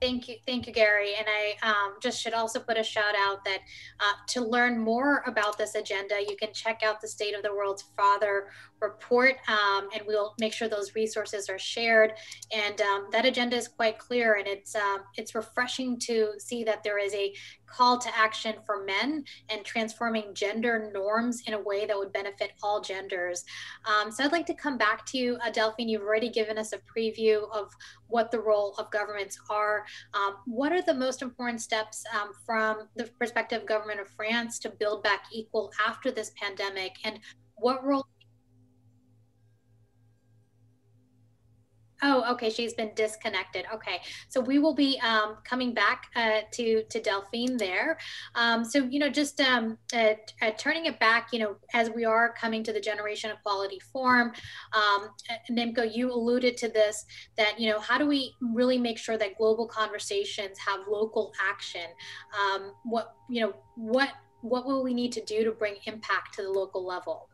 Thank you, thank you, Gary. And I um, just should also put a shout out that uh, to learn more about this agenda, you can check out the State of the World's Father report, um, and we'll make sure those resources are shared. And um, that agenda is quite clear, and it's um, it's refreshing to see that there is a call to action for men and transforming gender norms in a way that would benefit all genders. Um, so I'd like to come back to you, Delphine. You've already given us a preview of what the role of governments are. Um, what are the most important steps um, from the perspective of government of France to build back equal after this pandemic? And what role Oh, okay. She's been disconnected. Okay, so we will be um, coming back uh, to to Delphine there. Um, so you know, just um, uh, uh, turning it back, you know, as we are coming to the Generation Equality Forum, um, uh, Nimco, you alluded to this that you know, how do we really make sure that global conversations have local action? Um, what you know, what what will we need to do to bring impact to the local level?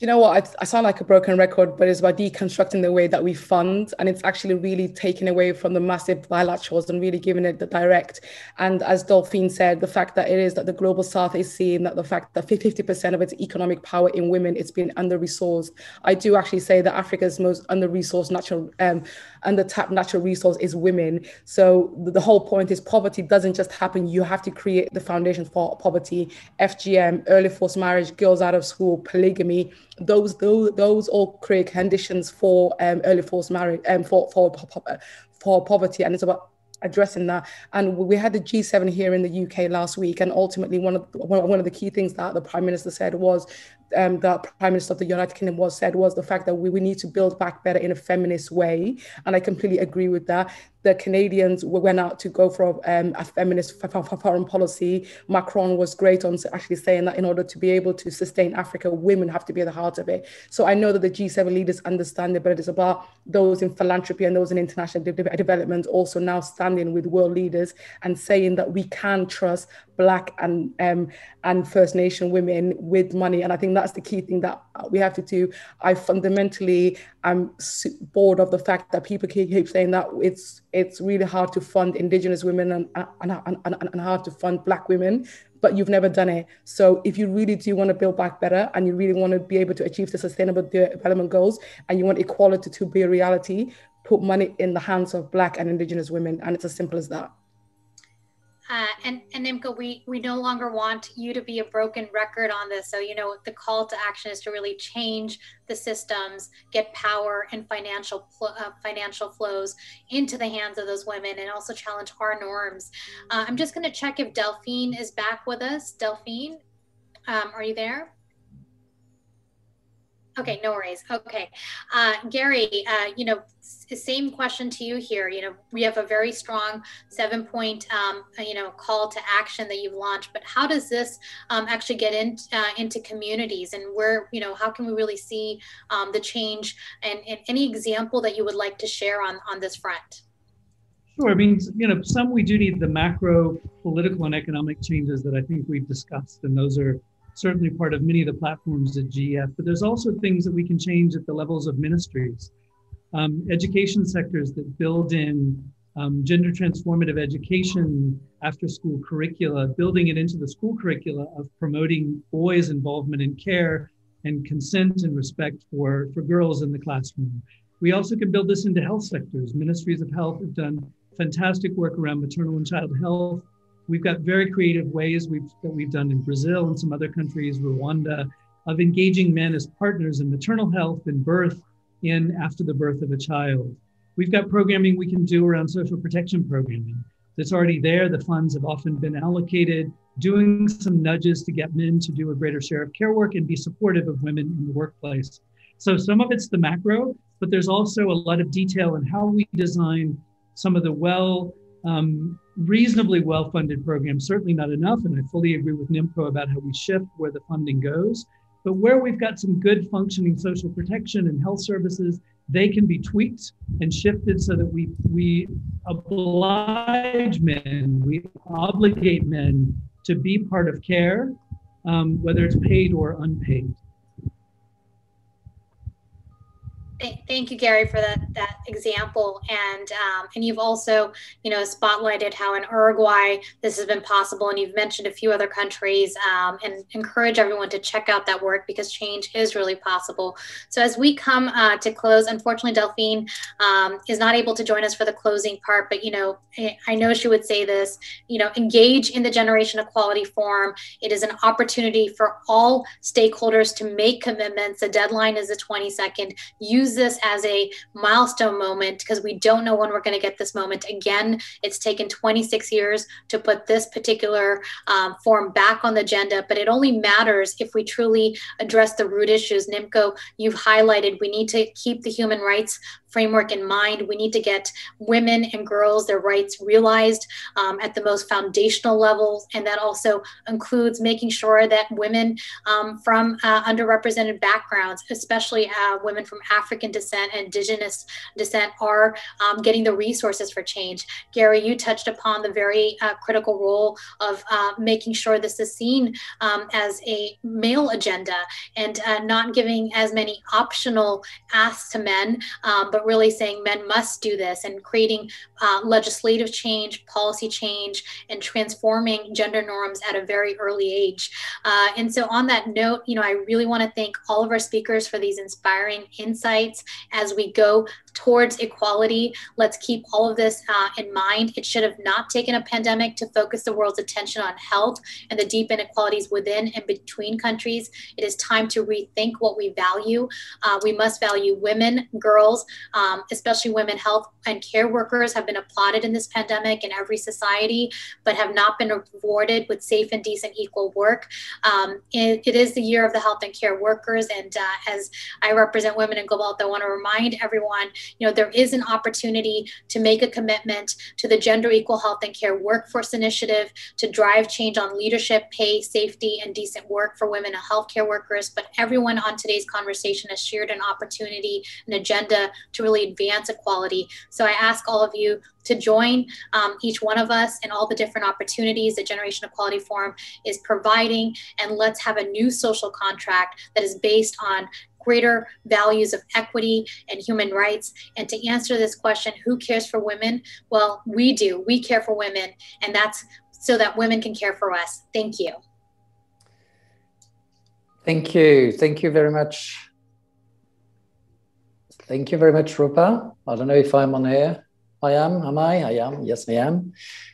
You know what? I, I, sound like a broken record, but it's about deconstructing the way that we fund. And it's actually really taken away from the massive bilaterals and really giving it the direct. And as Delphine said, the fact that it is that the global south is seeing that the fact that 50% of its economic power in women is being under resourced. I do actually say that Africa's most under resourced natural, um, under tapped natural resource is women. So the, the whole point is poverty doesn't just happen. You have to create the foundation for poverty, FGM, early forced marriage, girls out of school, polygamy those those, those all create conditions for um, early forced marriage and um, for, for for poverty, and it's about addressing that. And we had the G7 here in the UK last week, and ultimately one of one of the key things that the Prime Minister said was um, the Prime Minister of the United Kingdom was said was the fact that we, we need to build back better in a feminist way. And I completely agree with that the Canadians went out to go for um, a feminist foreign policy. Macron was great on actually saying that in order to be able to sustain Africa, women have to be at the heart of it. So I know that the G7 leaders understand it, but it is about those in philanthropy and those in international de- development also now standing with world leaders and saying that we can trust Black and um, and First Nation women with money. And I think that's the key thing that we have to do. I fundamentally am bored of the fact that people keep saying that it's it's really hard to fund Indigenous women and, and, and, and hard to fund Black women, but you've never done it. So if you really do want to build back better and you really want to be able to achieve the sustainable development goals and you want equality to be a reality, put money in the hands of Black and Indigenous women. And it's as simple as that. Uh, and and Nimco, we we no longer want you to be a broken record on this. So you know the call to action is to really change the systems, get power and financial uh, financial flows into the hands of those women, and also challenge our norms. Uh, I'm just going to check if Delphine is back with us. Delphine, um, are you there? Okay, no worries. Okay, uh, Gary, uh, you know, same question to you here. You know, we have a very strong seven-point, um, uh, you know, call to action that you've launched. But how does this um, actually get in, uh, into communities, and where, you know, how can we really see um, the change? And, and any example that you would like to share on on this front? Sure. I mean, you know, some we do need the macro political and economic changes that I think we've discussed, and those are certainly part of many of the platforms at GEF, but there's also things that we can change at the levels of ministries. Um, education sectors that build in um, gender transformative education after school curricula, building it into the school curricula of promoting boys' involvement in care and consent and respect for, for girls in the classroom. We also can build this into health sectors. Ministries of health have done fantastic work around maternal and child health, We've got very creative ways we've, that we've done in Brazil and some other countries, Rwanda, of engaging men as partners in maternal health and birth in after the birth of a child. We've got programming we can do around social protection programming that's already there. The funds have often been allocated, doing some nudges to get men to do a greater share of care work and be supportive of women in the workplace. So some of it's the macro, but there's also a lot of detail in how we design some of the well um, reasonably well funded programs, certainly not enough. And I fully agree with NIMCO about how we shift where the funding goes. But where we've got some good functioning social protection and health services, they can be tweaked and shifted so that we, we oblige men, we obligate men to be part of care, um, whether it's paid or unpaid. Thank you, Gary, for that that example, and um, and you've also, you know, spotlighted how in Uruguay this has been possible, and you've mentioned a few other countries, um, and encourage everyone to check out that work because change is really possible. So as we come uh, to close, unfortunately, Delphine um, is not able to join us for the closing part, but you know, I know she would say this, you know, engage in the Generation Equality Forum. It is an opportunity for all stakeholders to make commitments. The deadline is the 22nd. Use use this as a milestone moment because we don't know when we're going to get this moment again. It's taken 26 years to put this particular um, form back on the agenda, but it only matters if we truly address the root issues. NIMCO, you've highlighted we need to keep the human rights framework in mind. We need to get women and girls their rights realized um, at the most foundational levels, and that also includes making sure that women um, from uh, underrepresented backgrounds, especially uh, women from African descent and indigenous descent, are um, getting the resources for change. Gary, you touched upon the very uh, critical role of uh, making sure this is seen um, as a male agenda and uh, not giving as many optional asks to men, um, but but really saying men must do this and creating uh, legislative change, policy change, and transforming gender norms at a very early age. Uh, and so, on that note, you know, I really want to thank all of our speakers for these inspiring insights as we go towards equality. Let's keep all of this uh, in mind. It should have not taken a pandemic to focus the world's attention on health and the deep inequalities within and between countries. It is time to rethink what we value. Uh, we must value women, girls, um, especially women health and care workers have been applauded in this pandemic in every society, but have not been rewarded with safe and decent equal work. Um, it, it is the year of the health and care workers. And uh, as I represent women in global health, I want to remind everyone, you know, there is an opportunity to make a commitment to the Gender Equal Health and Care Workforce Initiative to drive change on leadership, pay, safety, and decent work for women and healthcare workers. But everyone on today's conversation has shared an opportunity, an agenda to really advance equality. So I ask all of you to join um, each one of us in all the different opportunities that Generation Equality Forum is providing. And let's have a new social contract that is based on greater values of equity and human rights. And to answer this question, who cares for women? Well, we do. We care for women, and that's so that women can care for us. Thank you. Thank you. Thank you very much. Thank you very much, Roopa. I don't know if I'm on air. I am. Am I? I am. Yes, I am.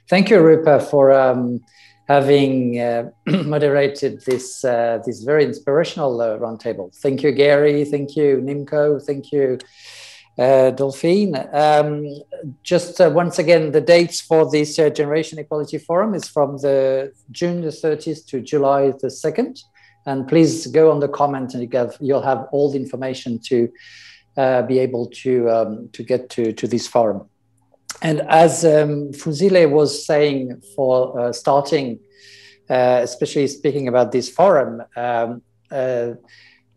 Thank you, Roopa, for um, having uh, moderated this uh, this very inspirational uh, roundtable. Thank you, Gary. Thank you, Nimco. Thank you, uh, Delphine. Um, just uh, once again, the dates for this uh, Generation Equality Forum is from the June the 30th to July the 2nd. And please go on the comment and you you'll have all the information to be able to, um, to get to, to this forum. And as um, Phumzile was saying for uh, starting, uh, especially speaking about this forum, um, uh,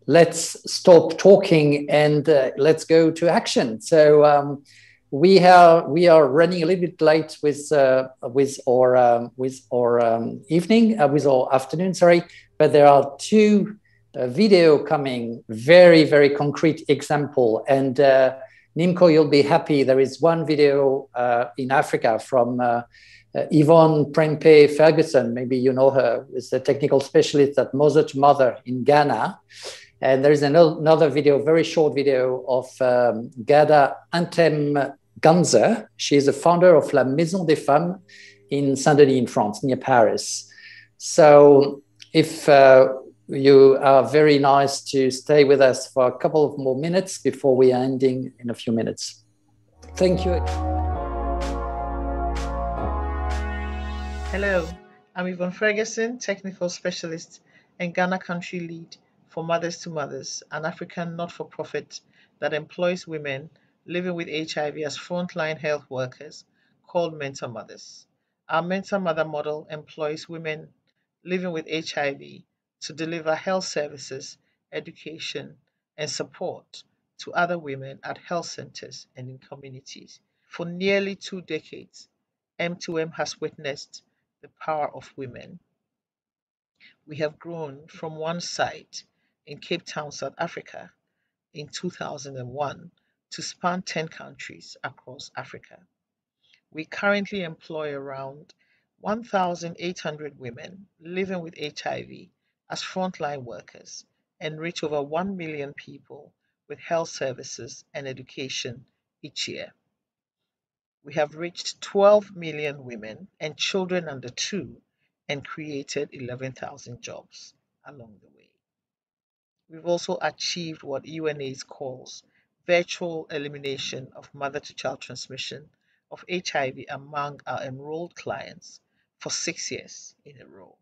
let's stop talking and uh, let's go to action. So um, we have we are running a little bit late with uh, with our um, with our um, evening uh, with our afternoon. Sorry, but there are two video coming, very very concrete example and Nimco, you'll be happy. There is one video uh, in Africa from uh, uh, Yvonne Prempeh Ferguson. Maybe you know her, is a technical specialist at Mother to Mother in Ghana. And there is another video, very short video of um, Ghada Antem Ganze. She is the founder of La Maison des Femmes in Saint-Denis in France, near Paris. So if uh, you are very nice to stay with us for a couple of more minutes before we are ending in a few minutes. Thank you. Hello, I'm Yvonne Ferguson, Technical Specialist and Ghana Country Lead for Mothers to Mothers, an African not for profit that employs women living with HIV as frontline health workers called Mentor Mothers. Our Mentor Mother model employs women living with HIV to deliver health services, education, and support to other women at health centers and in communities. For nearly two decades, M2M has witnessed the power of women. We have grown from one site in Cape Town, South Africa in 2001 to span 10 countries across Africa. We currently employ around 1,800 women living with HIV as frontline workers and reach over 1 million people with health services and education each year. We have reached 12 million women and children under two and created 11,000 jobs along the way. We've also achieved what UNAIDS calls virtual elimination of mother to child transmission of HIV among our enrolled clients for six years in a row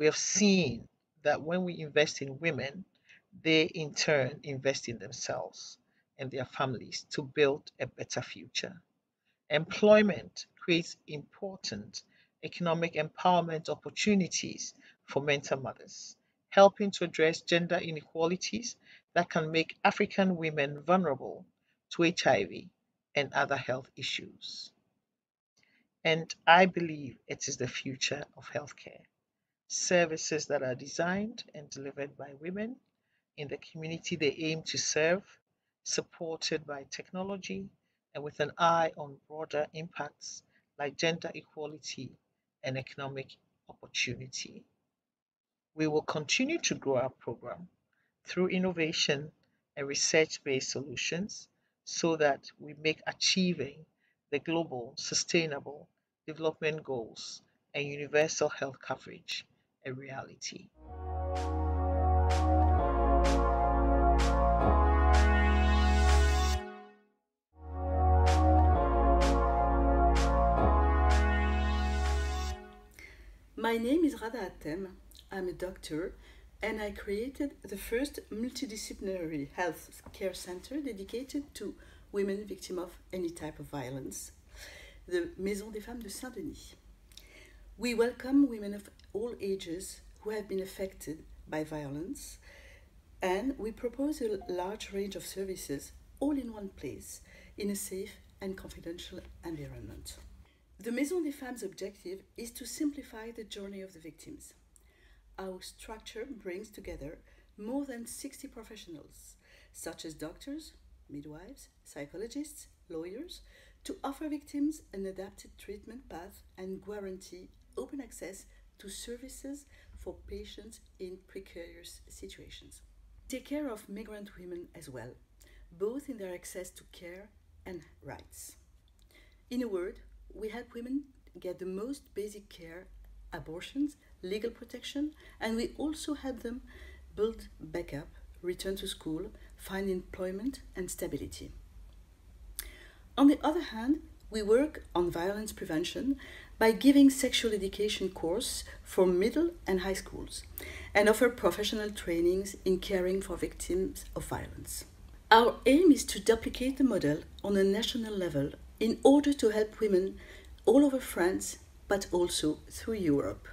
we have seen that when we invest in women, they in turn invest in themselves and their families to build a better future. Employment creates important economic empowerment opportunities for mentor mothers, helping to address gender inequalities that can make African women vulnerable to HIV and other health issues. And I believe it is the future of healthcare services that are designed and delivered by women in the community they aim to serve, supported by technology and with an eye on broader impacts like gender equality and economic opportunity. We will continue to grow our program through innovation and research-based solutions so that we make achieving the global sustainable development goals and universal health coverage a reality. My name is Ghada Hatem. I'm a doctor and I created the first multidisciplinary health care center dedicated to women victims of any type of violence, the Maison des Femmes de Saint-Denis. We welcome women of all ages who have been affected by violence, and we propose a large range of services all in one place in a safe and confidential environment. The Maison des Femmes' objective is to simplify the journey of the victims. Our structure brings together more than 60 professionals, such as doctors, midwives, psychologists, lawyers, to offer victims an adapted treatment path and guarantee open access to services for patients in precarious situations. Take care of migrant women as well, both in their access to care and rights. In a word, we help women get the most basic care, abortions, legal protection, and we also help them build back up, return to school, find employment and stability. On the other hand, we work on violence prevention by giving sexual education course for middle and high schools and offer professional trainings in caring for victims of violence. Our aim is to duplicate the model on a national level in order to help women all over France, but also through Europe.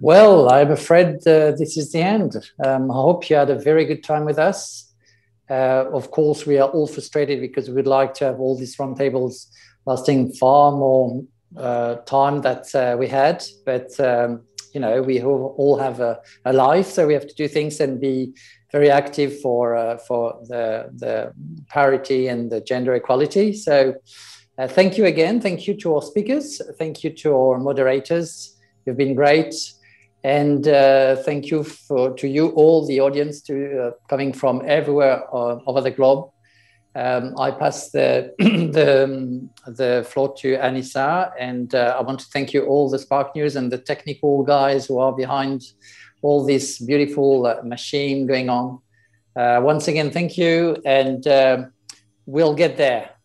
Well, I'm afraid uh, this is the end. Um, I hope you had a very good time with us. Uh, of course, we are all frustrated because we would like to have all these roundtables lasting far more uh, time that uh, we had. But, um, you know, we all have a, a, life, so we have to do things and be very active for, uh, for the, the parity and the gender equality. So uh, thank you again. Thank you to our speakers. Thank you to our moderators. You've been great. And uh, thank you for, to you all, the audience, to uh, coming from everywhere uh, over the globe. Um, I pass the, the, the floor to Anissa, and uh, I want to thank you all, the Sparknews and the technical guys who are behind all this beautiful uh, machine going on. Uh, once again, thank you, and we'll get there.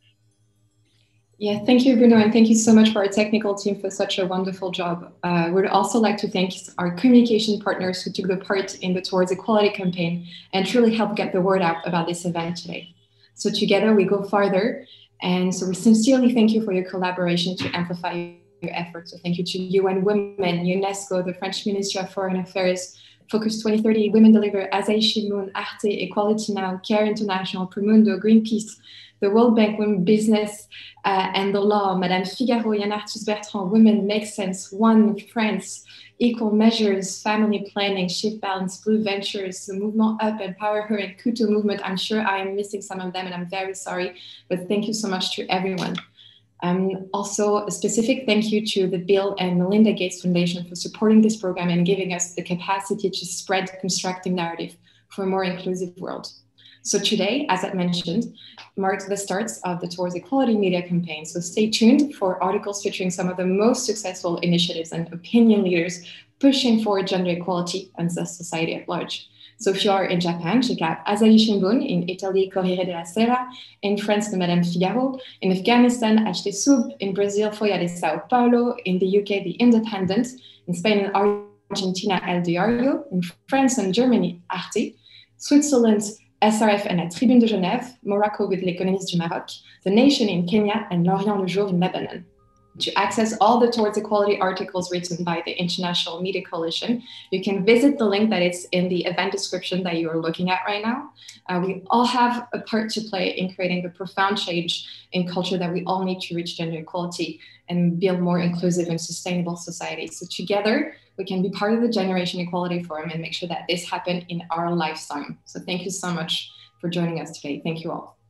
Yeah, thank you, Bruno, and thank you so much for our technical team for such a wonderful job. Uh, we'd also like to thank our communication partners who took the part in the Towards Equality campaign and truly helped get the word out about this event today. So together we go farther, and so we sincerely thank you for your collaboration to amplify your efforts. So thank you to UN Women, UNESCO, the French Ministry of Foreign Affairs, Focus 2030, Women Deliver, Asahi Shimbun, Arte, Equality Now, Care International, Promundo, Greenpeace, the World Bank Women Business uh, and the Law, Madame Figaro, Yann Arthus Bertrand, Women Make Sense, One France, Equal Measures, Family Planning, Shift Balance, Blue Ventures, the Movement Up, Empower Her, and Kuto Movement. I'm sure I am missing some of them and I'm very sorry, but thank you so much to everyone. Um, also, a specific thank you to the Bill and Melinda Gates Foundation for supporting this program and giving us the capacity to spread constructive narrative for a more inclusive world. So today, as I mentioned, marks the starts of the Towards Equality media campaign. So stay tuned for articles featuring some of the most successful initiatives and opinion leaders pushing for gender equality and the society at large. So if you are in Japan, check out Asahi Shimbun, in Italy, Corriere della Sera, in France, the Madame Figaro, in Afghanistan, HT Sub, in Brazil, Folha de Sao Paulo, in the UK, The Independent, in Spain and Argentina, El Diario, in France and Germany, Arte, Switzerland, SRF and la Tribune de Genève, Morocco with l'Économiste du Maroc, The Nation in Kenya, and L'Orient le Jour in Lebanon. To access all the Towards Equality articles written by the International Media Coalition, you can visit the link that is in the event description that you are looking at right now. Uh, we all have a part to play in creating the profound change in culture that we all need to reach gender equality and build more inclusive and sustainable societies. So together, we can be part of the Generation Equality Forum and make sure that this happen in our lifetime. So thank you so much for joining us today. Thank you all.